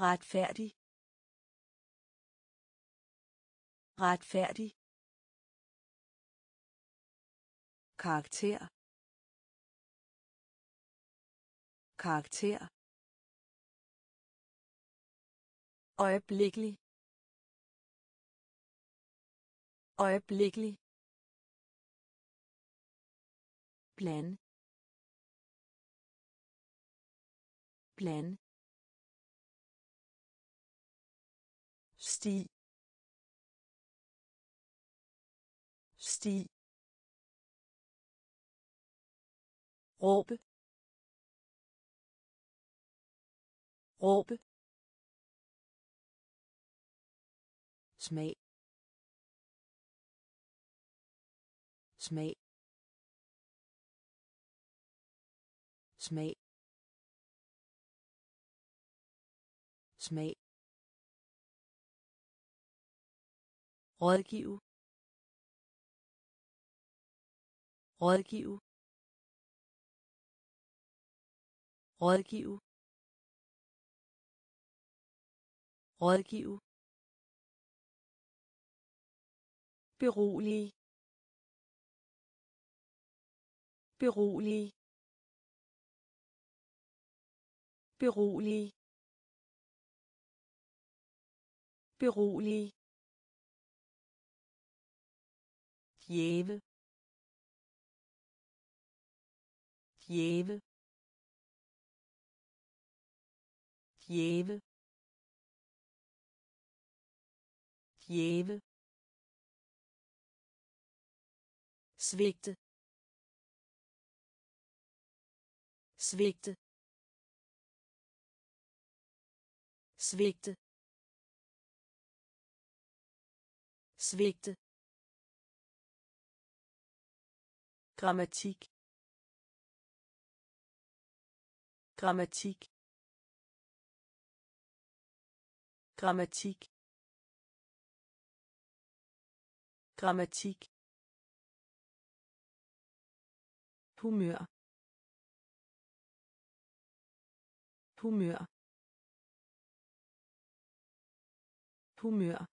Retfærdig. Retfærdig. Karakter. Karakter. Øjeblikkelig. Øjeblikkelig. Plan. Plan. Sti. Sti. Råbe. Råbe. Smag. Smag. Smag. Smag. Rådgive. Rådgive. Rådgive. Rådgive. Berolige. Berolige. Berolige. Berolige. Jewe. Jewe. Jewe. Jewe. zwikte zwikte zwikte zwikte grammatik. Grammatik. Grammatik. Grammatik. Humør. Humør. Humør.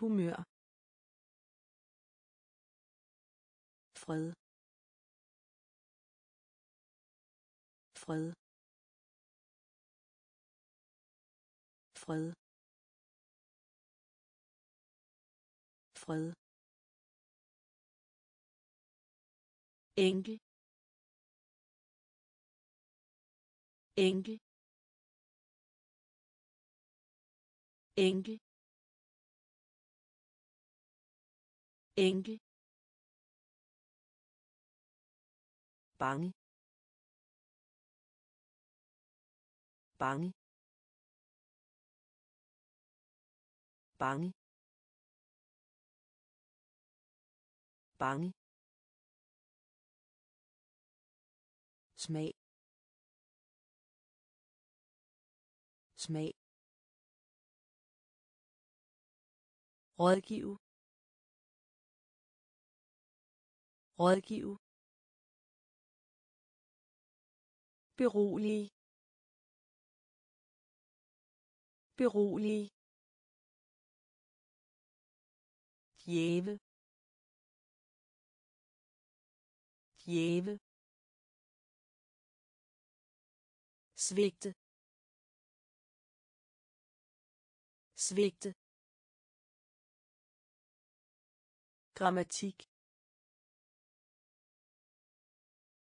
Humør. Fred. Fred. Fred. Fred. Enkel enkel enkel enkel bange. Bange. Bange. Bange. Smag. Smag. Rådgive. Rådgive. Berolige berolige djæve djæve svigte. Svigte. Grammatik.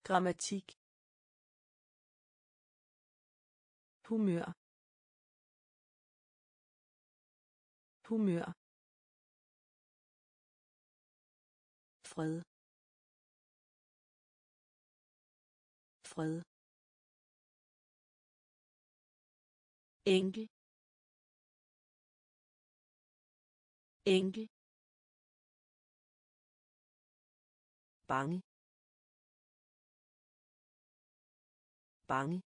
Grammatik humør. Humør. Fred. Fred. Enkel. Enkel. Bange. Bange.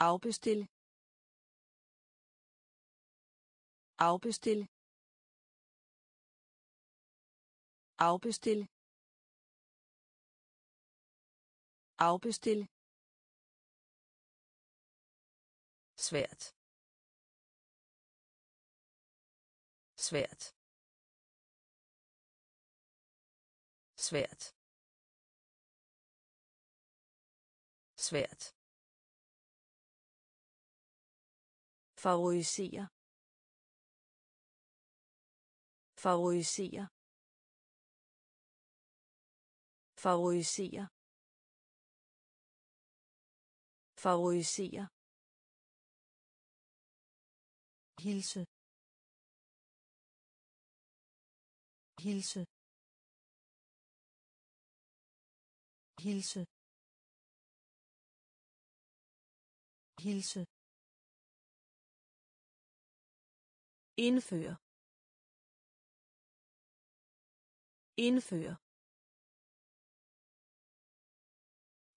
Afbestil. Afbestil. Afbestil. Afbestil. Svært. Svært. Svært. Svært. Favorisere favorisere favorisere favorisere hilse. Hilse. Hilse. Hilse. Indføre. Indføre.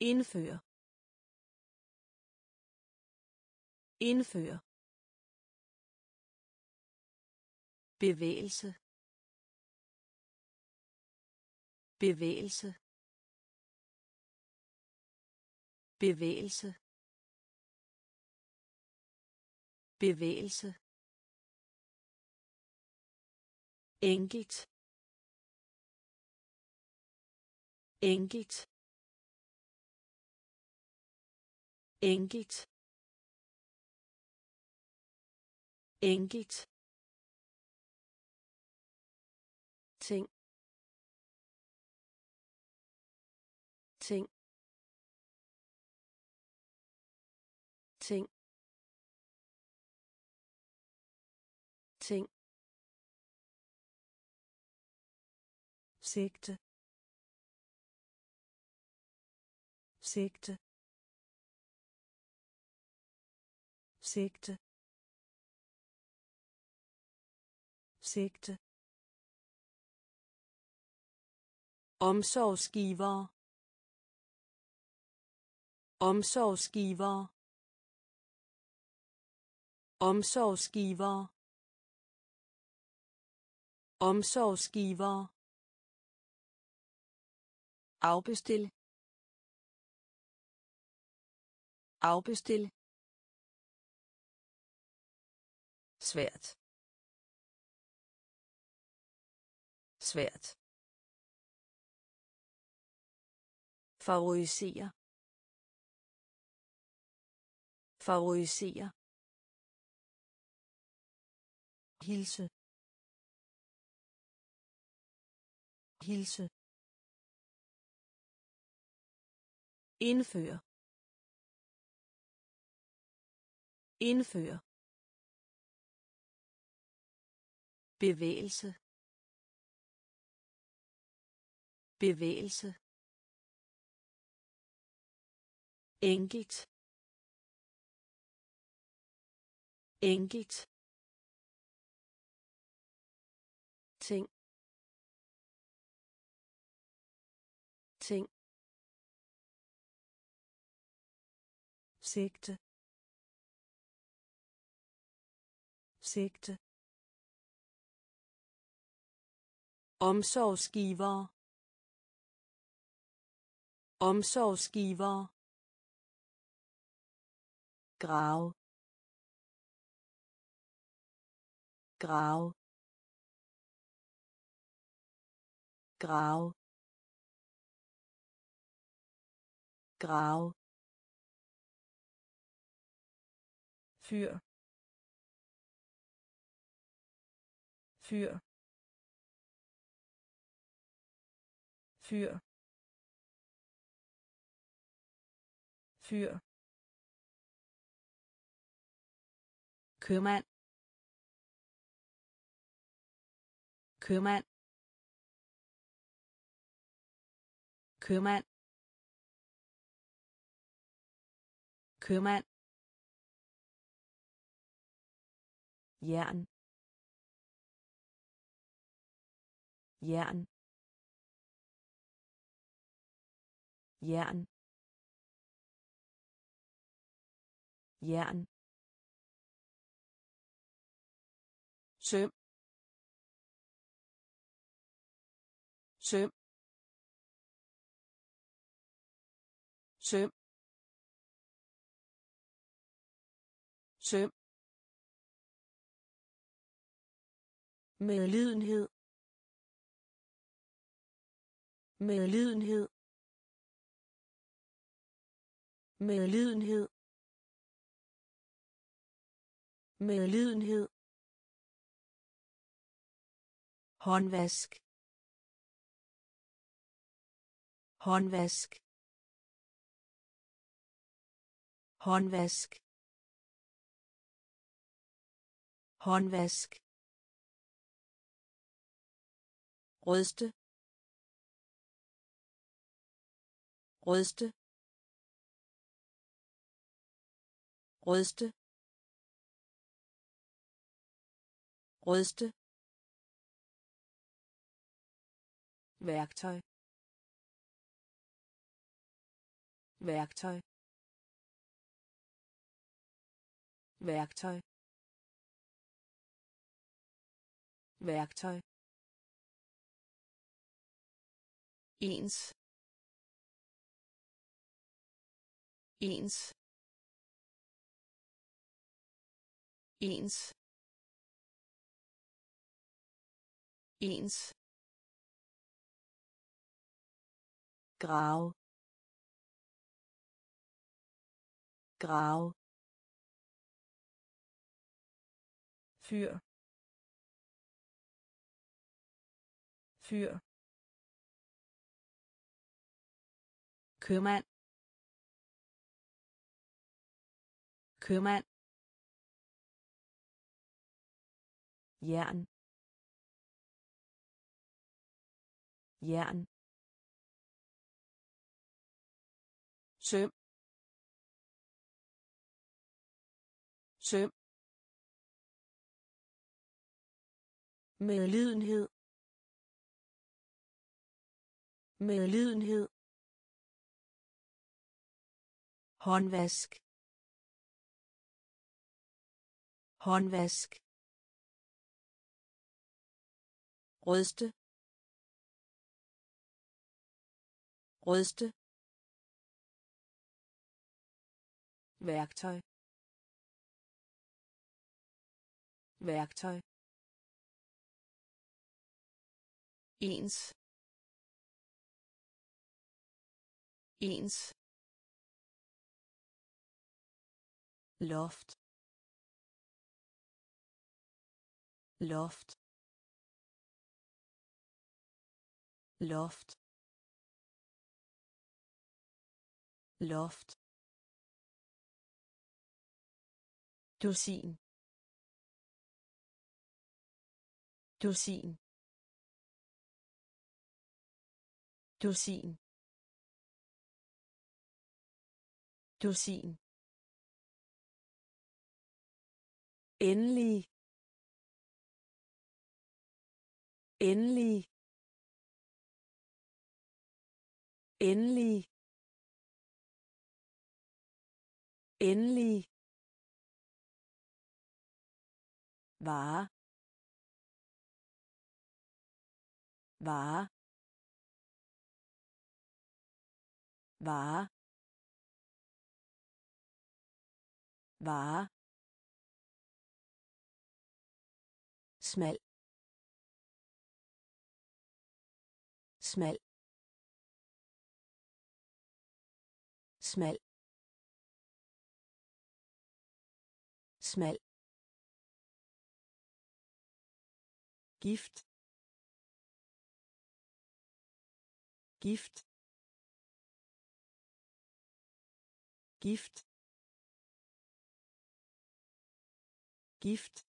Indføre. Indføre. Bevægelse. Bevægelse. Bevægelse. Bevægelse. Enkelt. Enkelt. Enkelt. Enkelt. Ting. Sigte. Sigte. Sigte. Sigte. Omsorgsgiver omsorgsgiver omsorgsgiver omsorgsgiver afbestil. Afbestil. Svært. Svært. Favorisere favorisere hilse. Hilse. Indføre. Indføre. Bevægelse. Bevægelse. Enkelt. Enkelt. Ting. Sigte sigte omsorgsgiver. Omsorgsgiver. Grav grav grav grav fyr. Fyr. Fyr. Fyr. Købmand. Købmand. Købmand. Købmand. Jern. Jern. Jern. Jern. Søm. Søm. Søm. Søm. Medlidenhed medlidenhed medlidenhed medlidenhed. Håndvask. Håndvask. Håndvask. Håndvask. Rødste. Rødste. Rødste. Rødste. Værktøj. Værktøj. Værktøj. Værktøj. Ens. Ens. Ens. Ens. Grav grav fyr. Fyr. Købmand. Købmand. Jern. Jern. Søm. Søm. Medlidenhed. Medlidenhed. Håndvask håndvask rødste rødste værktøj værktøj ens ens loft. Loft. Loft. Loft. Dusin. Dusin. Dusin. Dusin. Endelig endelig endelig endelig vare vare vare vare smal smal smal smal gift. Gift. Gift. Gift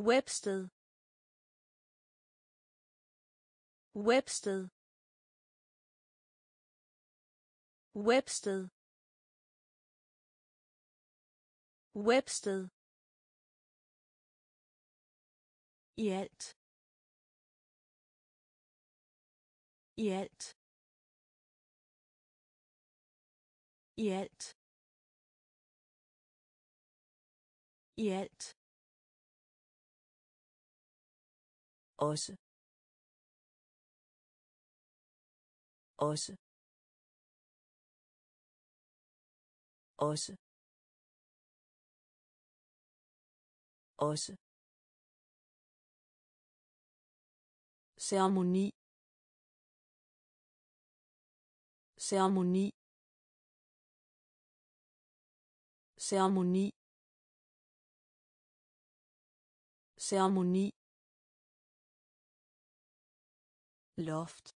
Websted. Websted. Websted. Websted. I alt i alt også. Også. Også. Også. Ceremoni. Ceremoni. Ceremoni. Ceremoni. Loft.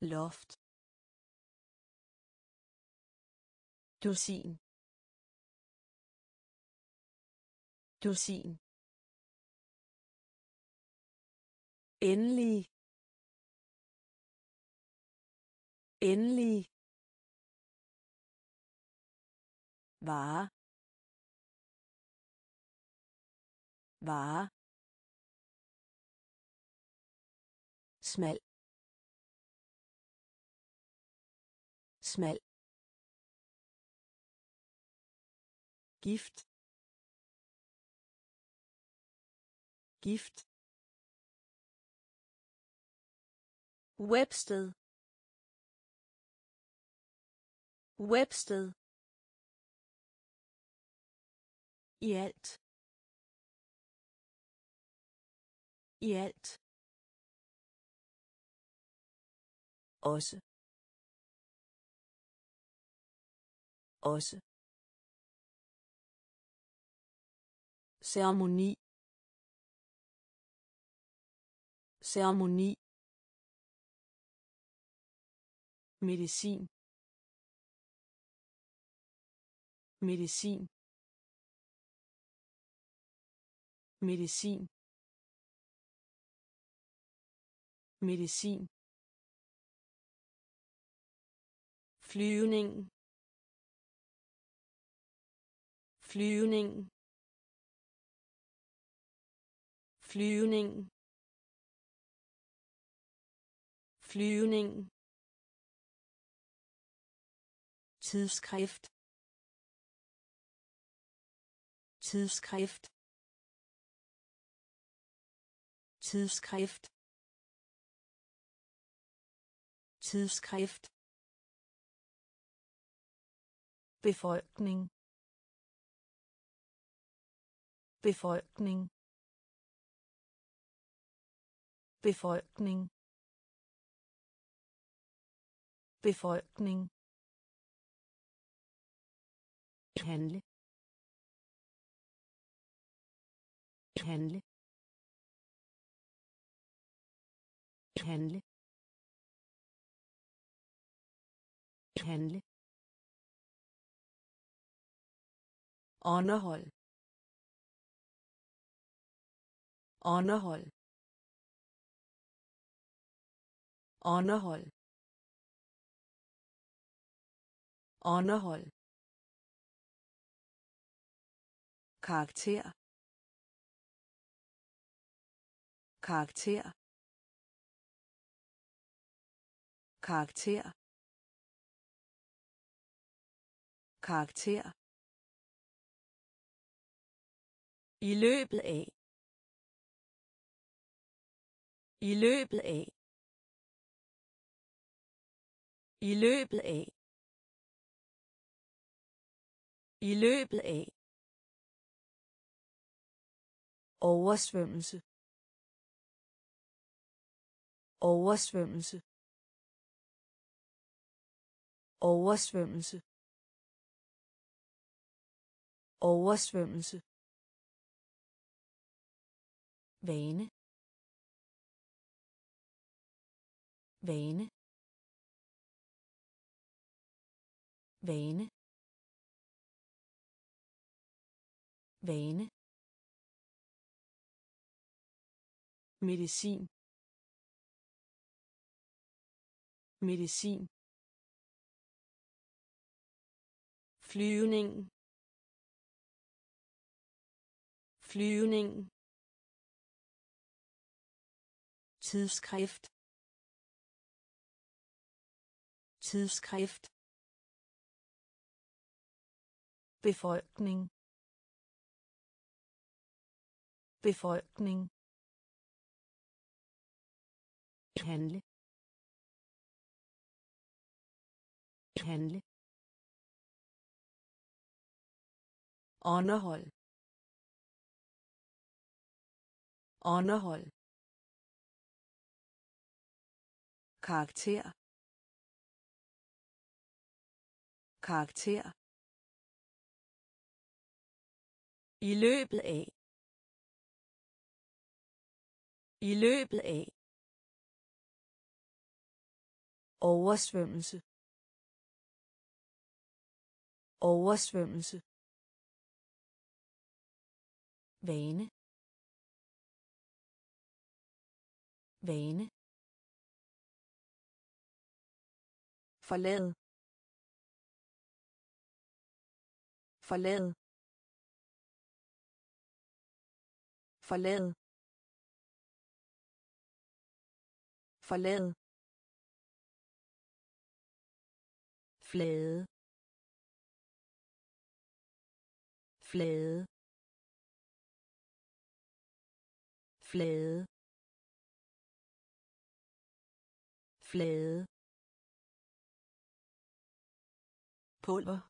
Loft. Dusin. Dusin. Endelig. Endelig. Var var smal. Smal. Gift. Gift. Websted. Websted. I alt. I alt. Også. Også. Ceremoni. Ceremoni. Medicin. Medicin. Medicin. Medicin. Flyvning. Flyvning. Flyvning. Flyvning. Tidsskrift. Tidsskrift. Tidsskrift. Tidsskrift. Befolkning befolkning befolkning befolkning handle. Handle. Handle. Handle underhold underhold underhold underhold karakter. Karakter. Karakter. Karakter. I løbet af. I løbet af. I løbet af. I løbet af. Oversvømmelse. Oversvømmelse. Oversvømmelse. Oversvømmelse vane. Vane. Vane. Vane. Medicin. Medicin. Flyvning. Flyvning. Tidsskrift. Tidsskrift. Befolkning. Befolkning. Handle. Handle. Underhold. Underhold. Karakter. Karakter. I løbet af. I løbet af. Oversvømmelse. Oversvømmelse. Vane. Vane. Forlade. Forlade. Forlade. Forlade. Flade. Flade. Flade. Flade. Pulver.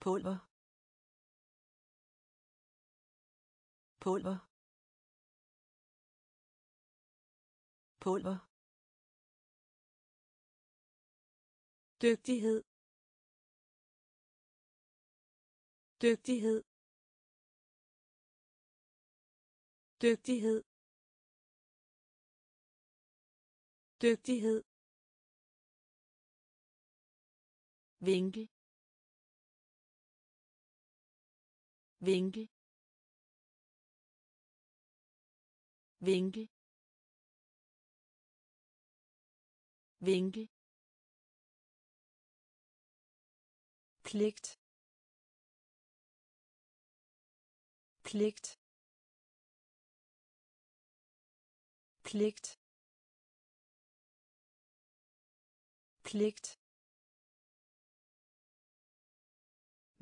Pulver. Pulver. Pulver. Dygtighed. Dygtighed. Dygtighed. Dygtighed. Vinkel. Vinkel. Vinkel. Vinkel. Pligt pligt pligt pligt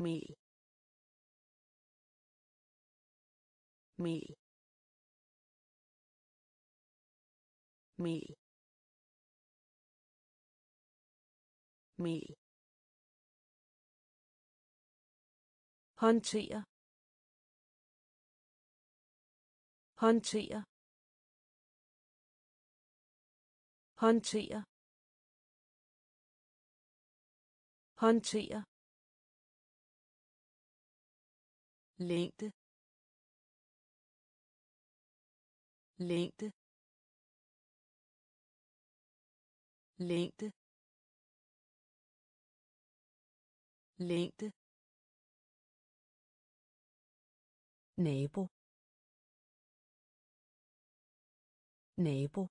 mel. Mel. Mel. Mel. Håndtere. Håndtere. Håndtere. Håndtere. Længde. Længde. Længde. Længde. Nabo. Nabo.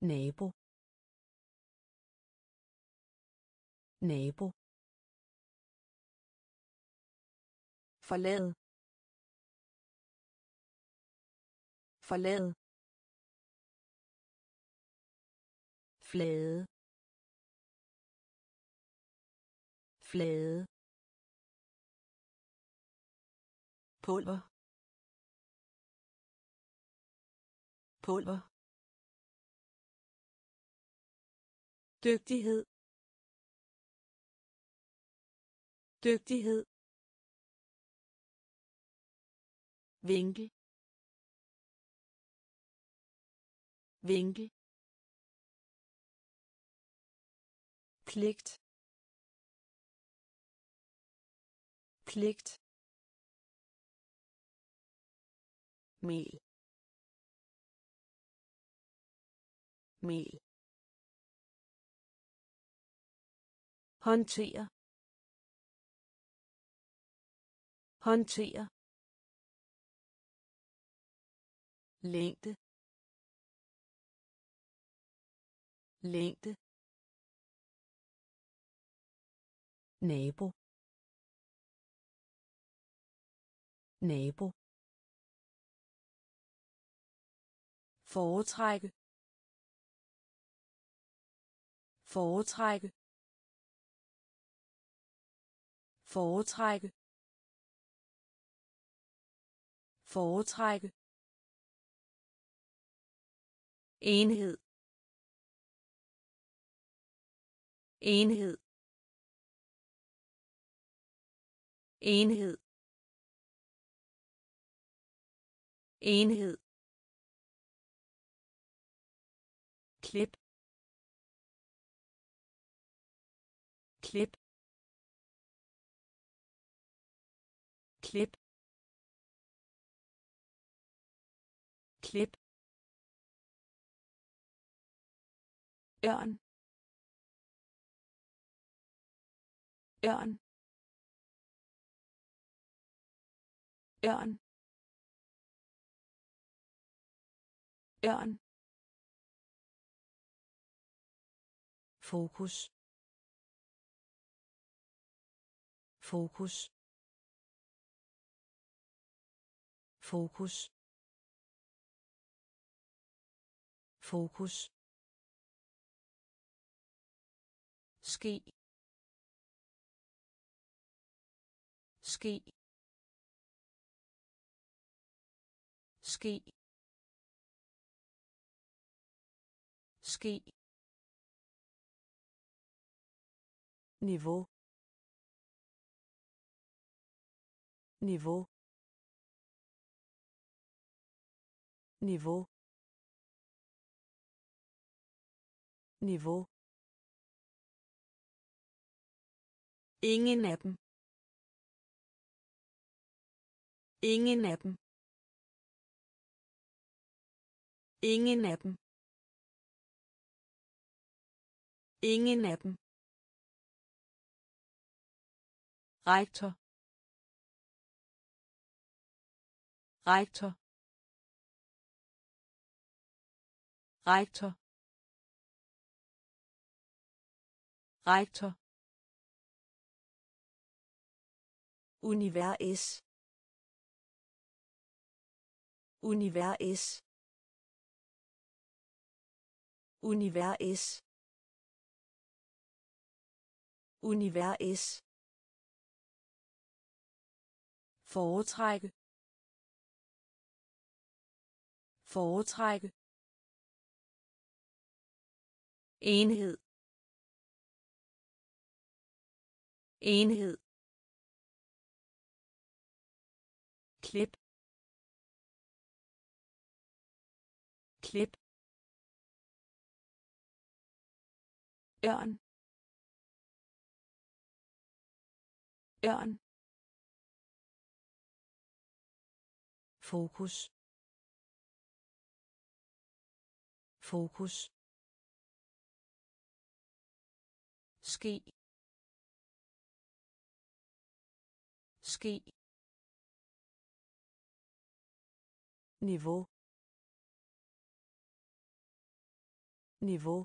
Nabo. Nabo. Forlade. Forlade. Flade. Flade. Pulver. Pulver. Dygtighed. Dygtighed. Vinkel vinkel pligt pligt mel mel håndtere håndtere længde. Længde. Nabo. Nabo. Foretrække. Foretrække. Foretrække. Foretrække enhed. Enhed. Enhed. Enhed. Klip. Klip. Klip. Klip. Ørn. Ørn. Ørn. Ørn. Fokus. Fokus. Fokus. Fokus. Ski. Ski. Ski. Ski. Niveau. Niveau. Niveau. Niveau Ingen af dem. Ingen af dem. Ingen af dem. Ingen af dem. rektor rektor rektor rektor univers univers univers univers foretrække. Foretrække. Enhed. Enhed. Klip. Klip. Ørn. Ørn. Fokus. Fokus. Ske. Ske. Niveau. Niveau.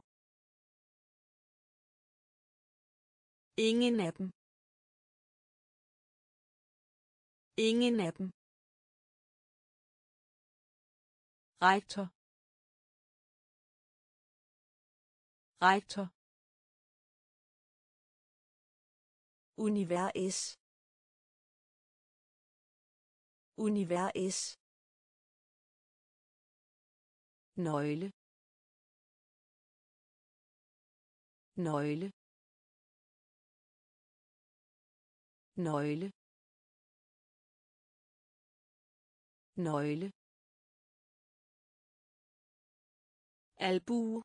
Ingen af dem. Ingen af dem. Rektor. Rektor. Univers univers Neule. Neule. Neule. Neule. Elbu.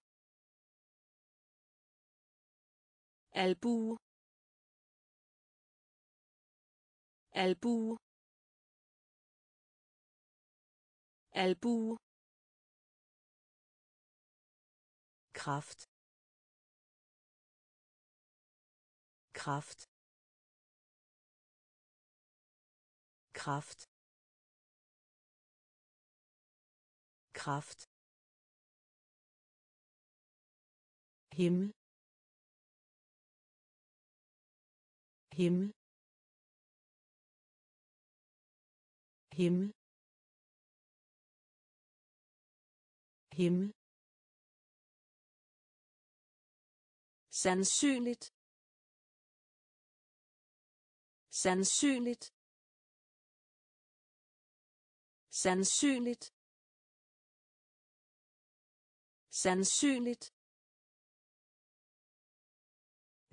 Elbu. Elbu. Elbu. Kraft. Kraft. Kraft. Kraft. Himmel. Himmel. Himmel. Himmel sandsynligt. Sandsynligt. Sandsynligt. Sandsynligt.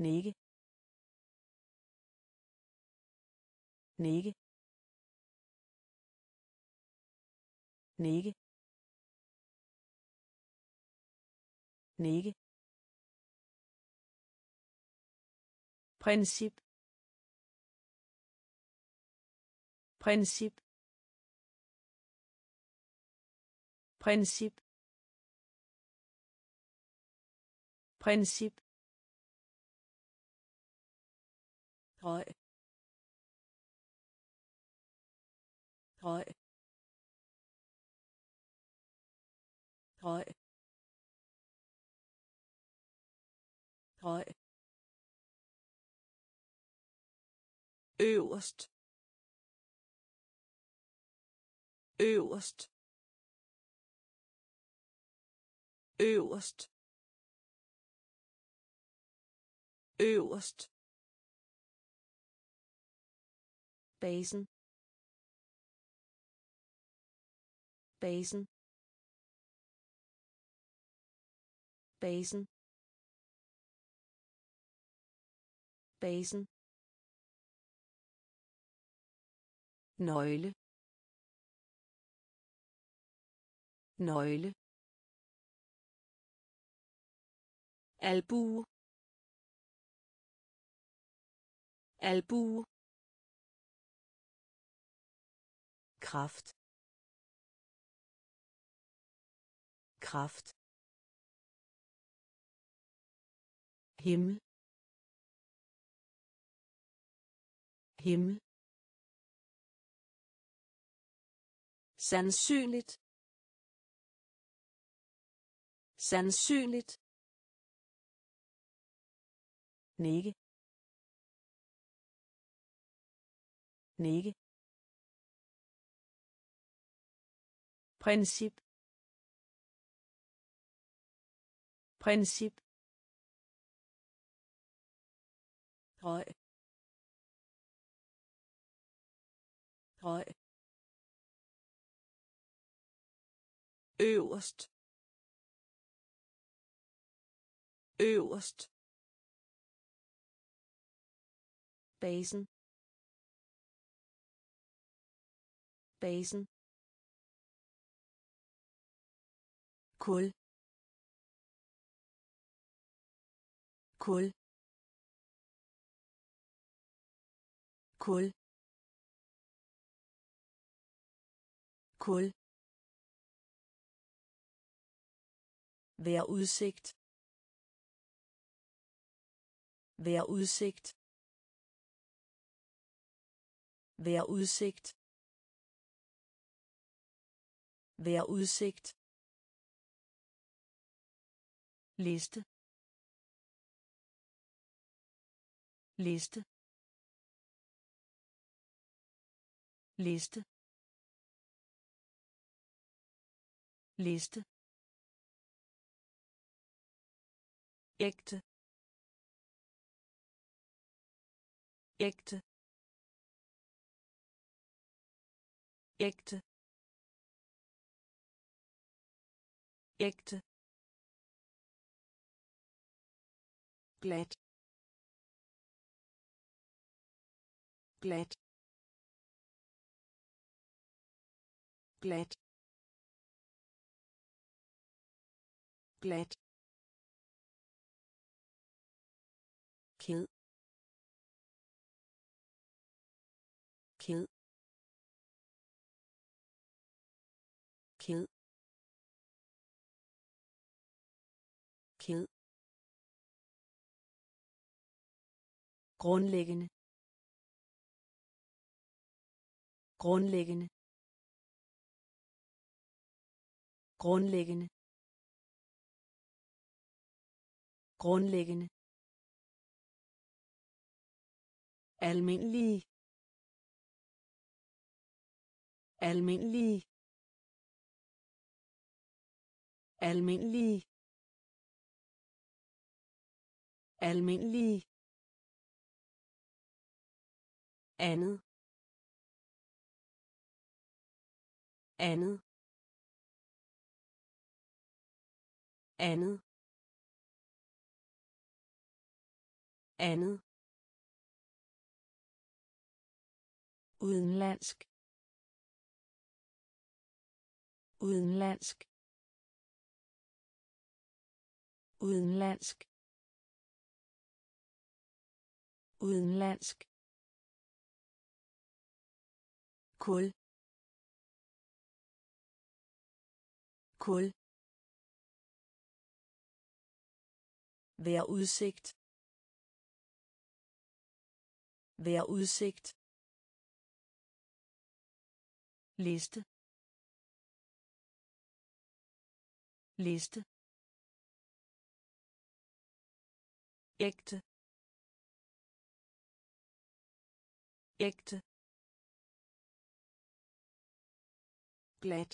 Nikke. Nikke. Nikke. Nikke. Princip. Princip. Princip. Princip. Høj høj høj høj øverst. Øverst. Øverst. Øverst. Basen. Basen. Basen. Basen nøgle nøgle albu albu kraft. Kraft. Himmel. Himmel sandsynligt. Sandsynligt. Nikke. Nikke. Princip. Princip. Høj høj øverst. Øverst. Basen. Basen. Kul. Kul. Kul. Kul. Vær udsigt. Vær udsigt. Vær udsigt. Vær udsigt. liste liste liste liste ægte ægte ægte ægte glat glat glat glat grundlæggende. Grundlæggende. Grundlæggende. Grundlæggende. Almindelige. Almindelige. Almindelige. Almindelige. Andet. Andet. Andet. Andet. Udenlandsk. Udenlandsk. Udenlandsk. Udenlandsk. Kul kul vær udsigt vær udsigt liste liste ægte ægte glat.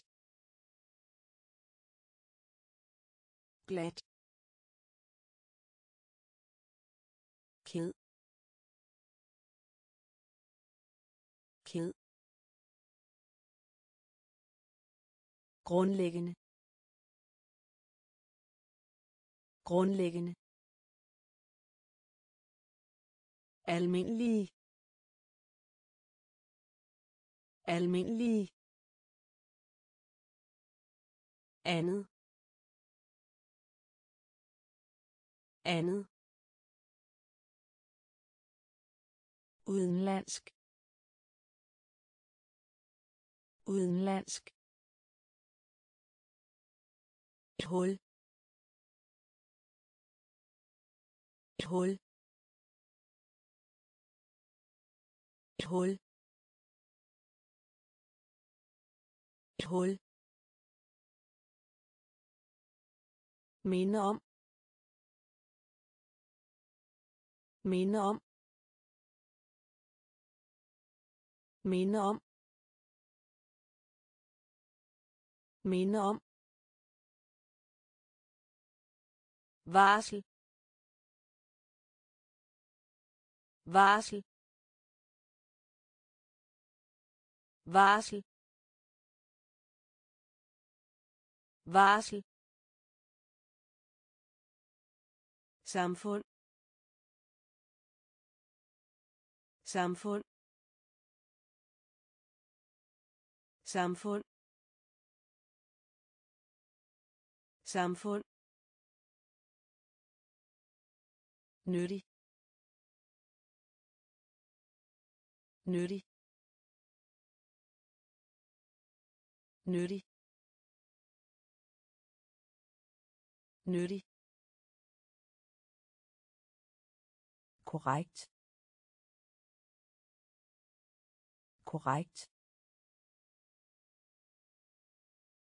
Glat. Ked. Ked. Grundlæggende. Grundlæggende. Almindelige. Almindelige. Andet. Andet. Udenlandsk. Udenlandsk. Et hul. Et hul. Et hul. Et hul minde om. Minde om. Minde om. Minde om. Varsel. Varsel. Varsel. Varsel. Samfund. Samfund. Samfund. Samfund. Nyttig. Nyttig. Nyttig. Nyttig. Korrekt. Korrekt.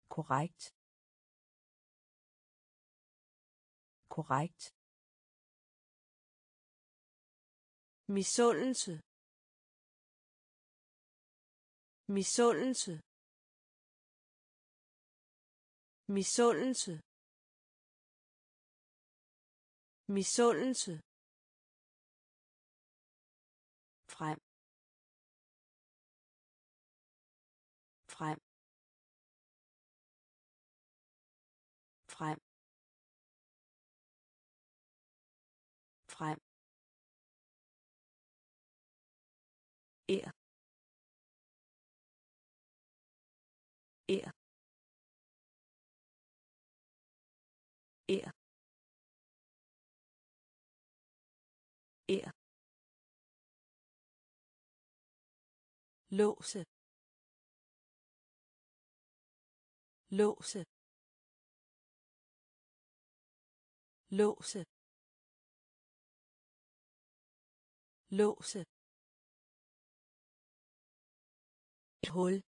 Korrekt. Korrekt. Misundelse. Misundelse. Misundelse. Misundelse. Låse. Låse. Låse. Låse. Et hul.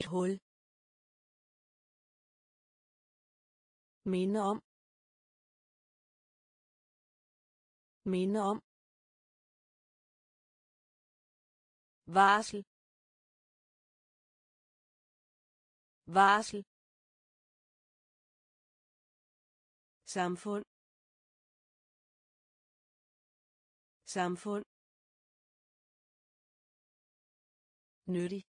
Et hul. Minde om. Minde om. Varsel. Varsel. Samfund. Samfund. Nyttig.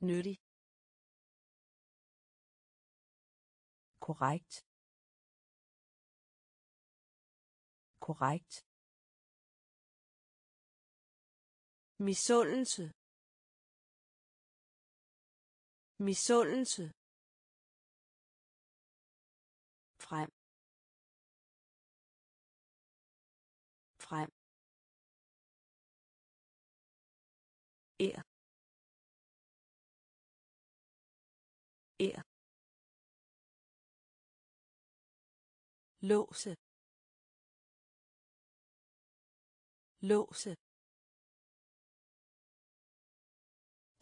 Nyttig. Korrekt. Korrekt. Misundelse. Misundelse. Frem. Frem. Er. Er. Låse. Låse.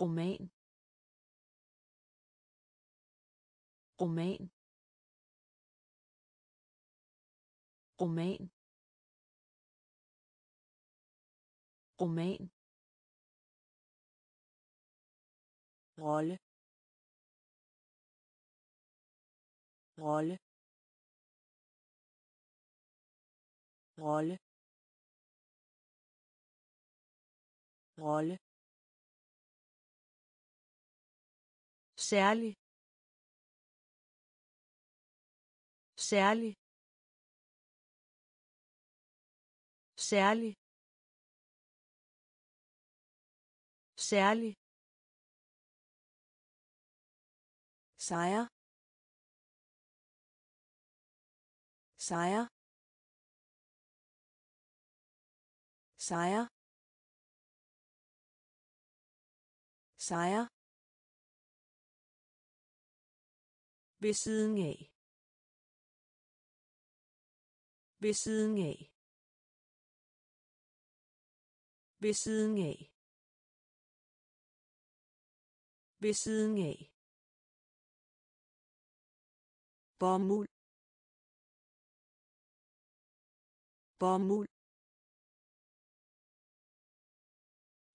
Roman. Roman. Roman. Roman. Rolle. Rolle. Rolle. Rolle. Særlig. Særlig. Særlig. Særlig. Sejr. Sejr. Sejr. Sejr. Ved siden af. Ved siden af. Ved siden af. Ved siden af. Bomuld. Bomuld.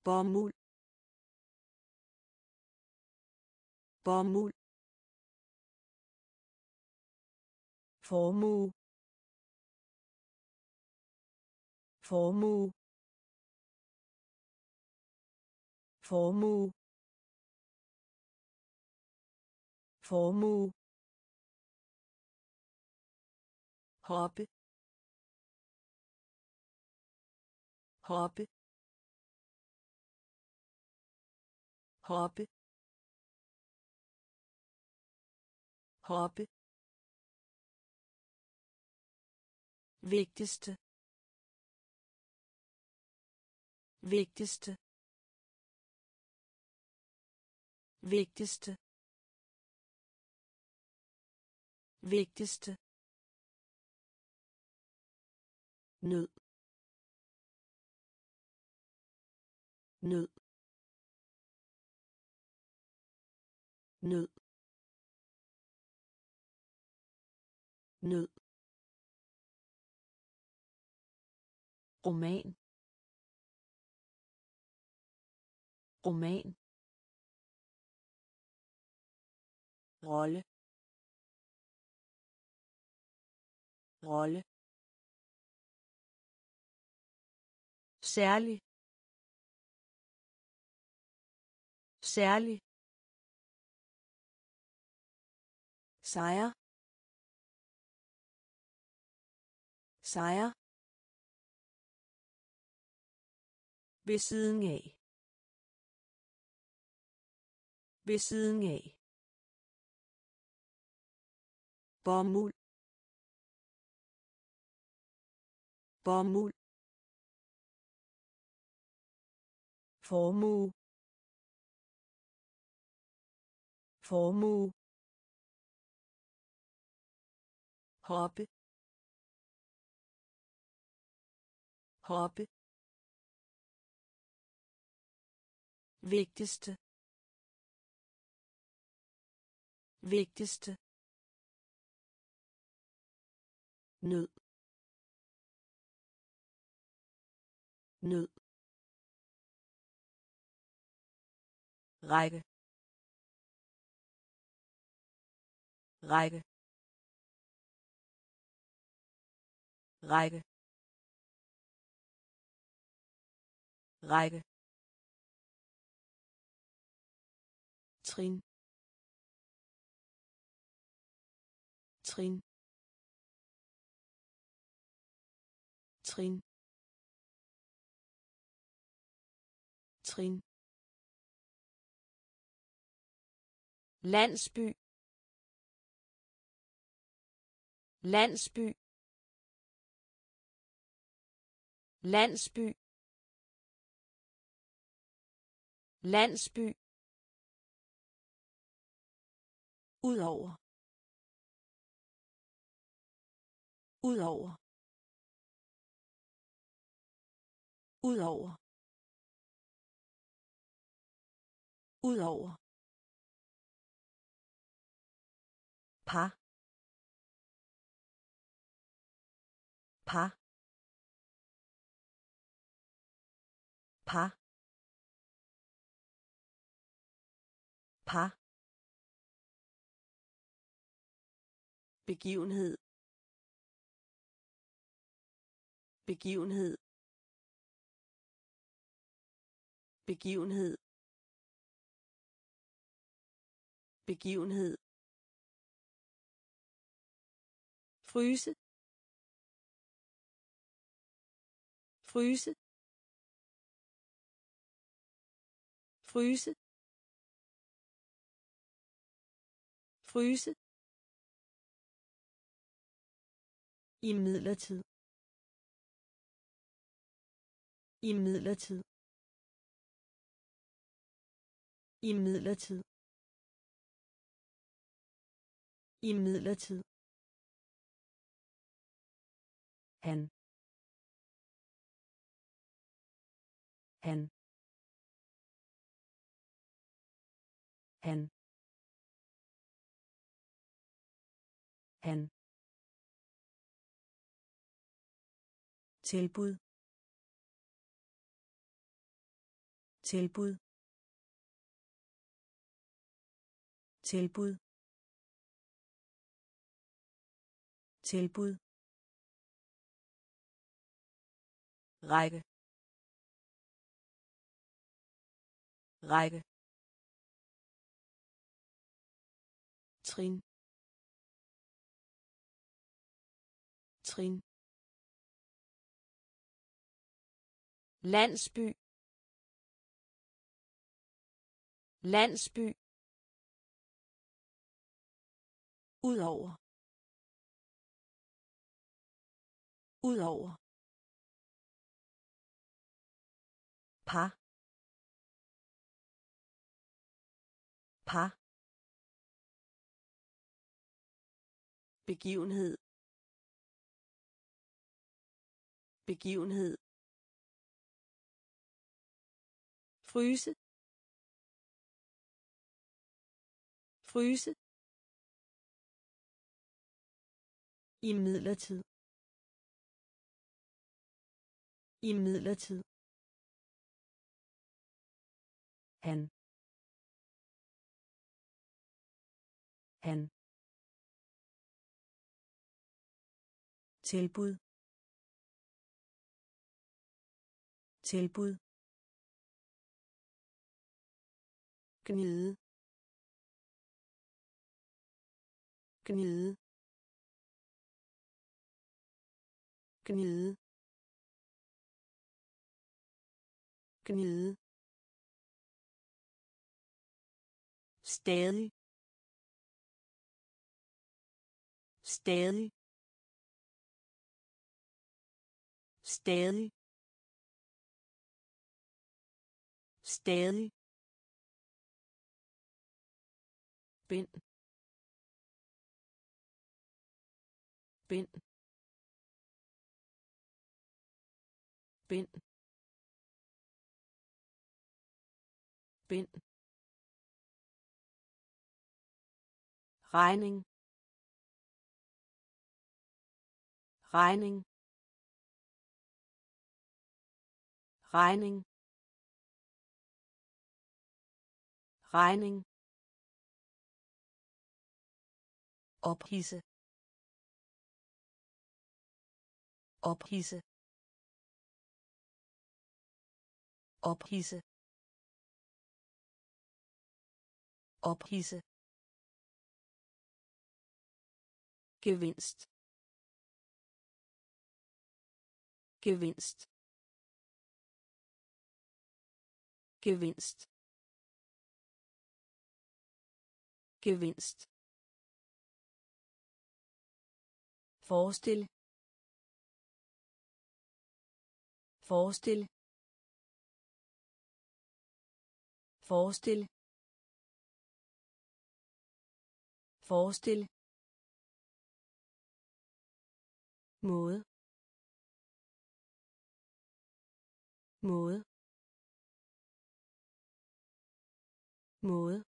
Bomuld. Bomuld. Formue. Formue. Formue. Formue. Hoppe. Hoppe. Hoppe. Hoppe vigtigste. Vigtigste. Vigtigste. Vigtigste. Nød. Nød. Nød. Nød. Roman. Roman. Rolle. Rolle. Særlig. Særlig. Sejr. Sejr. Ved siden af. Ved siden af. Bomuld. Bomuld. Formue. Formue. Hoppe. Hoppe. Vigtigste. Vigtigste. Nød. Nød. Række. Række. Række. Række. Trin. Trin. Trin. Trin. Landsby. Landsby. Landsby. Landsby. 不饶我不饶我不饶爬爬爬爬 begivenhed. Begivenhed. Begivenhed. Begivenhed. Fryse. Fryse. Fryse. Fryse. Imidlertid imidlertid imidlertid imidlertid han. Han. Han. Han. Tilbud. Tilbud. Tilbud. Tilbud. Række. Række. Trin. Trin. Landsby. Landsby. Udover. Udover. Par. Par. Begivenhed. Begivenhed. Fryse. Fryse. I midlertid. I midlertid. Han. Han. Tilbud. Tilbud. Gnide. Gnide. Gnide. Gnide. Stadig. Stadig. Stadig. Stadig. Bind. Bind. Bind. Bind. Regning. Regning. Regning. Regning. Ophidse. Ophidse. Ophidse. Ophidse. Gevinst. Gevinst. Gevinst. Gevinst forestil. Forestil. Forestil. Forestil. Måde. Måde. Måde.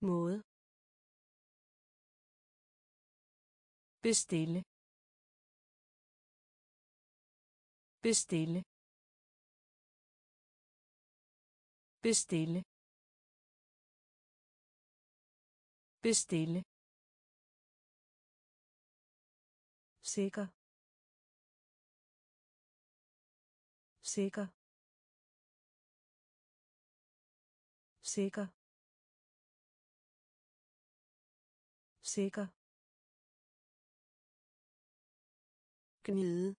Måde. Bestille. Bestille. Bestille. Bestille. Sikker. Sikker. Sikker. Sikker. Gnide.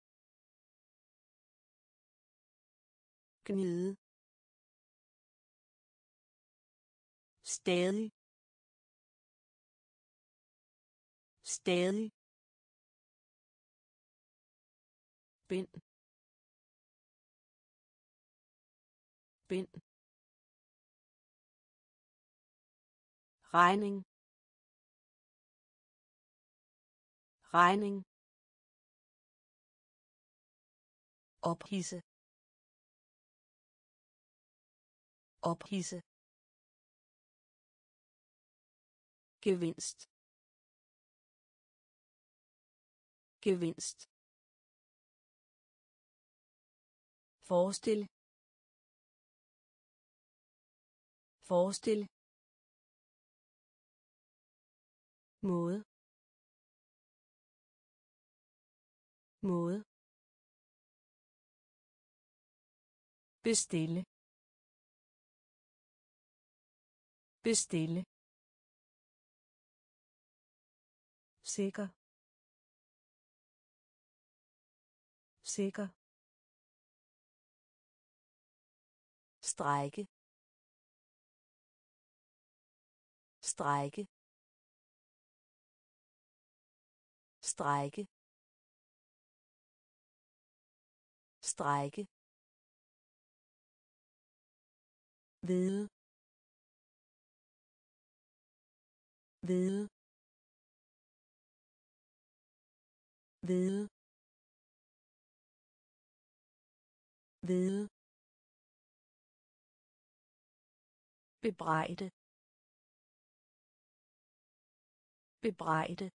Gnide. Stadig. Stadig. Bind. Bind. Regning. Regning. Ophisse ophisse gevinst. Gevinst. Forestil. Forestil. Måde. Måde. Bestille. Bestille. Sikker. Sikker. Strække. Strække. Strække. Strække. Vide. Vide. Vide. Vide. Bebrejde. Bebrejde.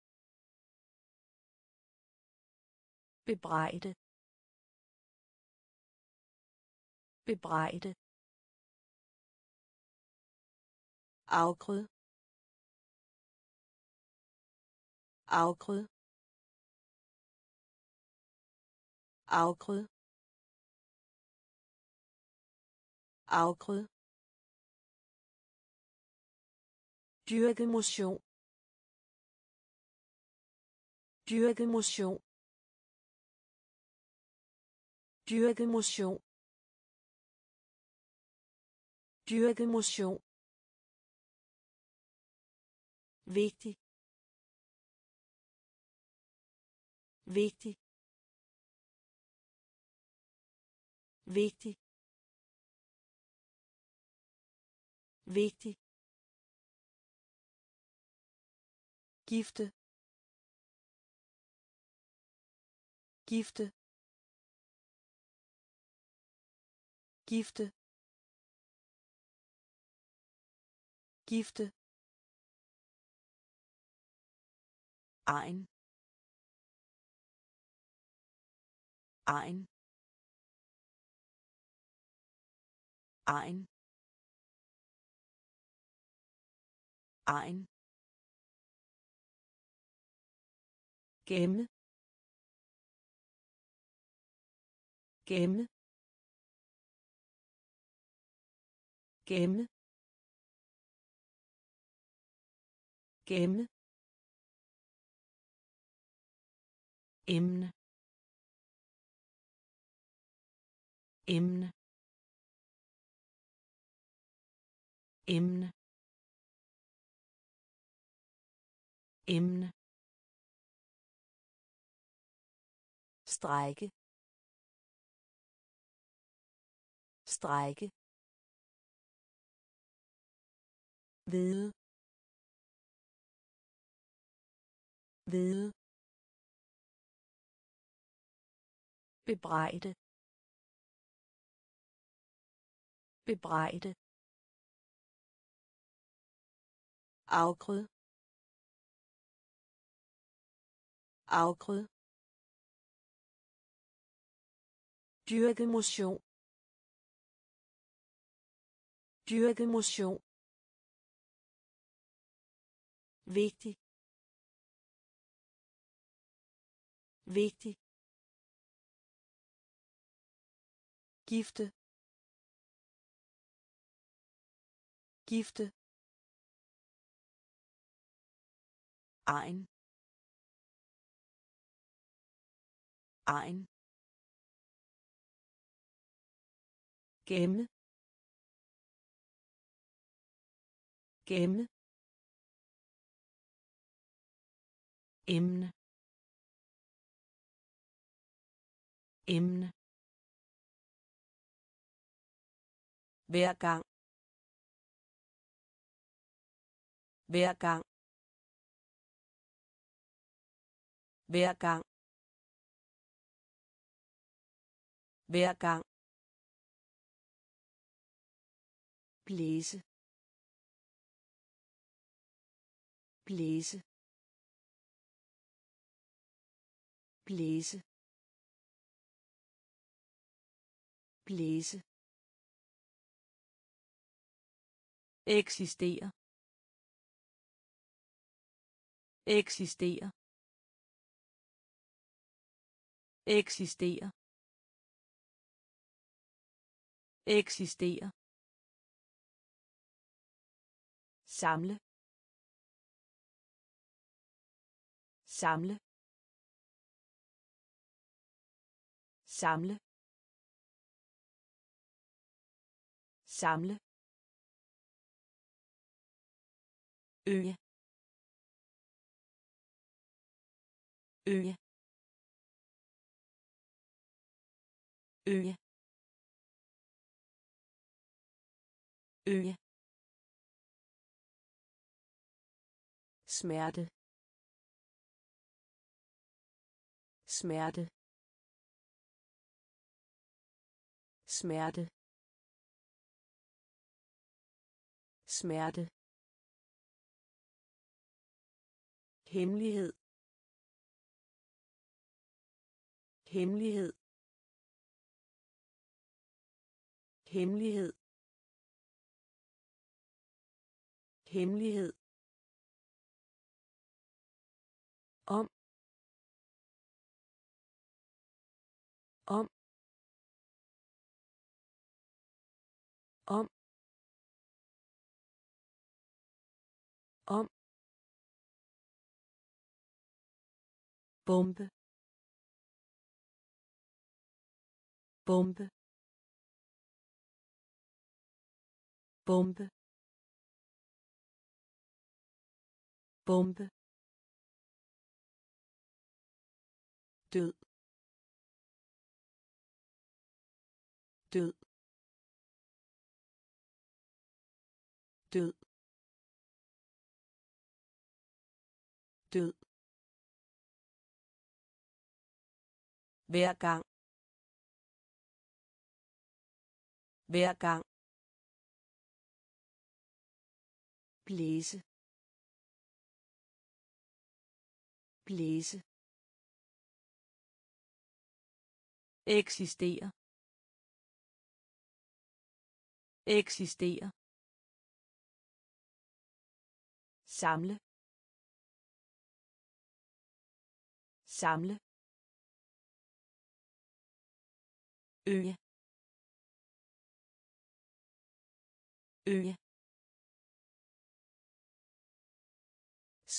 Bebrejde. Bebrejde. Afgrød afgrød afgrød afgrød dyrke motion dyrke motion vigtig. Vigtig. Vigtig. Vigtig. Gifte. Gifte. Gifte. Gifte ein ein ein ein Gem. Gem. Gem. Gem. Emne. Emne. Emne. Emne. Strække. Strække. Vide vide bebrejde. Bebrejde. Afgrød afgrød dyrke motion. Dyrke motion. Vigtig. Vigtig. Gifte. Gifte. ein. Ein. Gem. Gem. Imn. Imn. Hver gang. Hver gang. Hver gang. Hver gang. Blæse. Blæse. Blæse. Blæse. Eksistere eksistere eksistere eksistere samle. Samle. Samle. Samle. Øje øje øje øje smerte. Smerte. Smerte. Smerte. Hemmelighed. Hemmelighed. Hemmelighed. Hemmelighed. Om. Bombe. Bombe. Bombe. Bombe. Død. Død. Død. Død. Hver gang. Hver gang. Blæse. Blæse. Eksistere. Eksistere. Samle. Samle øje øje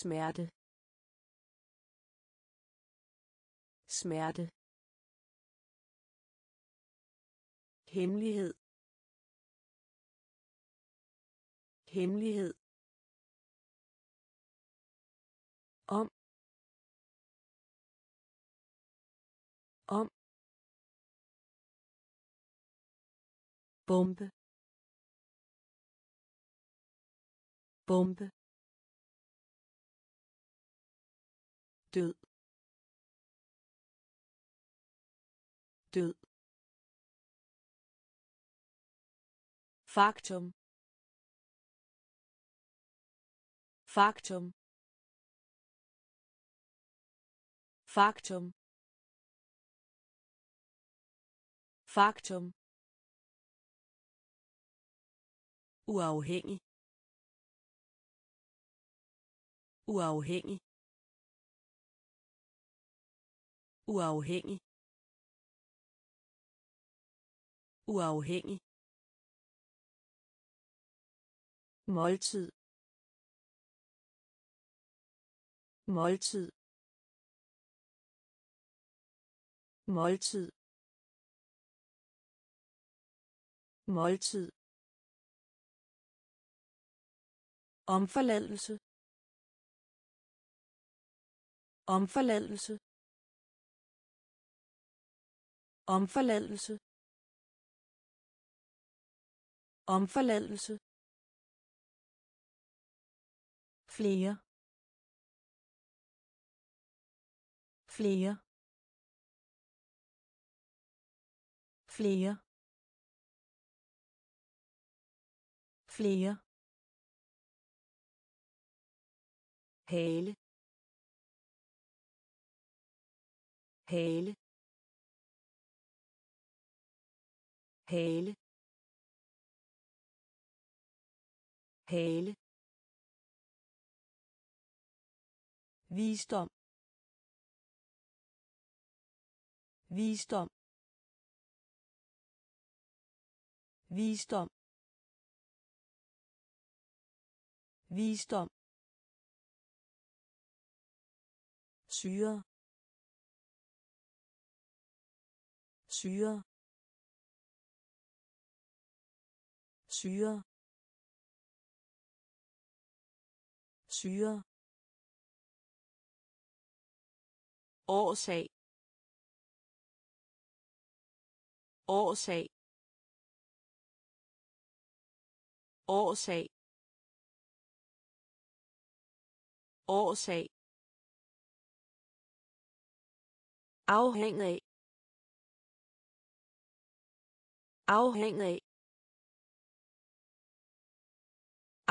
smerte. Smerte. Hemmelighed. Hemmelighed. Bombe. Bombe. Død. Død. Faktum. Faktum. Faktum. Faktum. Uafhængig. Uafhængig. Uafhængig. Uafhængig. Måltid. Måltid. Måltid. Måltid. Omforladelse. Omforladelse. Omforladelse. Omforladelse. Flere. Flere. Flere. Flere. Hale. Hale. Hale. Hale. Visdom. Visdom. Visdom. Visdom. Syre. Syre. Syre. Syre. Årsag. Årsag. Årsag. Årsag. Afhængig afhængig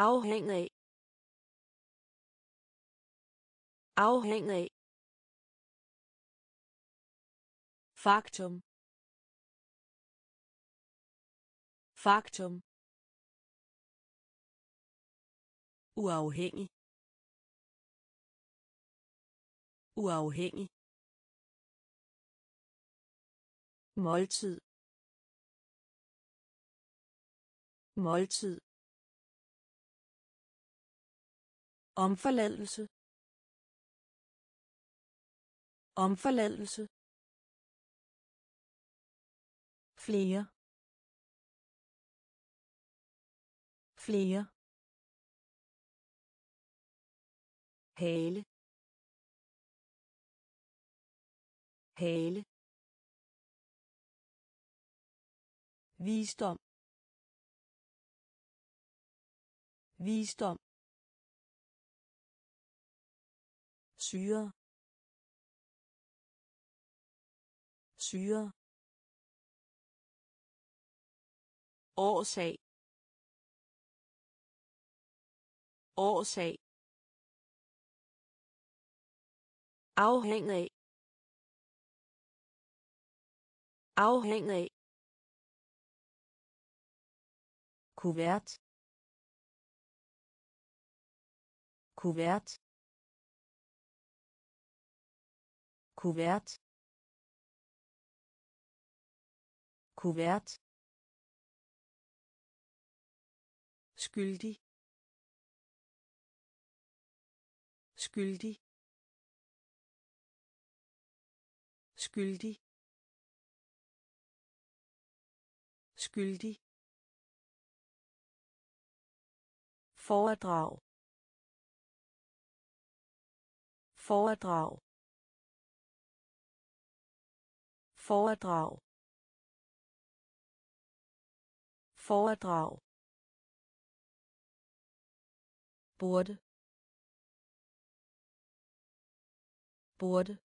afhængig afhængig faktum. Faktum. Uafhængig. Uafhængig. Måltid. Måltid. Omforladelse. Omforladelse. Flere. Flere. Hale. Hale. Visdom. Visdom. Syre. Syre. Årsag. Årsag. Afhængig afhængig kuvert. Kuvert. Kuvert. Kuvert. Skyldig. Skyldig. Skyldig. Skyldig. Foredrag. Foredrag. Foredrag. Foredrag. Burde burde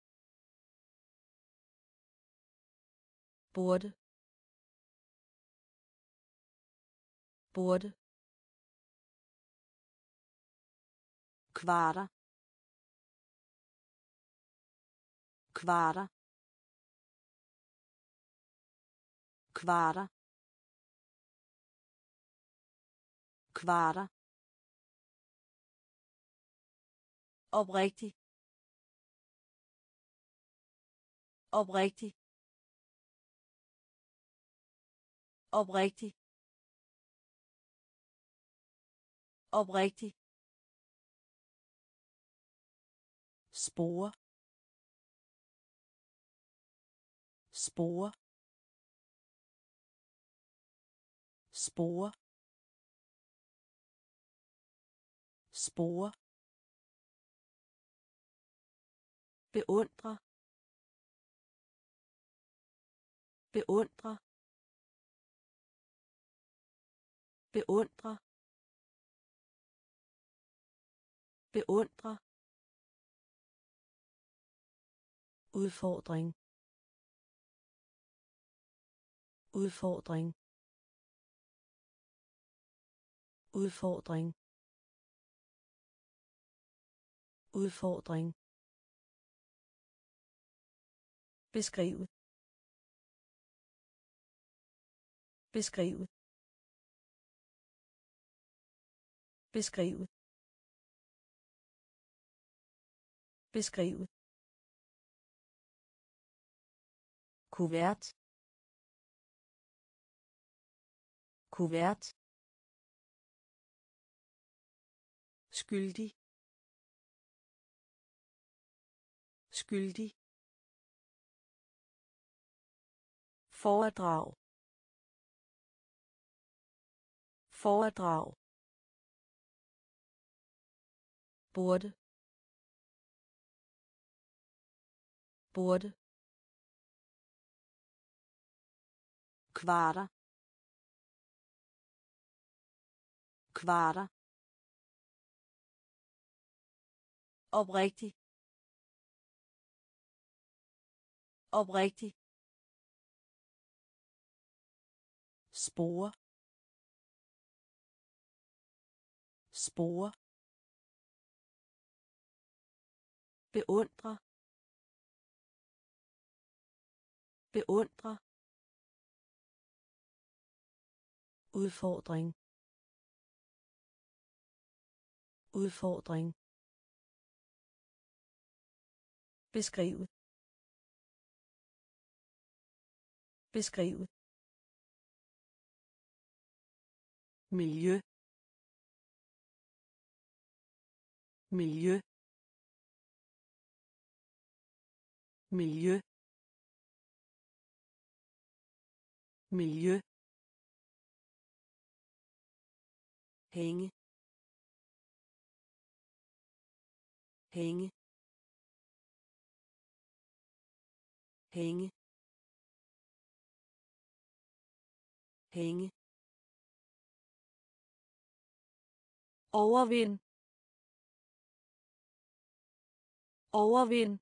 burde burde kvarter. Kvarter. Kvarter. Kvarter. Oprigtig. Oprigtig. Oprigtig. Oprigtig. Spore. Spore. Spore. Spore. Beundre. Beundre. Beundre. Beundre. Udfordring. Udfordring. Udfordring. Udfordring. Beskrive beskrive beskrive beskrive kuvert. Kuvert. Skyldig. Skyldig. Foredrag. Foredrag. Burde burde kvarter. Kvarter. Oprigtig. Oprigtig. Spore. Spore. Beundre. Beundre. Udfordring. Udfordring. Beskrive beskrive miljø. Miljø. Miljø. Miljø. Hænge hænge hænge hænge overvind. Overvind.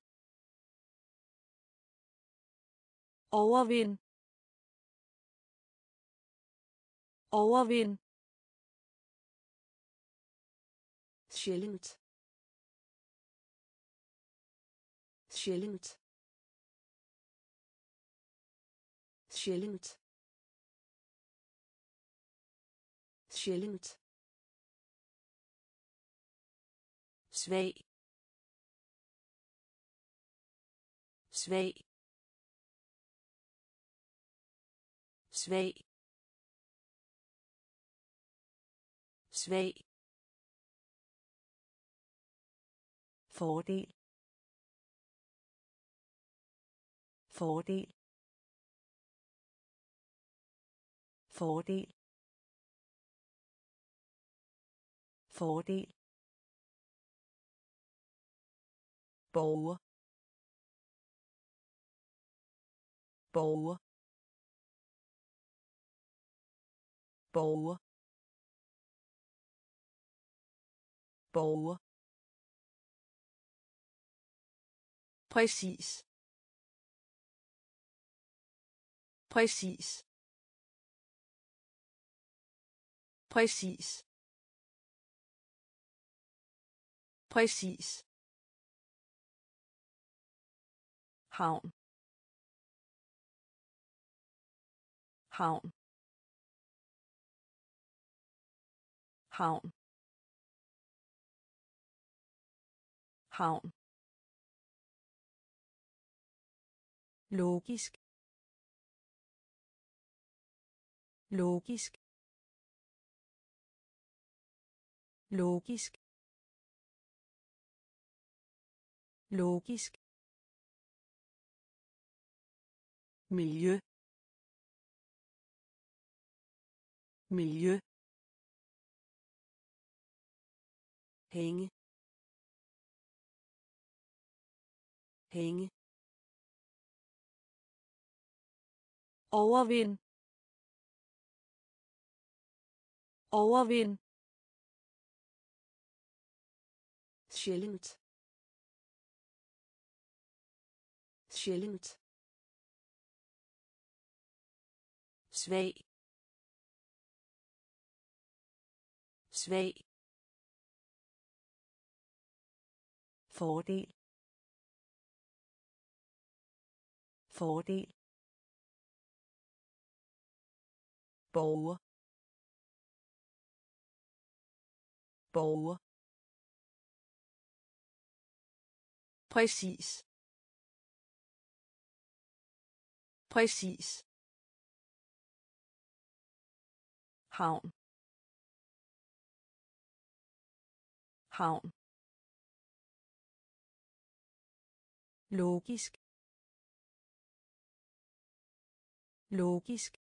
Overvind. Overvind. Sjældent sjældent sjældent sjældent svag svag svag svag fordel fordel fordel fordel borger borger borger borger præcis. Præcis. Præcis. Præcis. Havn. Havn. Havn. Havn logisk. Logisk. Logisk. Logisk. Miljø. Miljø. Hænge hænge overvind. Overvind. Sjældent. Sjældent. Svag. Svag. Fordel. Fordel. Borger borger præcis. Præcis. Havn. Havn. Logisk. Logisk.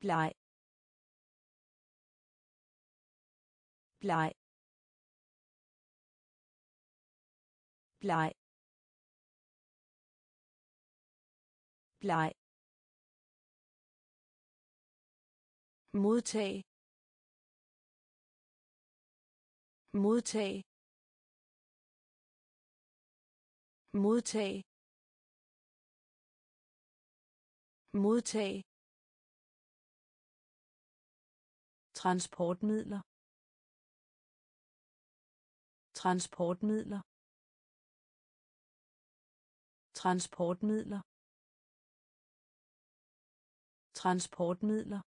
Bleg bleg bleg bleg modtag. Modtag. Modtag. Modtag. Transportmidler transportmidler transportmidler transportmidler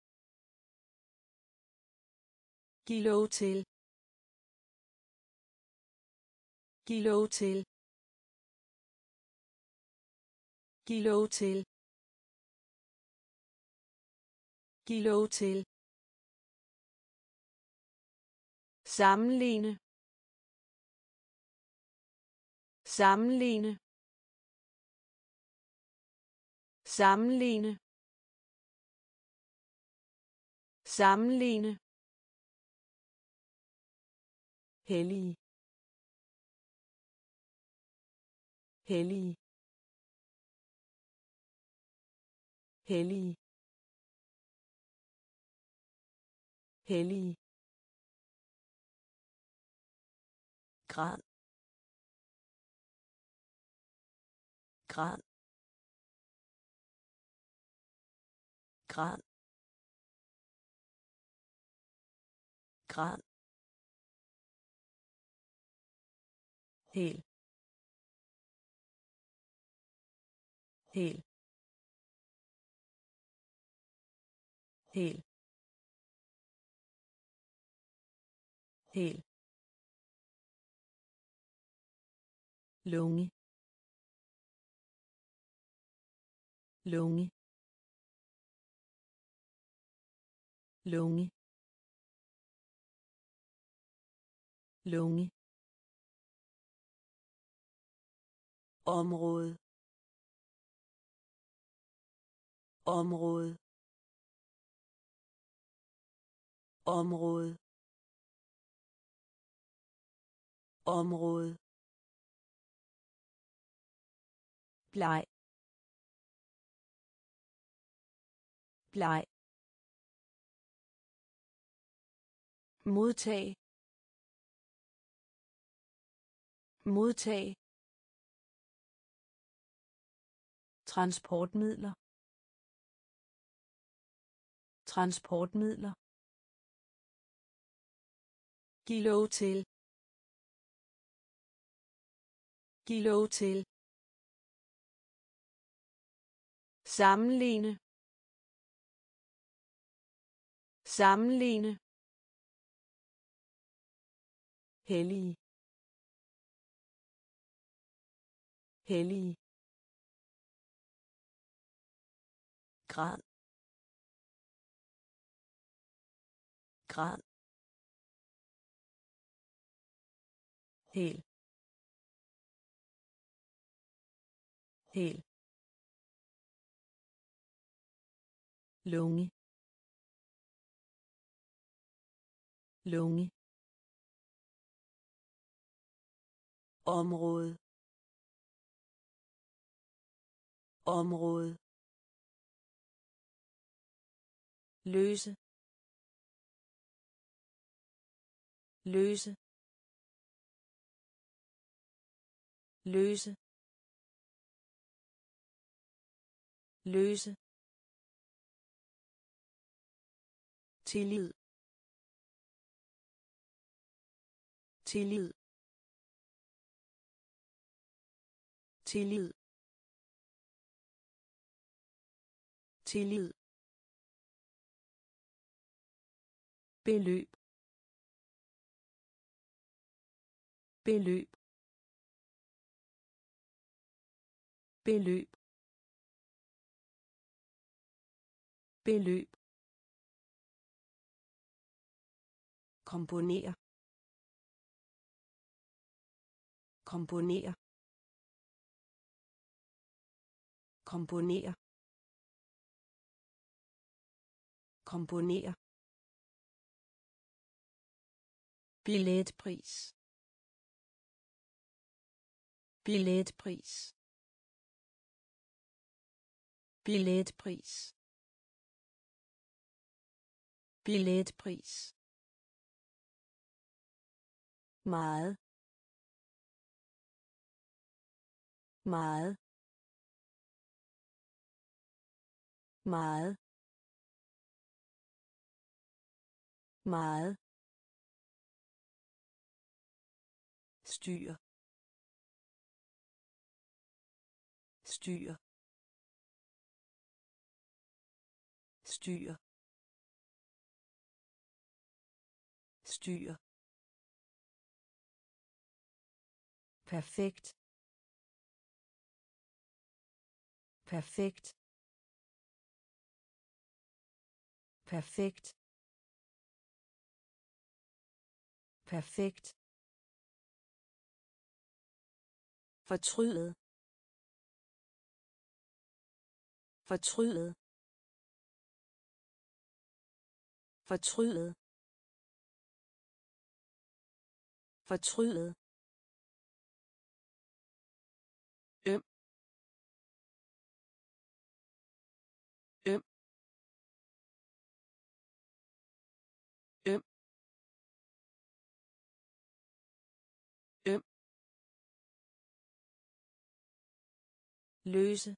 Giv lov til. Giv lov til. Giv lov til. Giv lov til. Sammenligne. Sammenligne. Sammenligne. Sammenligne. hellig hellig hellig hellig grad. Grad. Grad. Grad. Hel. Hel. Hel. Hel. Lunge. Lunge. Lunge. Lunge. Område. Område. Område. Område. Bleg bleg modtag. Modtag. Transportmidler. Transportmidler. Giv lov til. Giv lov til. Sammenligne. Sammenligne. hellig hellig grad. Grad. Hel. Hel. Lunge. Lunge. Område. Område. Løse. Løse. Løse. Løse. Tillid tillid tillid tillid beløb beløb beløb beløb. Komponere. Komponere. Komponere. Komponere. Billetpris. Billetpris. Billetpris. Billetpris meget. Meget. Meget. Meget. Styr. Styr. Styr. Styr. Perfekt. Perfekt. Perfekt. Perfekt. Fortrydet fortrydet fortrydet fortrydet løse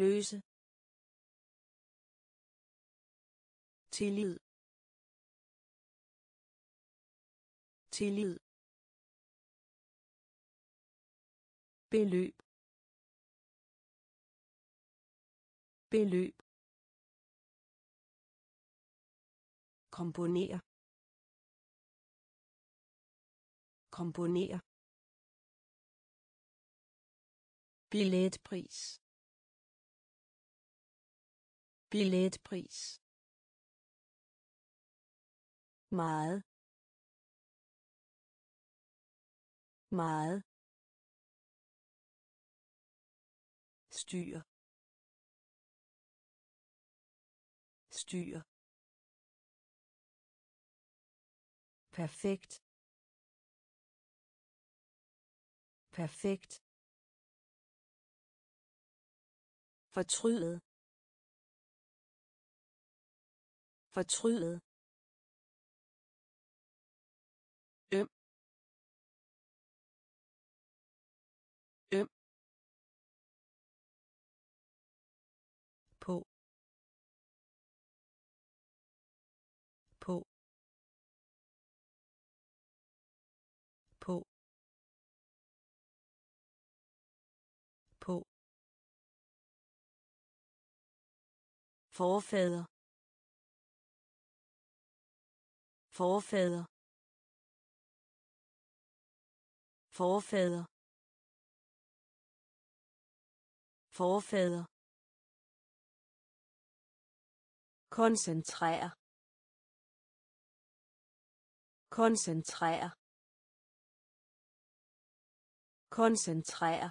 løse tillid tillid beløb beløb komponere. Komponere. Billetpris. Billetpris. Meget. Meget. Styr. Styr. Perfekt. Perfekt. Fortrydet fortrydet forfader. Forfader. Forfader. Forfader. Koncentrere koncentrere koncentrere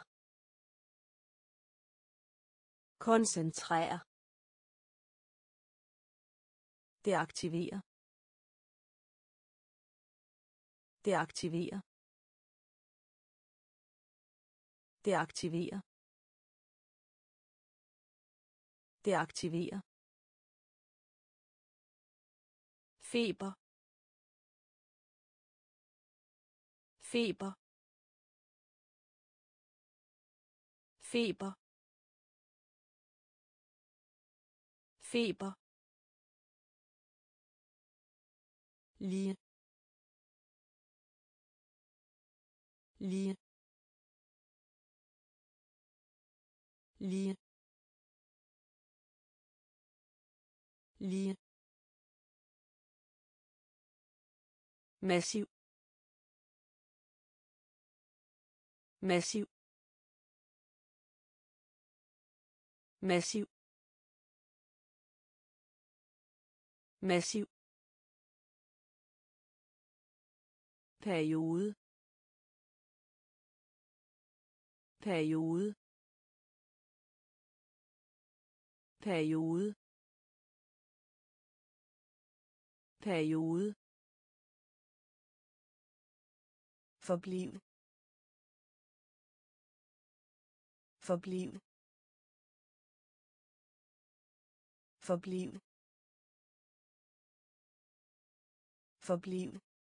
koncentrere deaktivere deaktivere deaktivere deaktivere feber. Feber. Feber. Feber. Lige lige lige lige massiv massiv massiv massiv periode. Periode. Periode. Periode. Forbliv. Forbliv. Forbliv. Forbliv.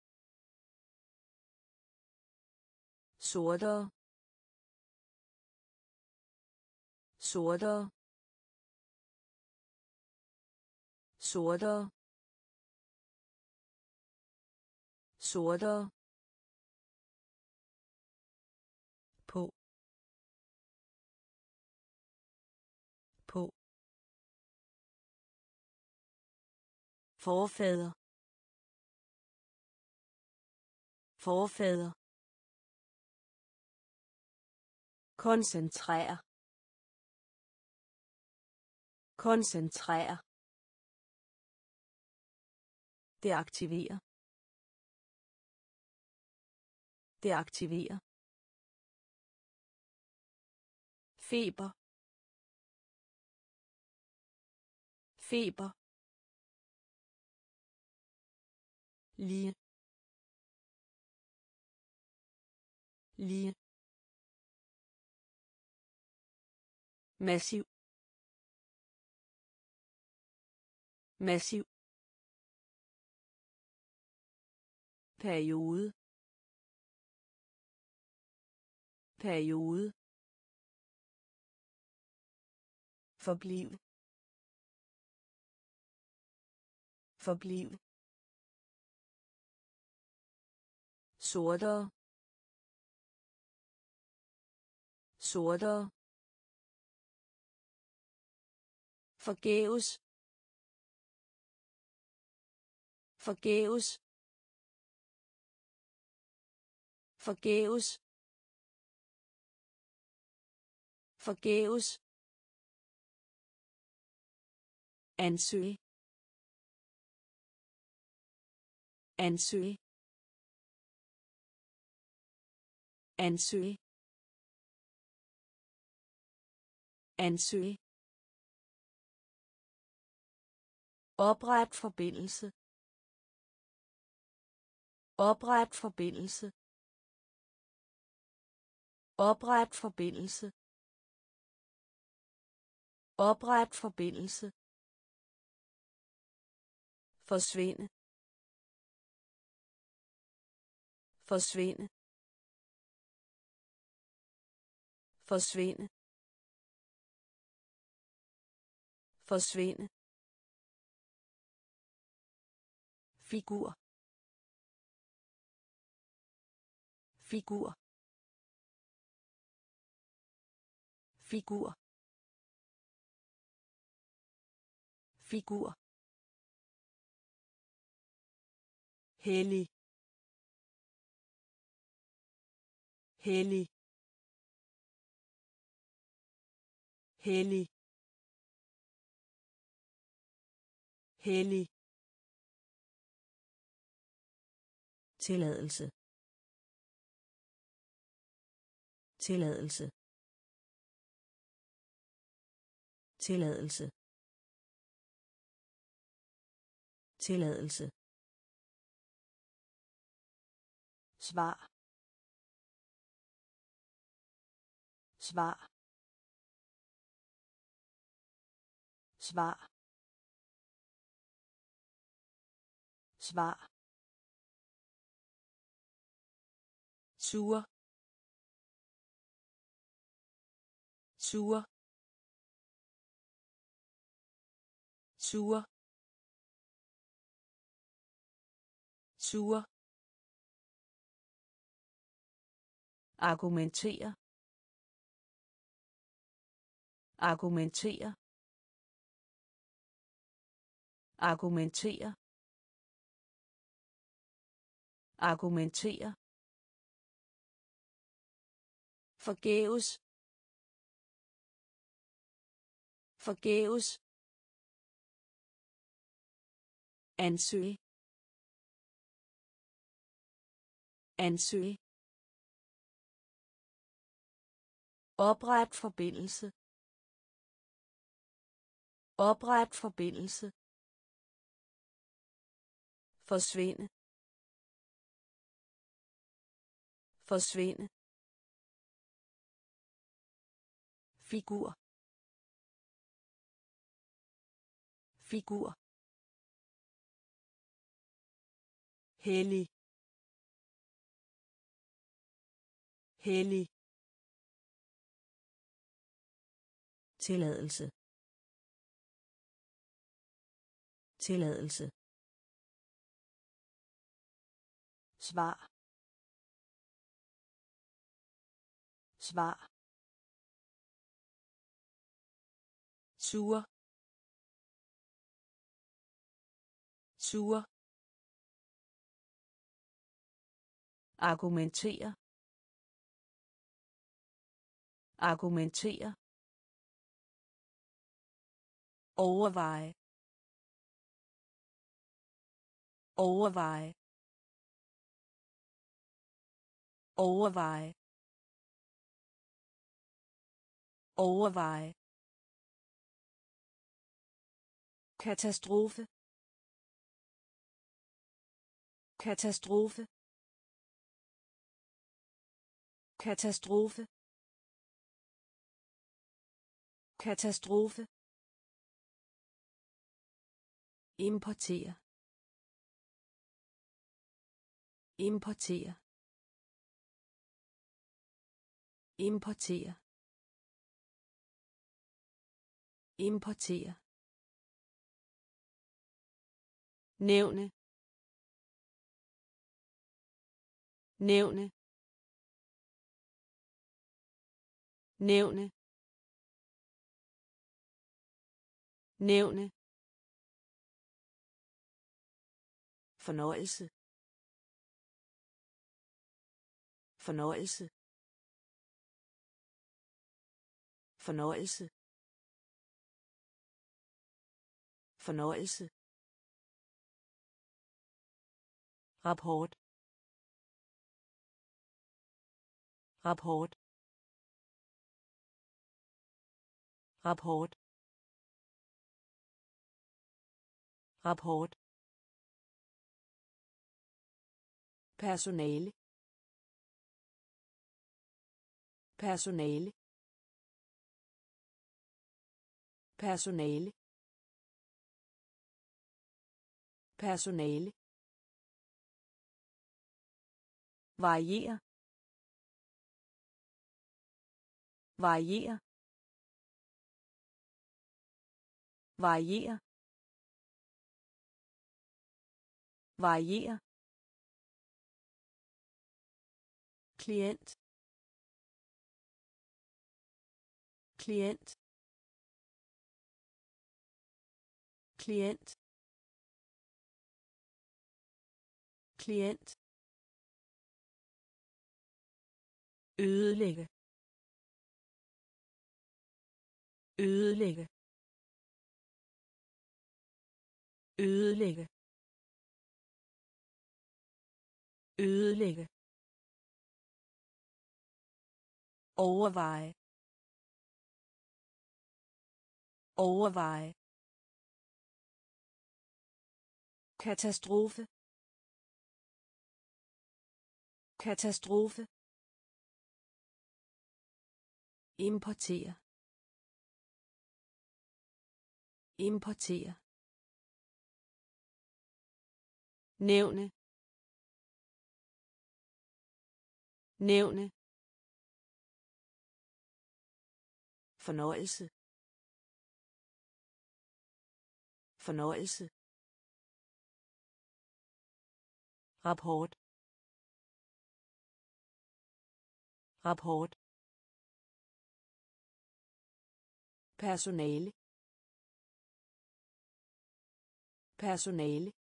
Sortere sortere sortere sortere på. På. Forfader forfader koncentrere. Koncentrere. Deaktivere deaktivere feber. Feber. Lige. Lige. Massiv. Massiv. Periode. Periode. Forbliv. Forbliv. Sortere sortere forgæves. Forgæves. Forgæves. Forgæves. Ansøge ansøge ansøge ansøge Opret forbindelse. Opret forbindelse. Opret forbindelse. Opret forbindelse. Forsvinde. Forsvinde. Forsvinde. Forsvinde. Figur. Figur. Figur. Figur. Hellig hellig hellig hellig tilladelse. Tilladelse. Tilladelse. Tilladelse. Svar. Svar. Svar. Svar. Sure. Sure. Sure. Sure. Argumentere. Argumentere. Argumentere. Argumentere forgæves forgæves ansøge ansøge opret forbindelse Opret forbindelse. Forsvinde. Forsvinde. Figur. Figur. hellig hellig tilladelse. Tilladelse. Svar. Svar. Sure. Sure. Argumentere. Argumentere. Overveje. Overveje. Overveje. Overveje. Katastrofe katastrofe katastrofe katastrofe importere importere importere importere nævne. Nævne. Nævne. Nævne. Fornøjelse. Fornøjelse. Fornøjelse. Fornøjelse. Rapport. Rapport. Rapport. Rapport. Personale. Personale. Personale. Personale. Variere variere variere variere klient. Klient. Klient. Klient. Ødelægge. Ødelægge. Ødelægge. Ødelægge. Overveje. Overveje. Katastrofe. Katastrofe. Importere. Importere. Nævne. Nævne. Fornøjelse. Fornøjelse. Rapport. Rapport. Personale. Personale.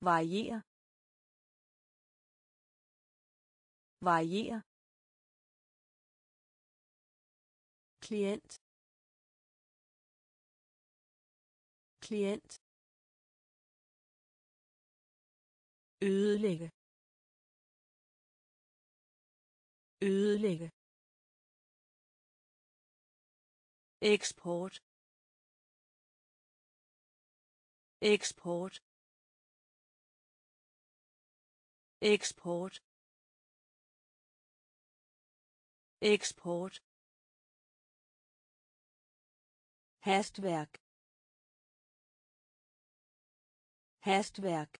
Varierer varierer klient. Klient. Ødelægge. Ødelægge. Export. Export. Export. Export. Hestwerk Hestwerk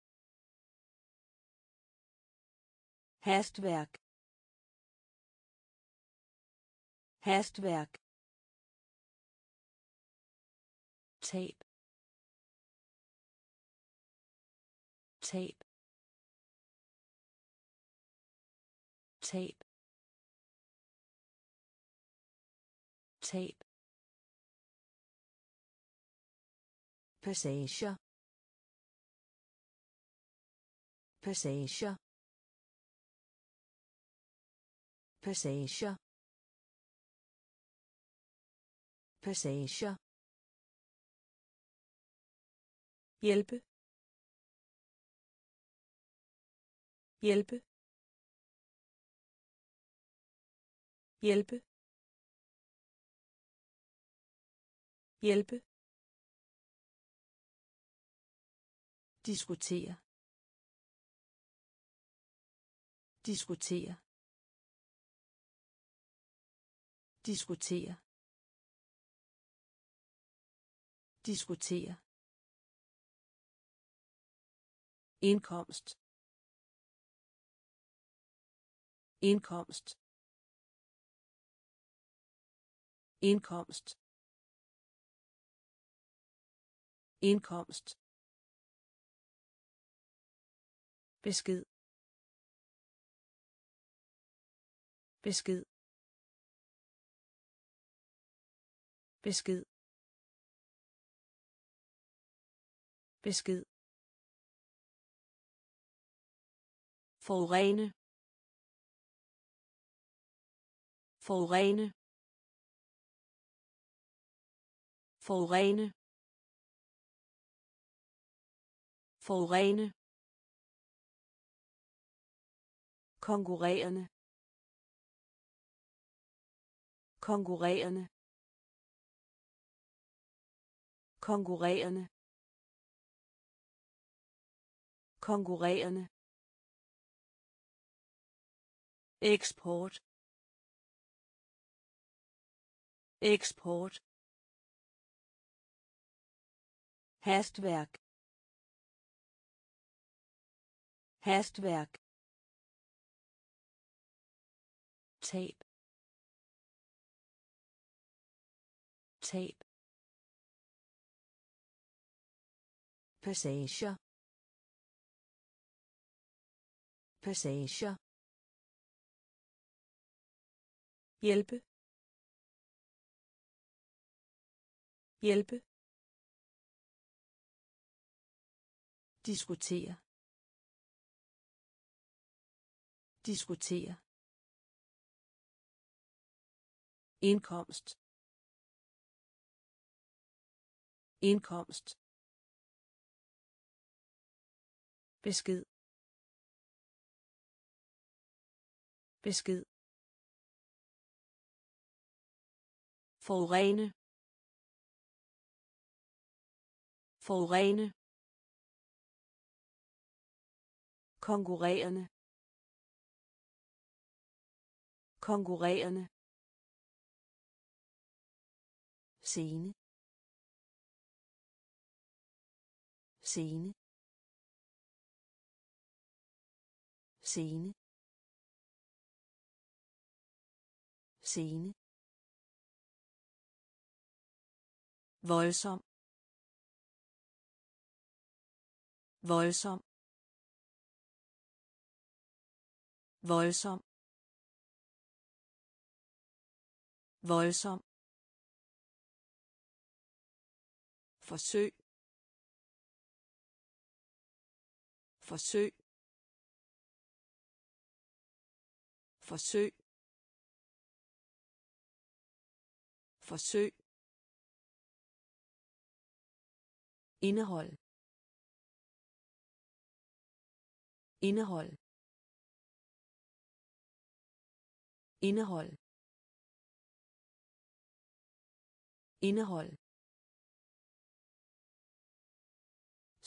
Hestwerk Hestwerk tape. Tape. Tape. Tape. Passage passage passage passage hjælpe. Hjælpe. Hjælpe. Hjælpe. Diskutere. Diskutere. Diskutere. Diskutere. Indkomst. Indkomst. Indkomst. Indkomst. Besked. Besked. Besked. Besked. Forurene. Forurene. Forurene. Forurene. Konkurrerende. Konkurrerende. Konkurrerende. Konkurrerende. export. Export. Hestwerk. Hestwerk. tape tape passager. Passager. Hjælpe. Hjælpe. Diskutere. Diskutere. Indkomst. Indkomst. Besked. Besked. Forurene. Forurene. Konkurrerende. Konkurrerende. Scene. Scene. Scene. Scene. Voldsom. Voldsom. Voldsom. Voldsom. Forsøg. Forsøg. Forsøg. Forsøg. Indehold. Indehold. Indehold. Indehold.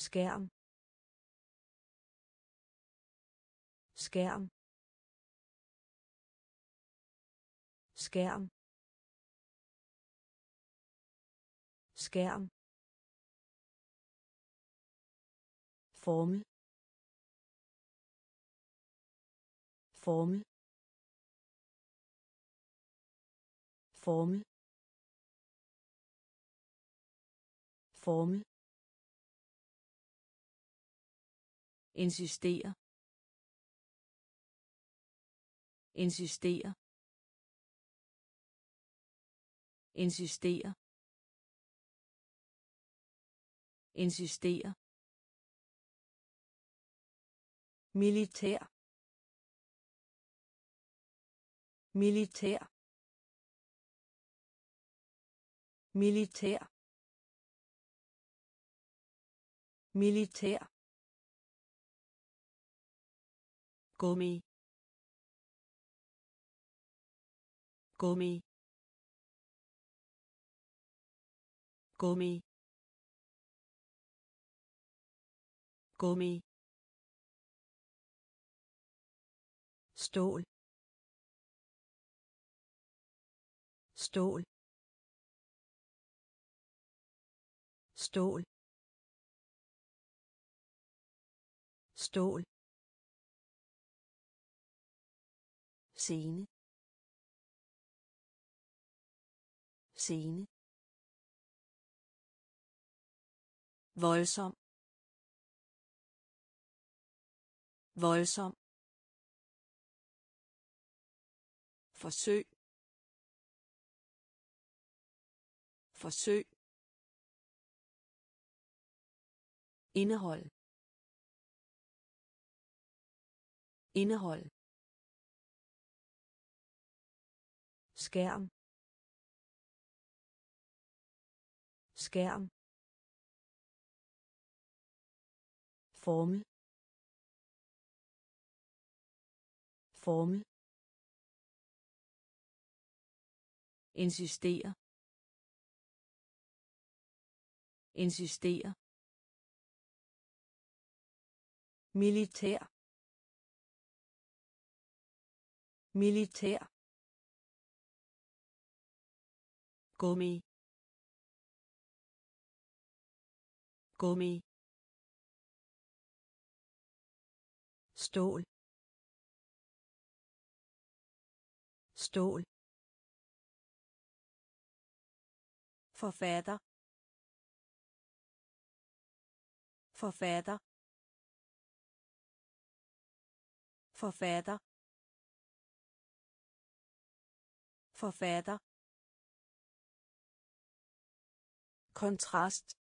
skærm. Skærm. Skærm. Skærm. Formel formel formel formel insistere insistere insistere insistere militær. Militær. Militær. Militær. Gummi. Gummi. Gummi. Gummi. Stål. Stål. Stål. Stål. Scene. Scene. Voldsom. Voldsom. Forsøg. Forsøg. Indehold. Indehold. Skærm. Skærm. Formel. Formel. Insistere insistere militær. Militær. Gummi. Gummi. Stål. Stål. Forfatter. Forfatter. Forfatter. Forfatter. Kontrast.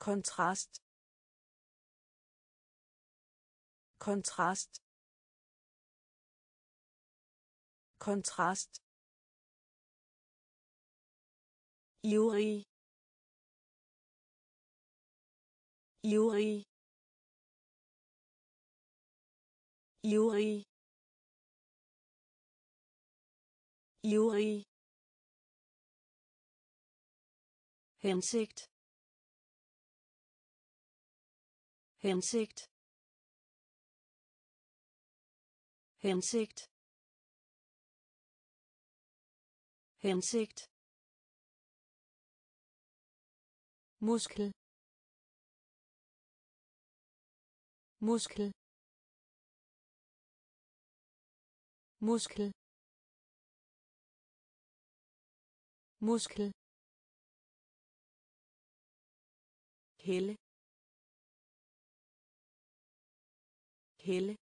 Kontrast. Kontrast. Kontrast. Ivrig ivrig ivrig ivrig hensigt. Hensigt. Hensigt. Hensigt. Muskel. Muskel. Muskel. Muskel. Helle. Helle.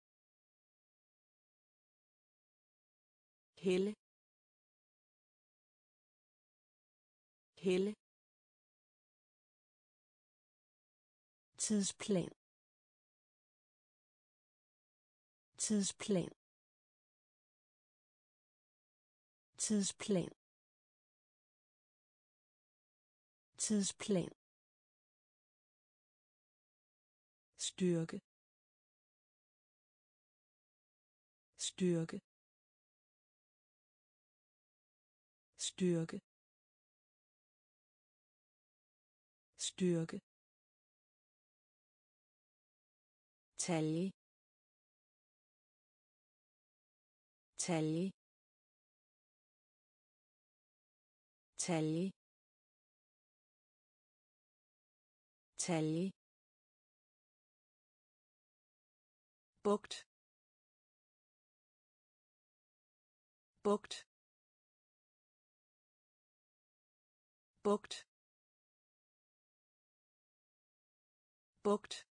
Helle. Helle. Tidsplan. Tidsplan. Tidsplan. Tidsplan. Styrke. Styrke. Styrke. Styrke. Talje talje talje talje bugt. Bugt. Bugt. Bugt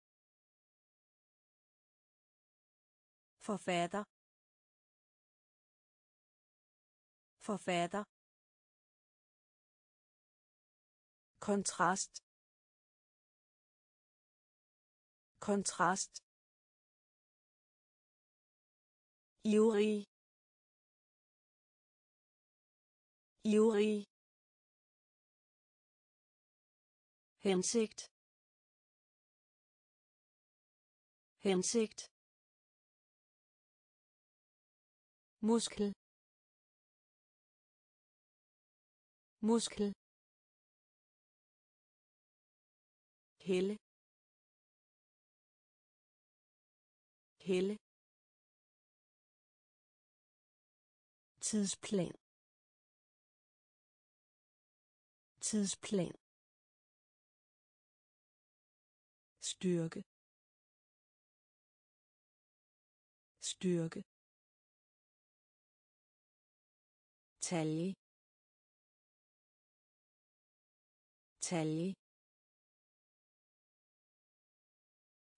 forfatter. Forfatter. Kontrast. Kontrast. Ivrig ivrig hensigt. Hensigt. Muskel. Muskel. Helle. Helle. Tidsplan. Tidsplan. Styrke. Styrke. Talje. Talje.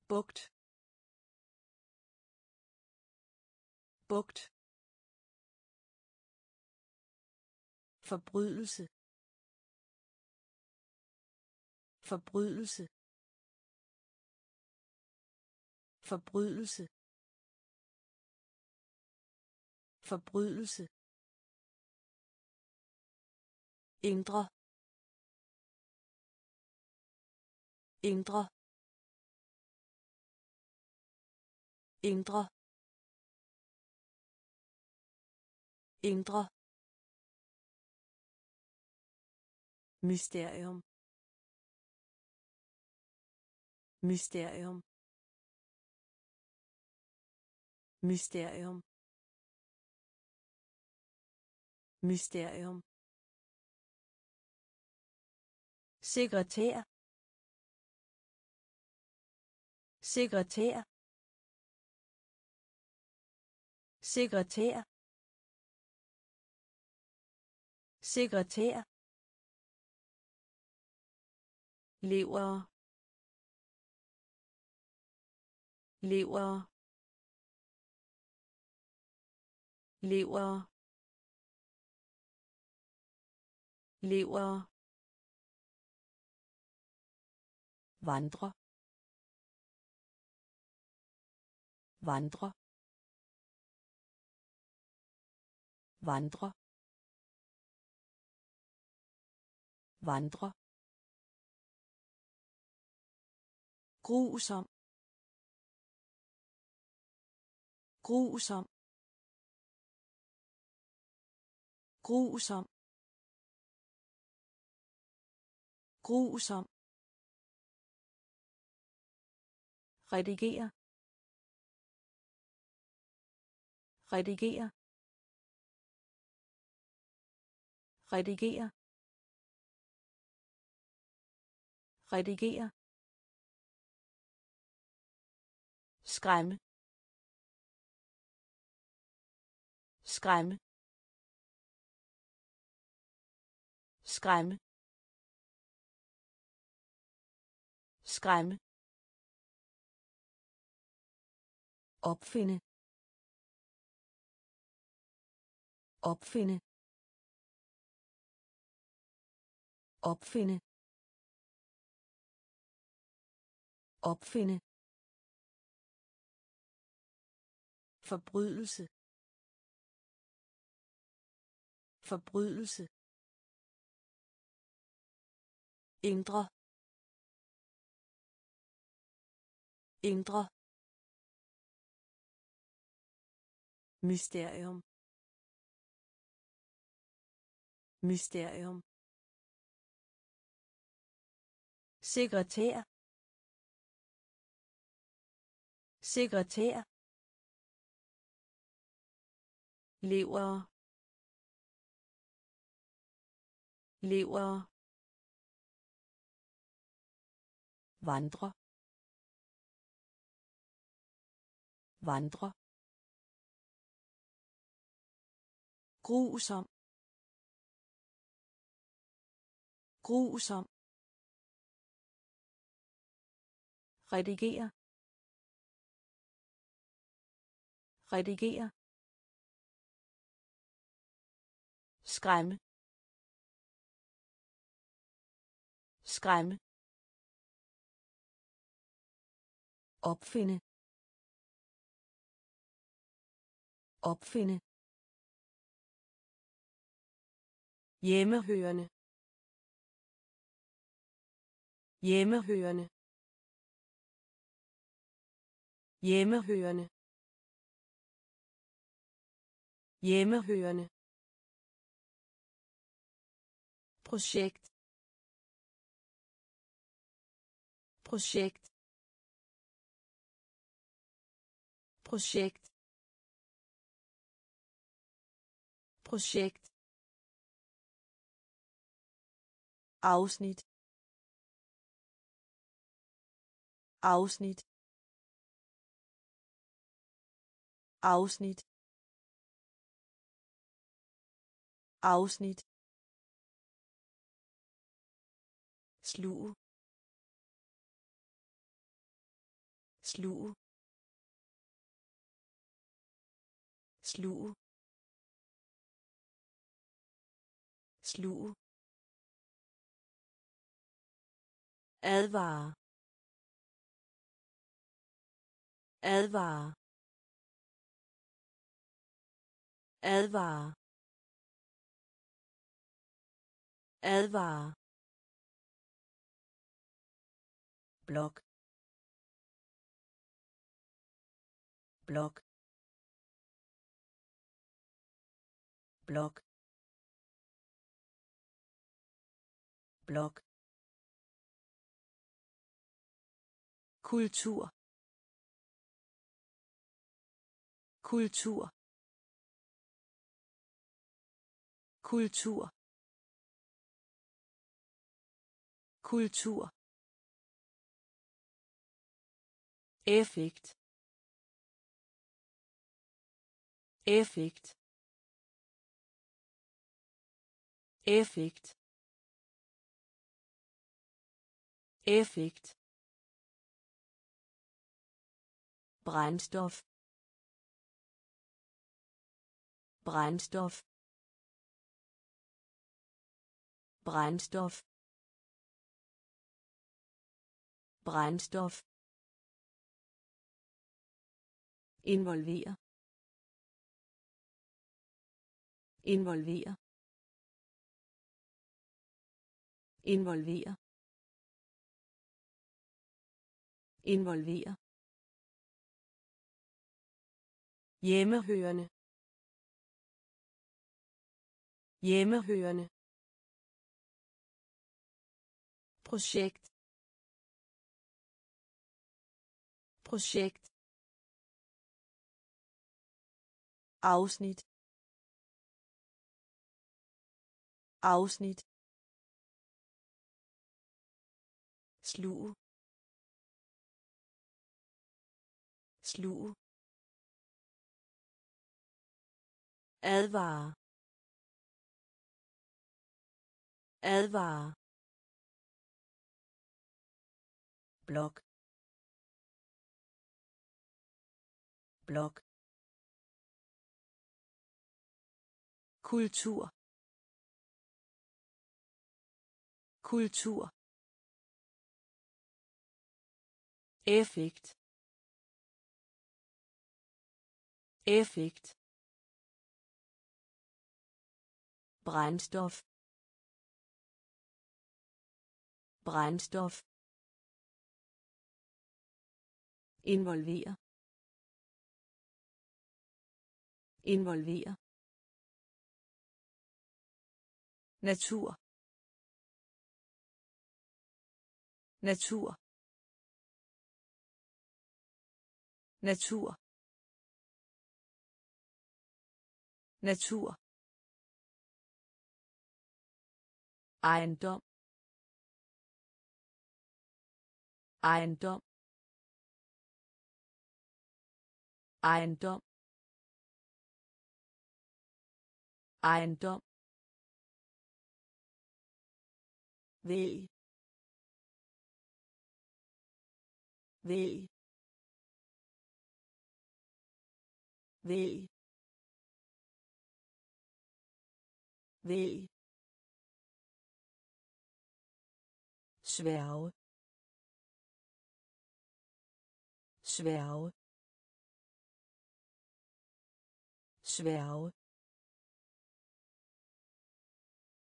Bugt. Bugt. Forbrydelse. Forbrydelse. Forbrydelse. Forbrydelse. Indre. Indre. Indre. Indre. Mysterium. Mysterium. Mysterium. Mysterium. Sekretær. Sekretær. Sekretær. Sekretær. Lever. Lever. Lever. Lever. Vandre. Vandre. Vandre. Vandre. Grusom grusom grusom grusom redigere redigere redigere redigere skræmme. Skræmme. Skræmme. Skræmme. Opfinde opfinde opfinde opfinde. Forbrydelse. Forbrydelse. Indre. Indre. Mysterium. Mysterium. Sekretær. Sekretær. Lever. Lever. Vandre. Vandre. Grusom. Grusom. Redigere. Redigere. Skræmme. Skræmme. Opfinde. Opfinde. Hjemmehørende. Hjemmehørende. Hjemmehørende. Hjemmehørende. Projekt. Projekt. Projekt. Projekt. Afsnit. Afsnit. Afsnit. Afsnit. Sluge. Sluge. Sluge. Sluge. Advare. Advare. Advare. Advare. Blok. Blok. Blok. Blok kultur. Kultur. Kultur. Kultur. Effekt. Effekt. Effekt. Effekt. Brændstof. Brændstof. Brændstof. Brændstof. Involvere involvere involvere involvere hjemmehørende. Hjemmehørende. Projekt. Projekt. Afsnit. Afsnit. Sluge. Sluge. Advare. Advare. Blok. Blok. Kultur. Kultur. Effekt. Effekt. Brændstof. Brændstof. Involvere involvere natur. Natur. Natur. Natur. Ejendom ejendom ejendom ejendom vælg vælg vælg vælg sværge. Sværge. Sværge.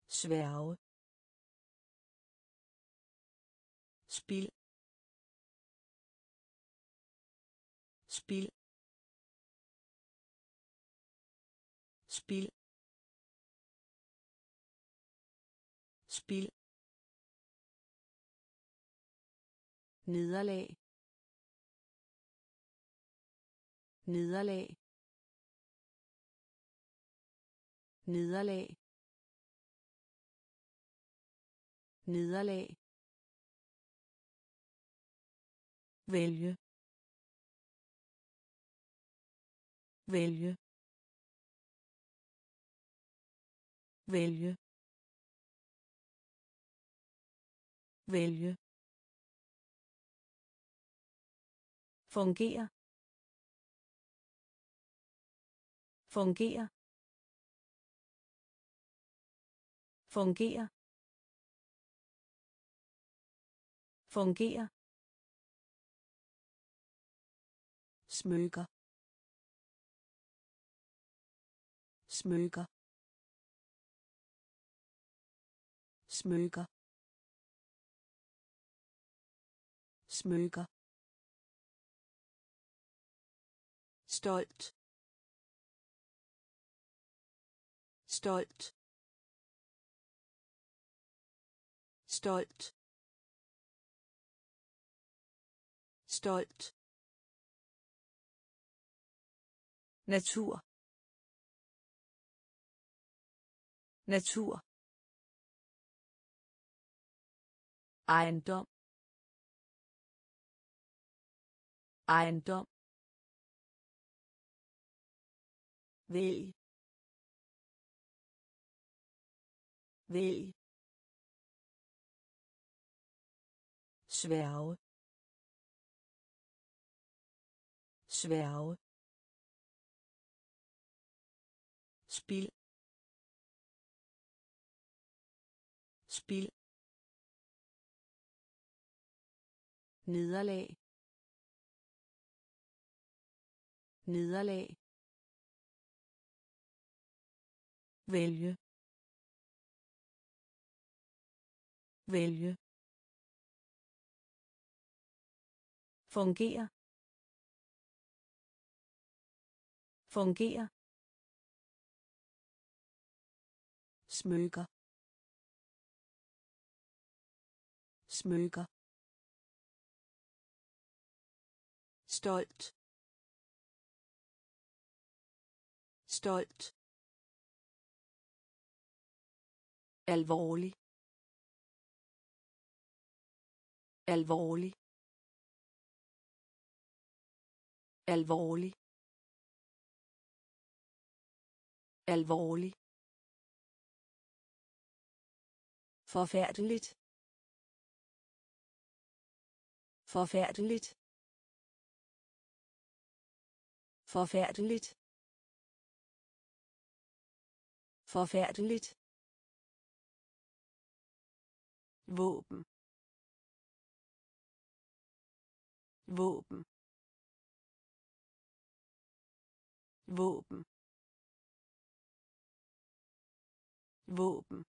Sværge. Spil. Spil. Spil. Spil. Nederlag. Nederlag. Nederlag. Nederlag. Vælge. Vælge. Vælge. Vælge. Fungere fungere fungere fungere smykker. Smykker. Smykker. Smykker. Stolt. Stolt. Stolt. Stolt. Natur. Natur. Ejendom. Ejendom. Vælg. Vælg. Sværge. Sværge. Spil. Spil. Nederlag. Nederlag. Vælge. Vælge. Fungere. Fungere. Smykker. Smykker. Stolt. Stolt. Alvorlig. Alvorlig. Alvorlig. Alvorlig. Forfærdeligt. Forfærdeligt. Forfærdeligt. Forfærdeligt. Våben. Våben. Våben. Våben.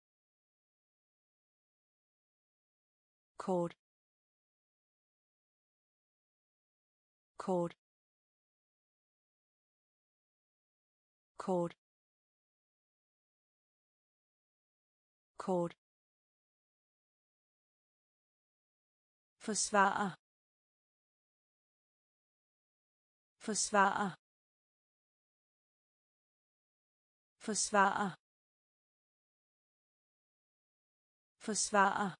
Kort. Kort. Kort. Kort forsvare forsvare forsvare forsvare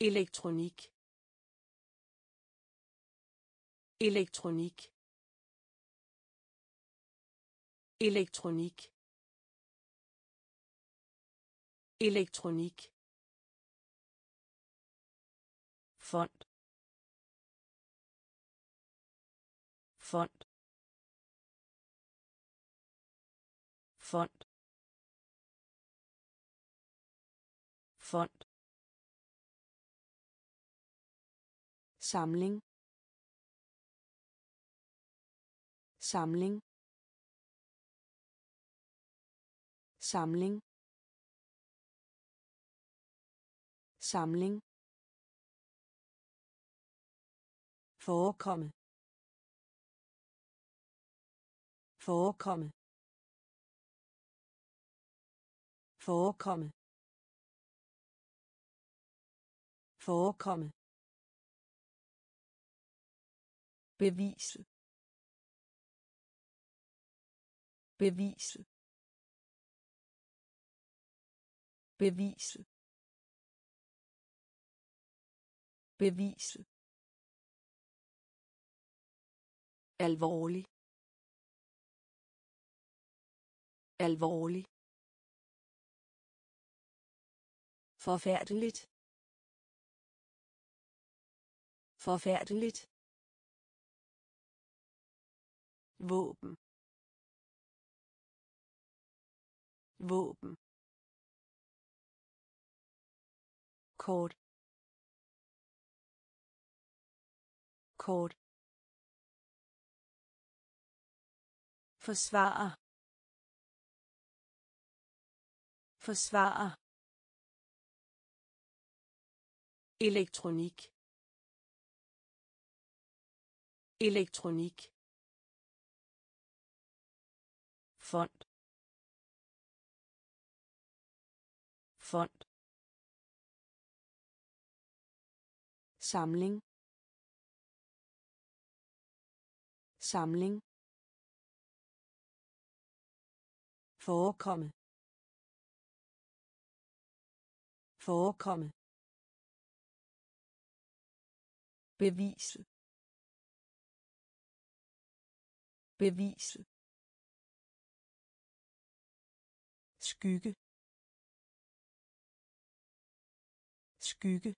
elektronik. Elektronik. Elektronik. Elektronik. Fond. Fond. Fond. Fond. Samling. Samling. Samling. Samling. Forekomme. Forekomme. Forekomme. Forekomme. Bevise. Bevise. Bevise. Bevise. Alvorlig. Alvorlig. Forfærdeligt. Forfærdeligt. Våben. Våben. Kort. Kort. Forsvare forsvare elektronik. Elektronik. Fond. Fond. Samling. Samling. Forekomme. Forekomme. Bevise. Bevise. Skygge. Skygge.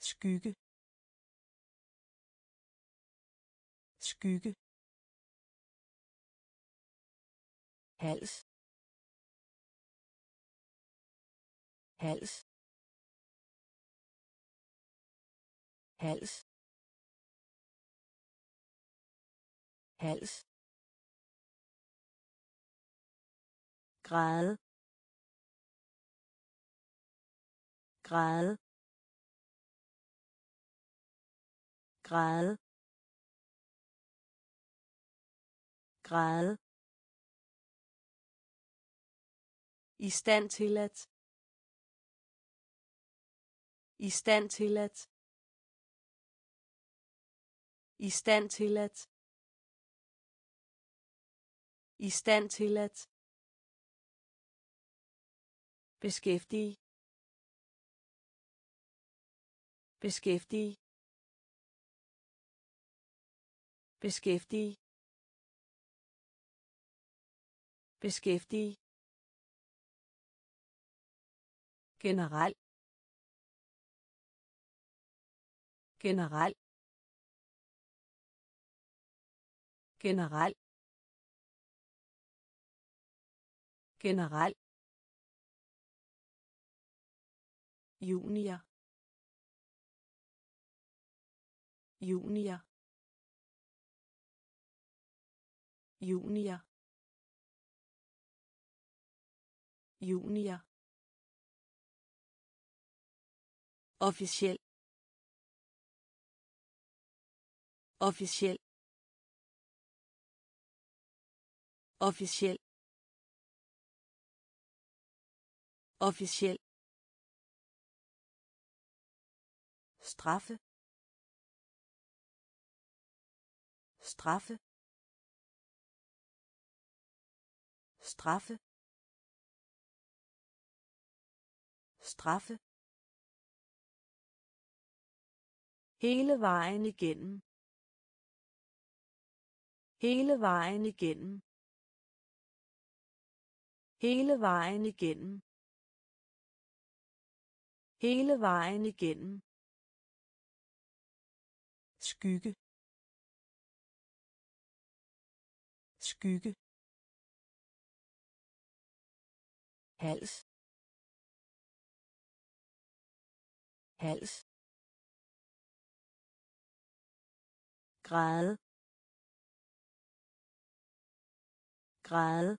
Skygge. Skygge. Hals. Hals. Hals. Hals. Grad grad grad grad i stand til at i stand til at i stand til at i stand til at beskæftige beskæftige beskæftige beskæftige generel generel generel generel junior. Junior. Junior. Junior. Officiel. Officiel. Officiel. Officiel. Straffe. Straffe. Straffe. Straffe. Hele vejen igennem. Hele vejen igennem. Hele vejen igennem. Hele vejen igennem. Skygge. Skygge. Hals. Hals. Græde. Græde.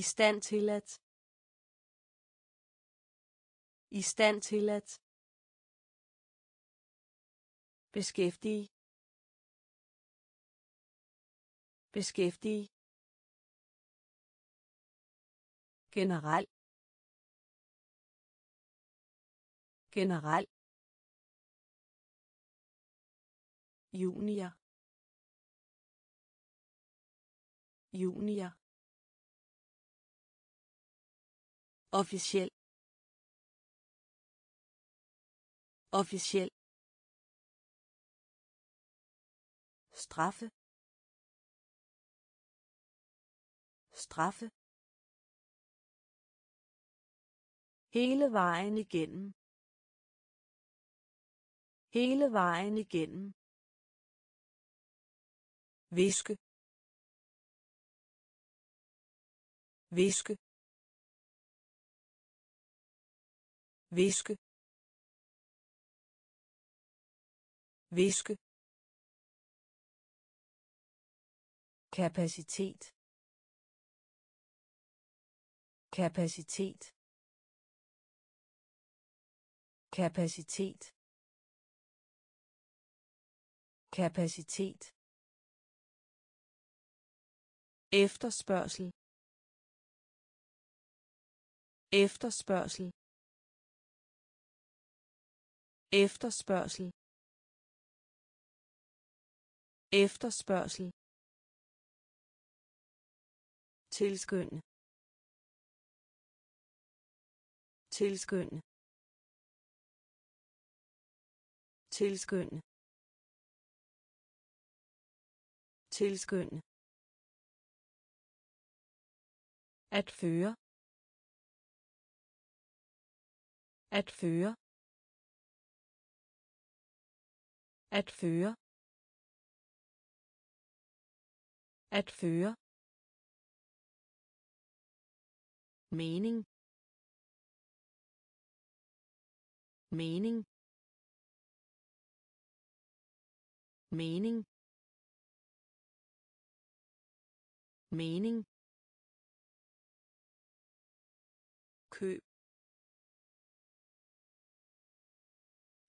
I stand til at. I stand til at. Beskæftige. Beskæftige. Generel. Generel. Junior. Junior. Officiel. Officiel. Straffe. Straffe. Hele vejen igennem. Hele vejen igennem viske viske viske viske. Kapacitet. Kapacitet. Kapacitet. Kapacitet efterspørgsel. Efterspørgsel. Efterspørgsel. Efterspørgsel. Tilskynde tilskynde tilskynde tilskynde at føre. At føre. At føre. At føre. Mening. Mening. Mening. Mening. Køb.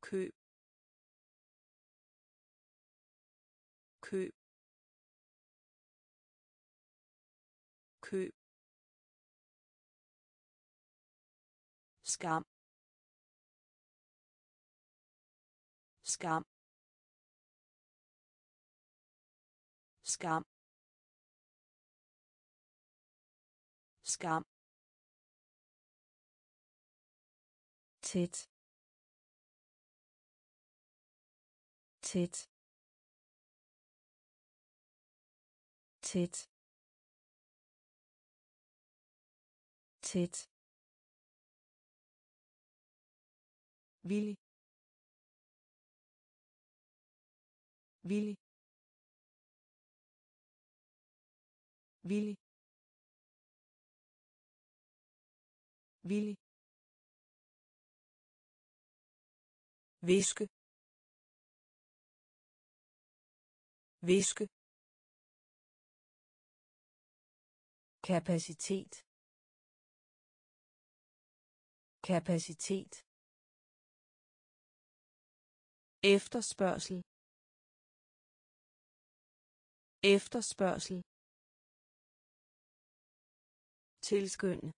Køb. Køb. Køb. Skam. Skam. Skam. Skam. Tæt. Tæt. Tæt. Tæt. Villig. Villig. Villig. Villig. Viske viske kapacitet kapacitet efterspørgsel efterspørgsel tilskynde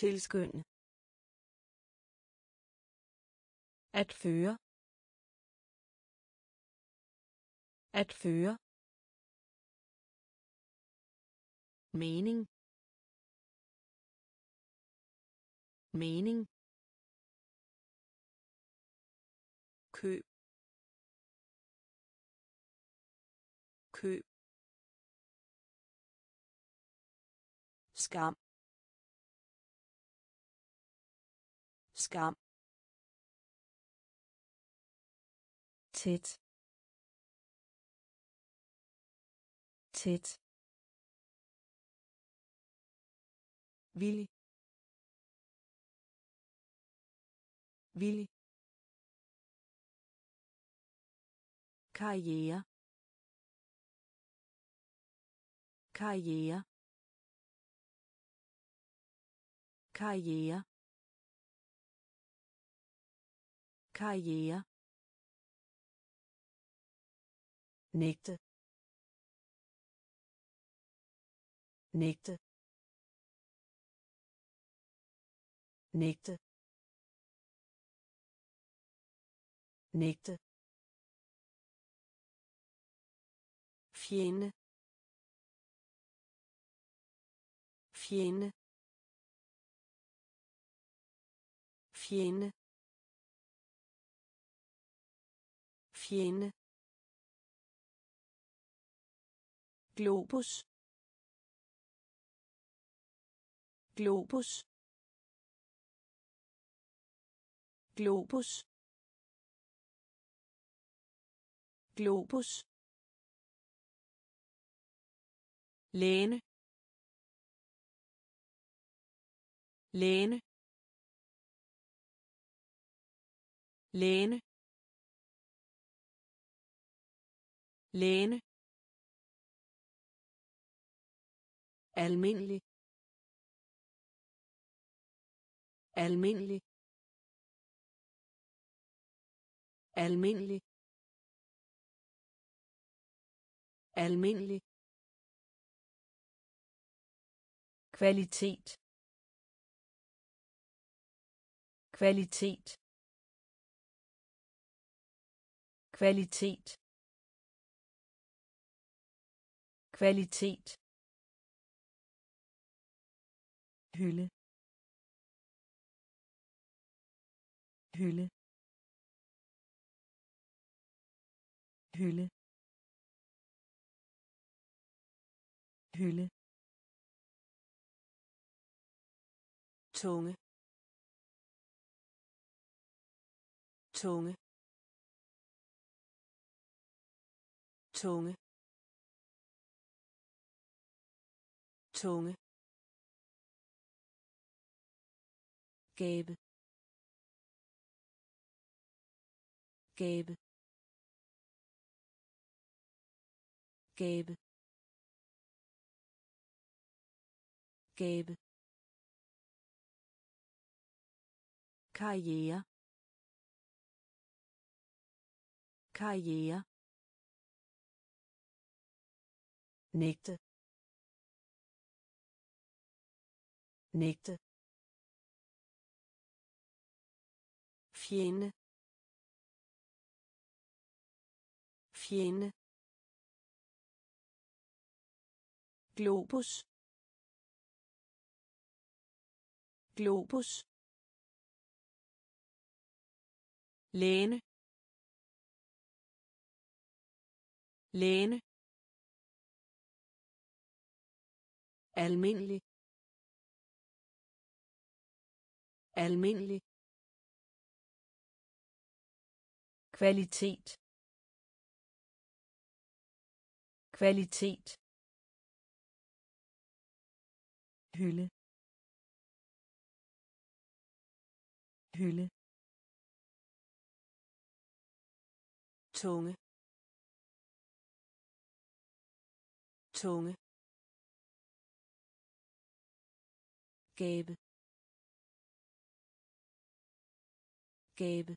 tilskynde. At føre. At føre. Mening. Mening. Køb. Køb. Skam. Skam. Tæt tæt villig. Villig. Karriere. Karriere. Karriere. Karriere nægte nægte nægte nægte fjende fjende fjende fjende globus. Globus. Globus. Globus. Læne. Læne. Læne. Læne. Almindelig. Almindelig. Almindelig. Almindelig. Kvalitet. Kvalitet. Kvalitet. Kvalitet. Hylde. Hylde. Hylde. Hylde. Tunge. Tunge. Tunge. Tunge. Gabe. Gabe. Gabe. Gabe. Karriere. Karriere. Nægte. Nægte fjende. Fjende. Globus. Globus. Læne. Læne. Almindelig. Almindelig. Kvalitet. Kvalitet. Hylde. Hylde. Tunge. Tunge. Gabe. Gabe.